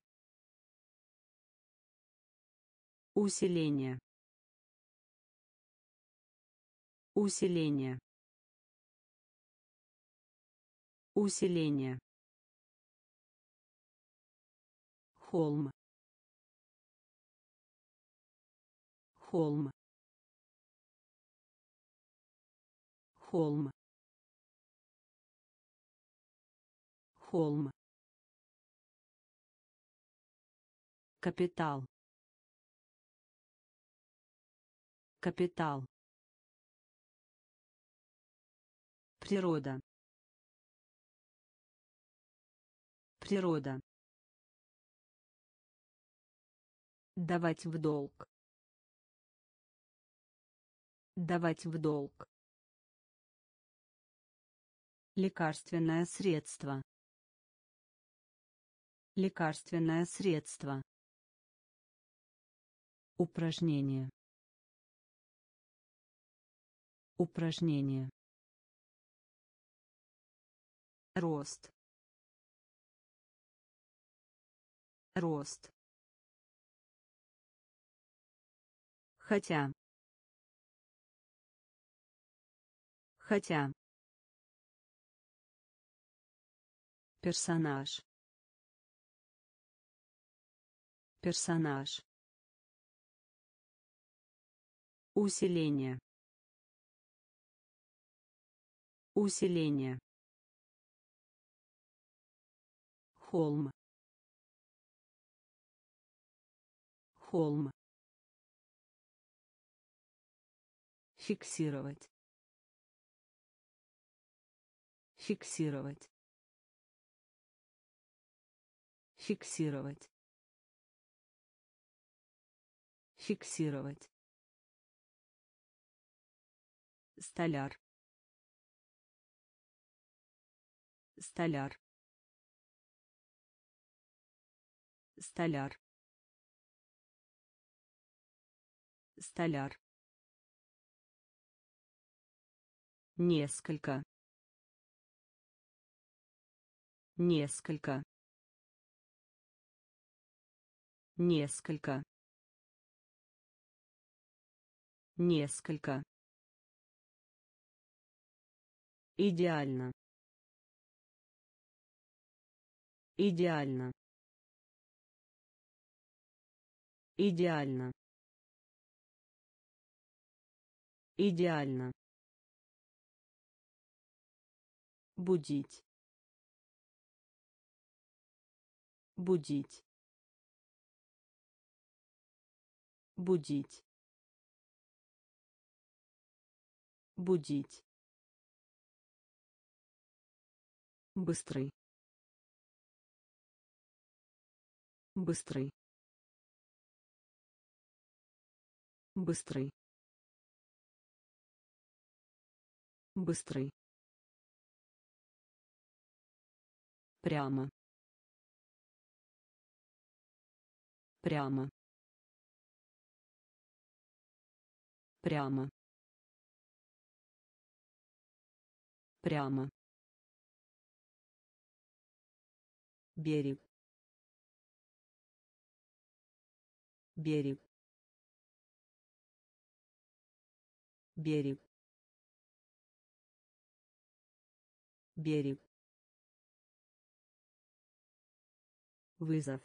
Усиление. Усиление. Усиление. Холм. Холм. Холм холм. Капитал. Капитал. Природа. Природа. Давать в долг. Давать в долг. Лекарственное средство. Лекарственное средство. Упражнение. Упражнение. Рост. Рост. Хотя. Хотя. Персонаж. Персонаж. Усиление. Усиление. Холм. Холм. Фиксировать. Фиксировать. Фиксировать. Фиксировать. Столяр. Столяр. Столяр. Столяр. Несколько. Несколько. Несколько. Несколько. Идеально. Идеально. Идеально. Идеально. Будить. Будить. Будить. Будить. Быстрый. Быстрый. Быстрый. Быстрый. Прямо. Прямо. Прямо. Прямо. берег. Берег. Берег. Берег. Вызов.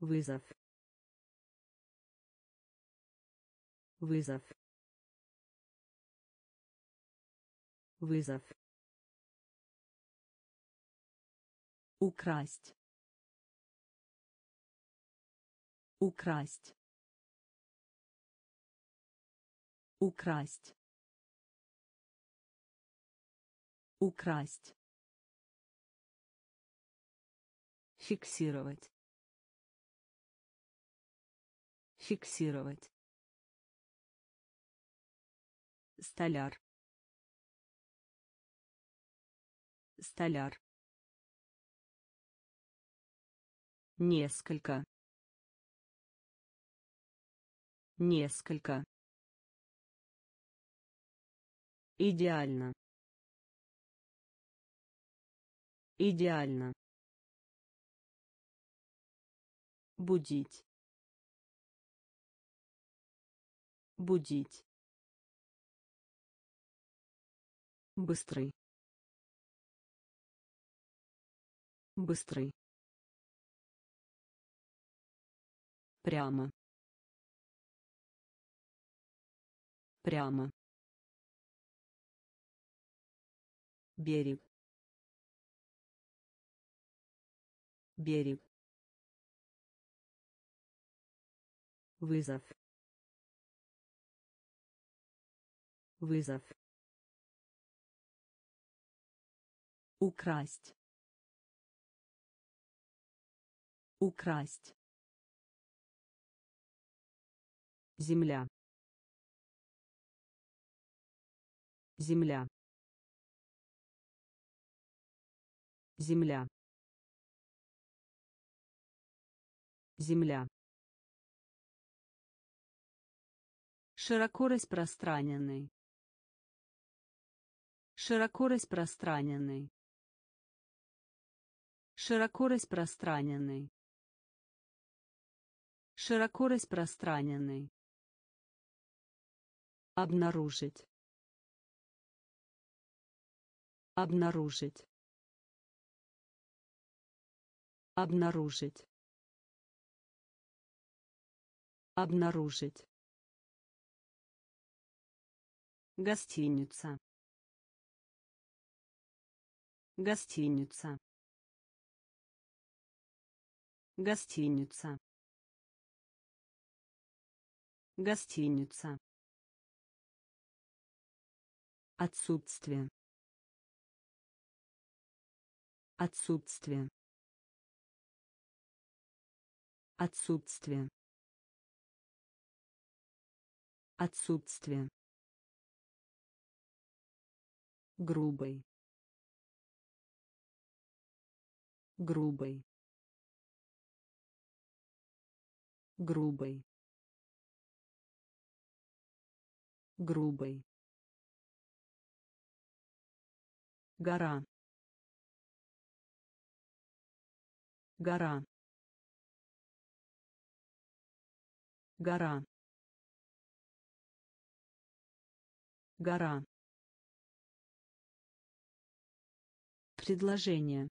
Вызов. Вызов вызов. Украсть. Украсть. Украсть. Украсть. Фиксировать. Фиксировать. Столяр столяр Несколько. Несколько. Идеально. Идеально. Будить. Будить. Быстрый. Быстрый. Прямо. Прямо. берег берег вызов вызов украсть украсть. Земля. Земля. Земля. Земля. Широко распространенный. Широко распространенный. Широко распространенный широко распространенный. Обнаружить. Обнаружить. Обнаружить. Обнаружить. Гостиница. Гостиница. Гостиница гостиница. Отсутствие. Отсутствие. Отсутствие. Отсутствие. Грубый. Грубый. Грубый грубый гора гора гора гора Предложение.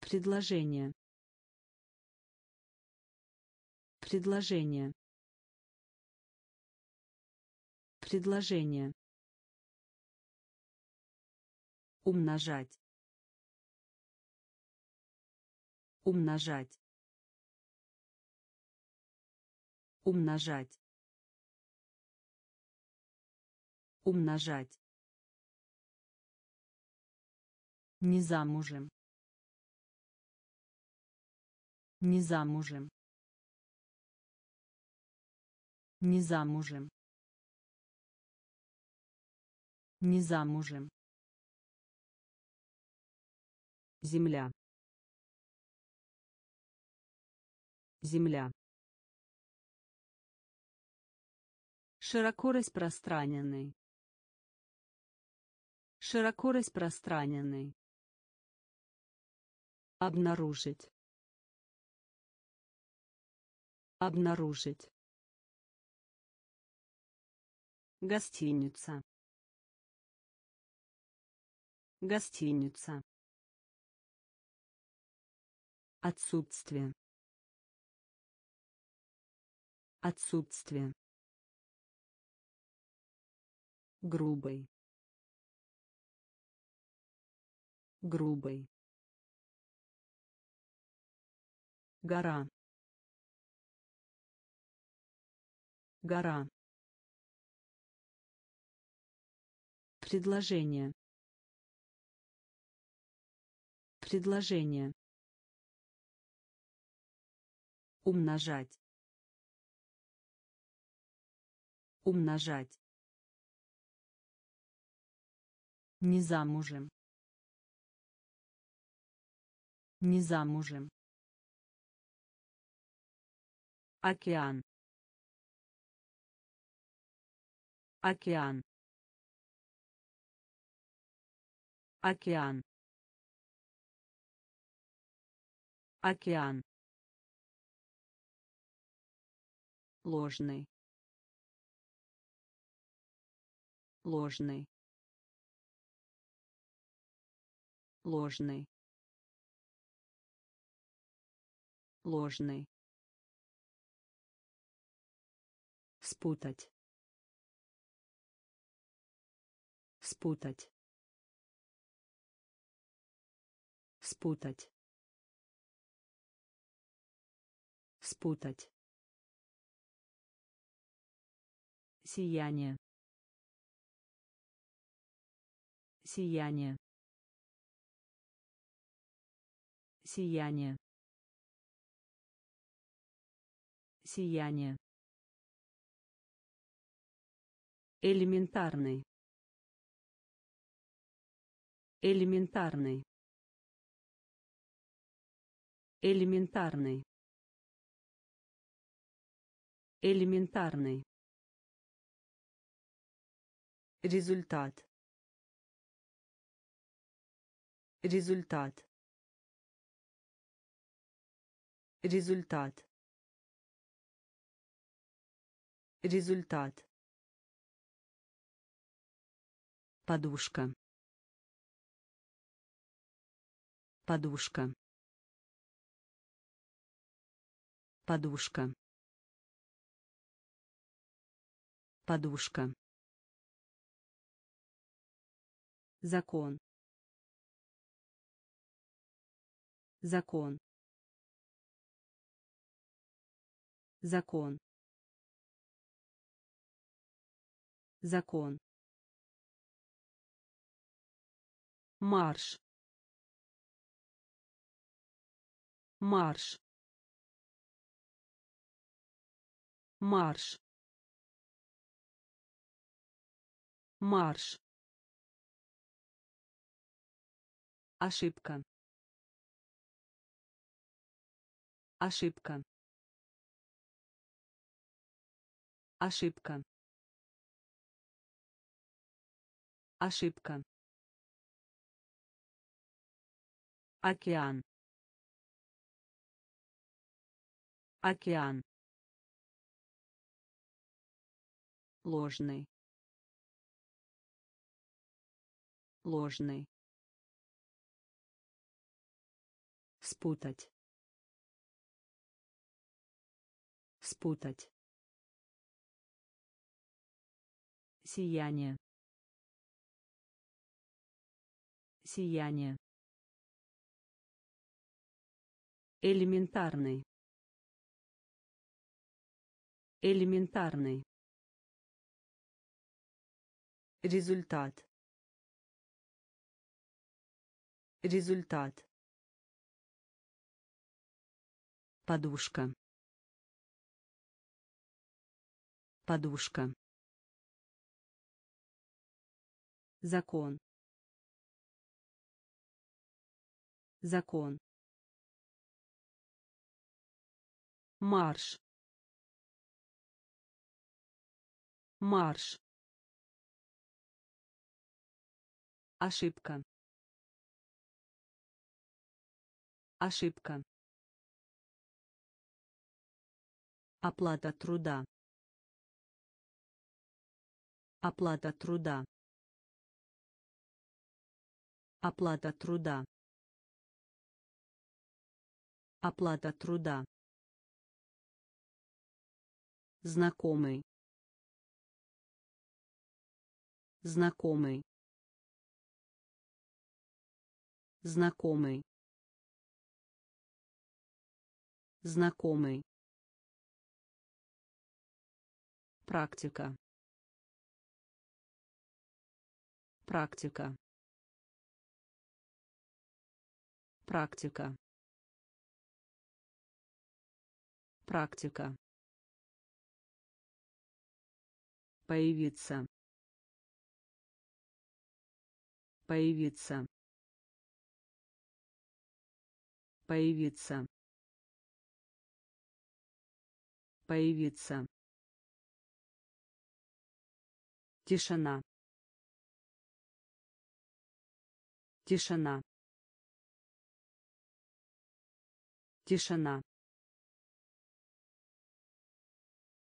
Предложение. Предложение. Предложение. Умножать. Умножать. Умножать. Умножать. Не замужем. Не замужем. Не замужем. Не замужем. Земля. Земля. Широко распространенный. Широко распространенный. Обнаружить. Обнаружить. Гостиница. Гостиница. Отсутствие. Отсутствие. Грубый. Грубый. гора гора предложение предложение. Умножать. Умножать. Не замужем не замужем океан. Океан. Океан океан. Ложный. Ложный. Ложный. Ложный. Спутать. Спутать. Спутать спутать сияние сияние сияние Сияние. Элементарный. Элементарный. Элементарный. Элементарный. Результат. Результат. Результат. Результат. Подушка. Подушка. Подушка. Подушка. Закон. Закон. Закон. Закон. Марш. Марш. Марш. Марш. Ошибка. Ошибка. Ошибка. Ошибка. Океан. Океан. Ложный. Ложный. Спутать. Спутать. Сияние. Сияние. Элементарный. Элементарный. Результат. Результат. Подушка. Подушка. Закон. Закон. Марш. Марш. Ошибка. Ошибка. Оплата труда. Оплата труда. Оплата труда. Оплата труда. Знакомый. Знакомый. Знакомый. Знакомый. Практика. Практика. Практика. Практика. Появиться. Появиться. Появиться. Появиться. Тишина. Тишина. Тишина.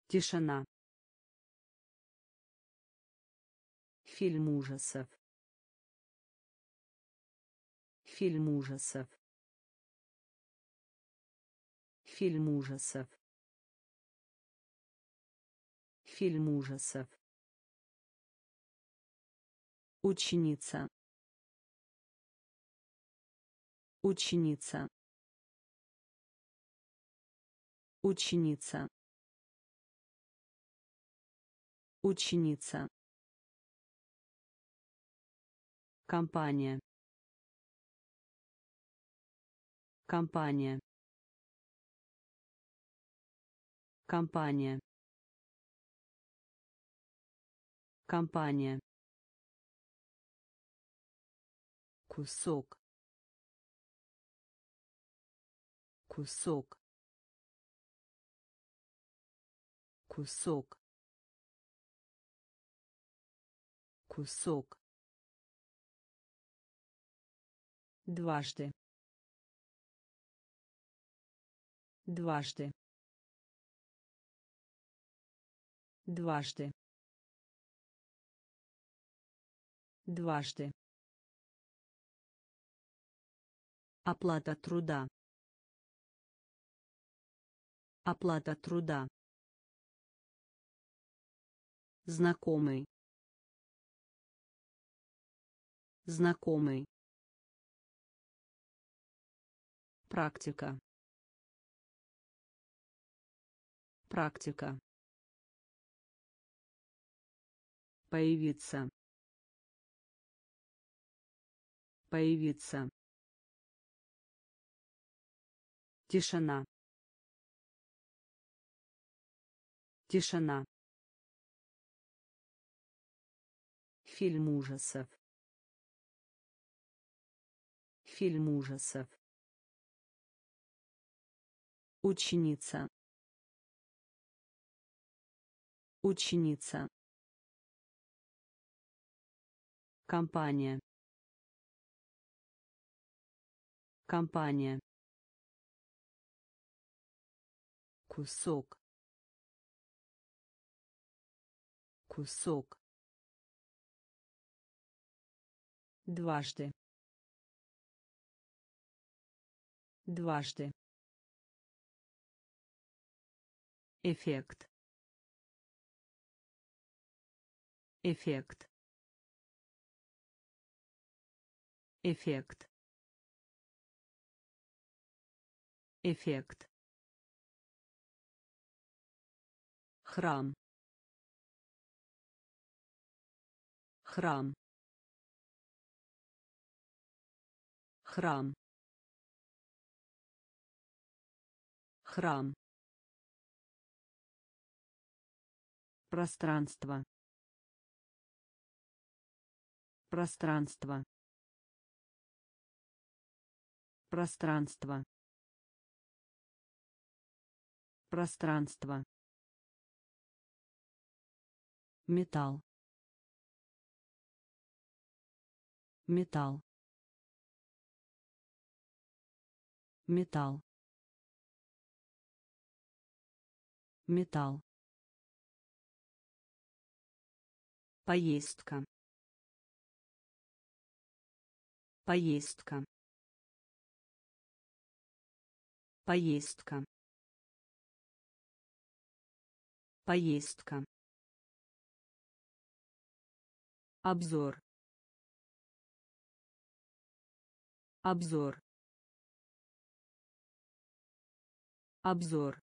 Тишина. Фильм ужасов. Фильм ужасов. Фильм ужасов. Фильм ужасов. Ученица. Ученица. Ученица. Ученица. Компания. Компания. Компания. Компания. кусок. Кусок. Кусок. Кусок. Дважды. Дважды. Дважды дважды Оплата труда. Оплата труда. Знакомый. Знакомый. Практика. Практика. Появиться. Появиться. Тишина. Тишина. Фильм ужасов. Фильм ужасов. Ученица. Ученица. Компания. Компания. кусок. Кусок. Дважды. Дважды. Эффект. Эффект. Эффект эффект. Храм. Храм. Храм. Храм. Пространство. Пространство. Пространство пространство. Металл. Металл. Металл. Металл. Поездка. Поездка. Поездка поездка Обзор. Обзор. Обзор.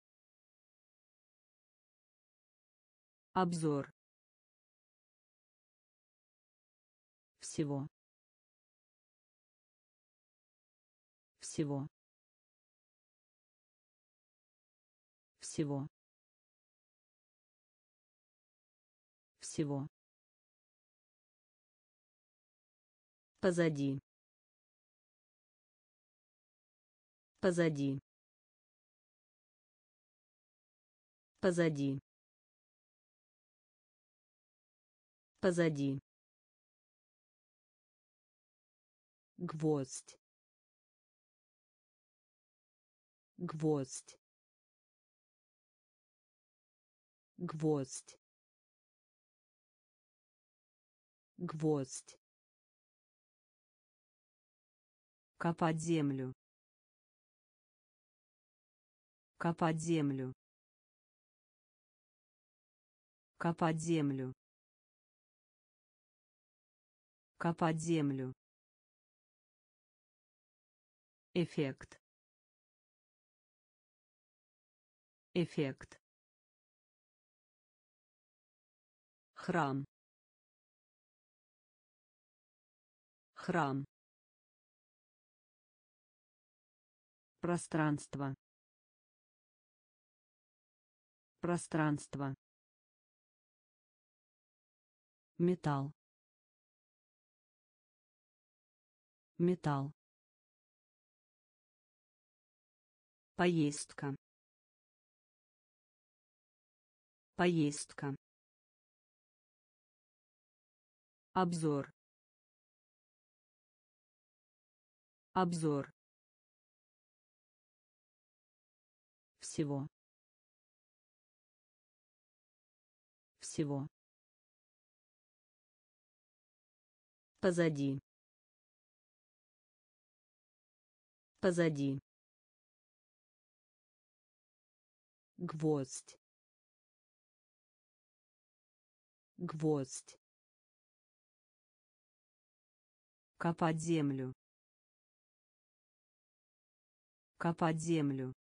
Обзор. Всего. Всего. Всего. Всего. Позади. Позади. Позади. Позади. Гвоздь. Гвоздь. Гвоздь. Гвоздь. Копать землю. Копать землю. Копать землю. Копать землю. Эффект. Эффект. Храм. Храм. Пространство. Пространство. Металл. Металл. Поездка. Поездка. Обзор. Обзор. Всего. Всего. Позади. Позади. Гвоздь. Гвоздь. Копать землю. Копать землю.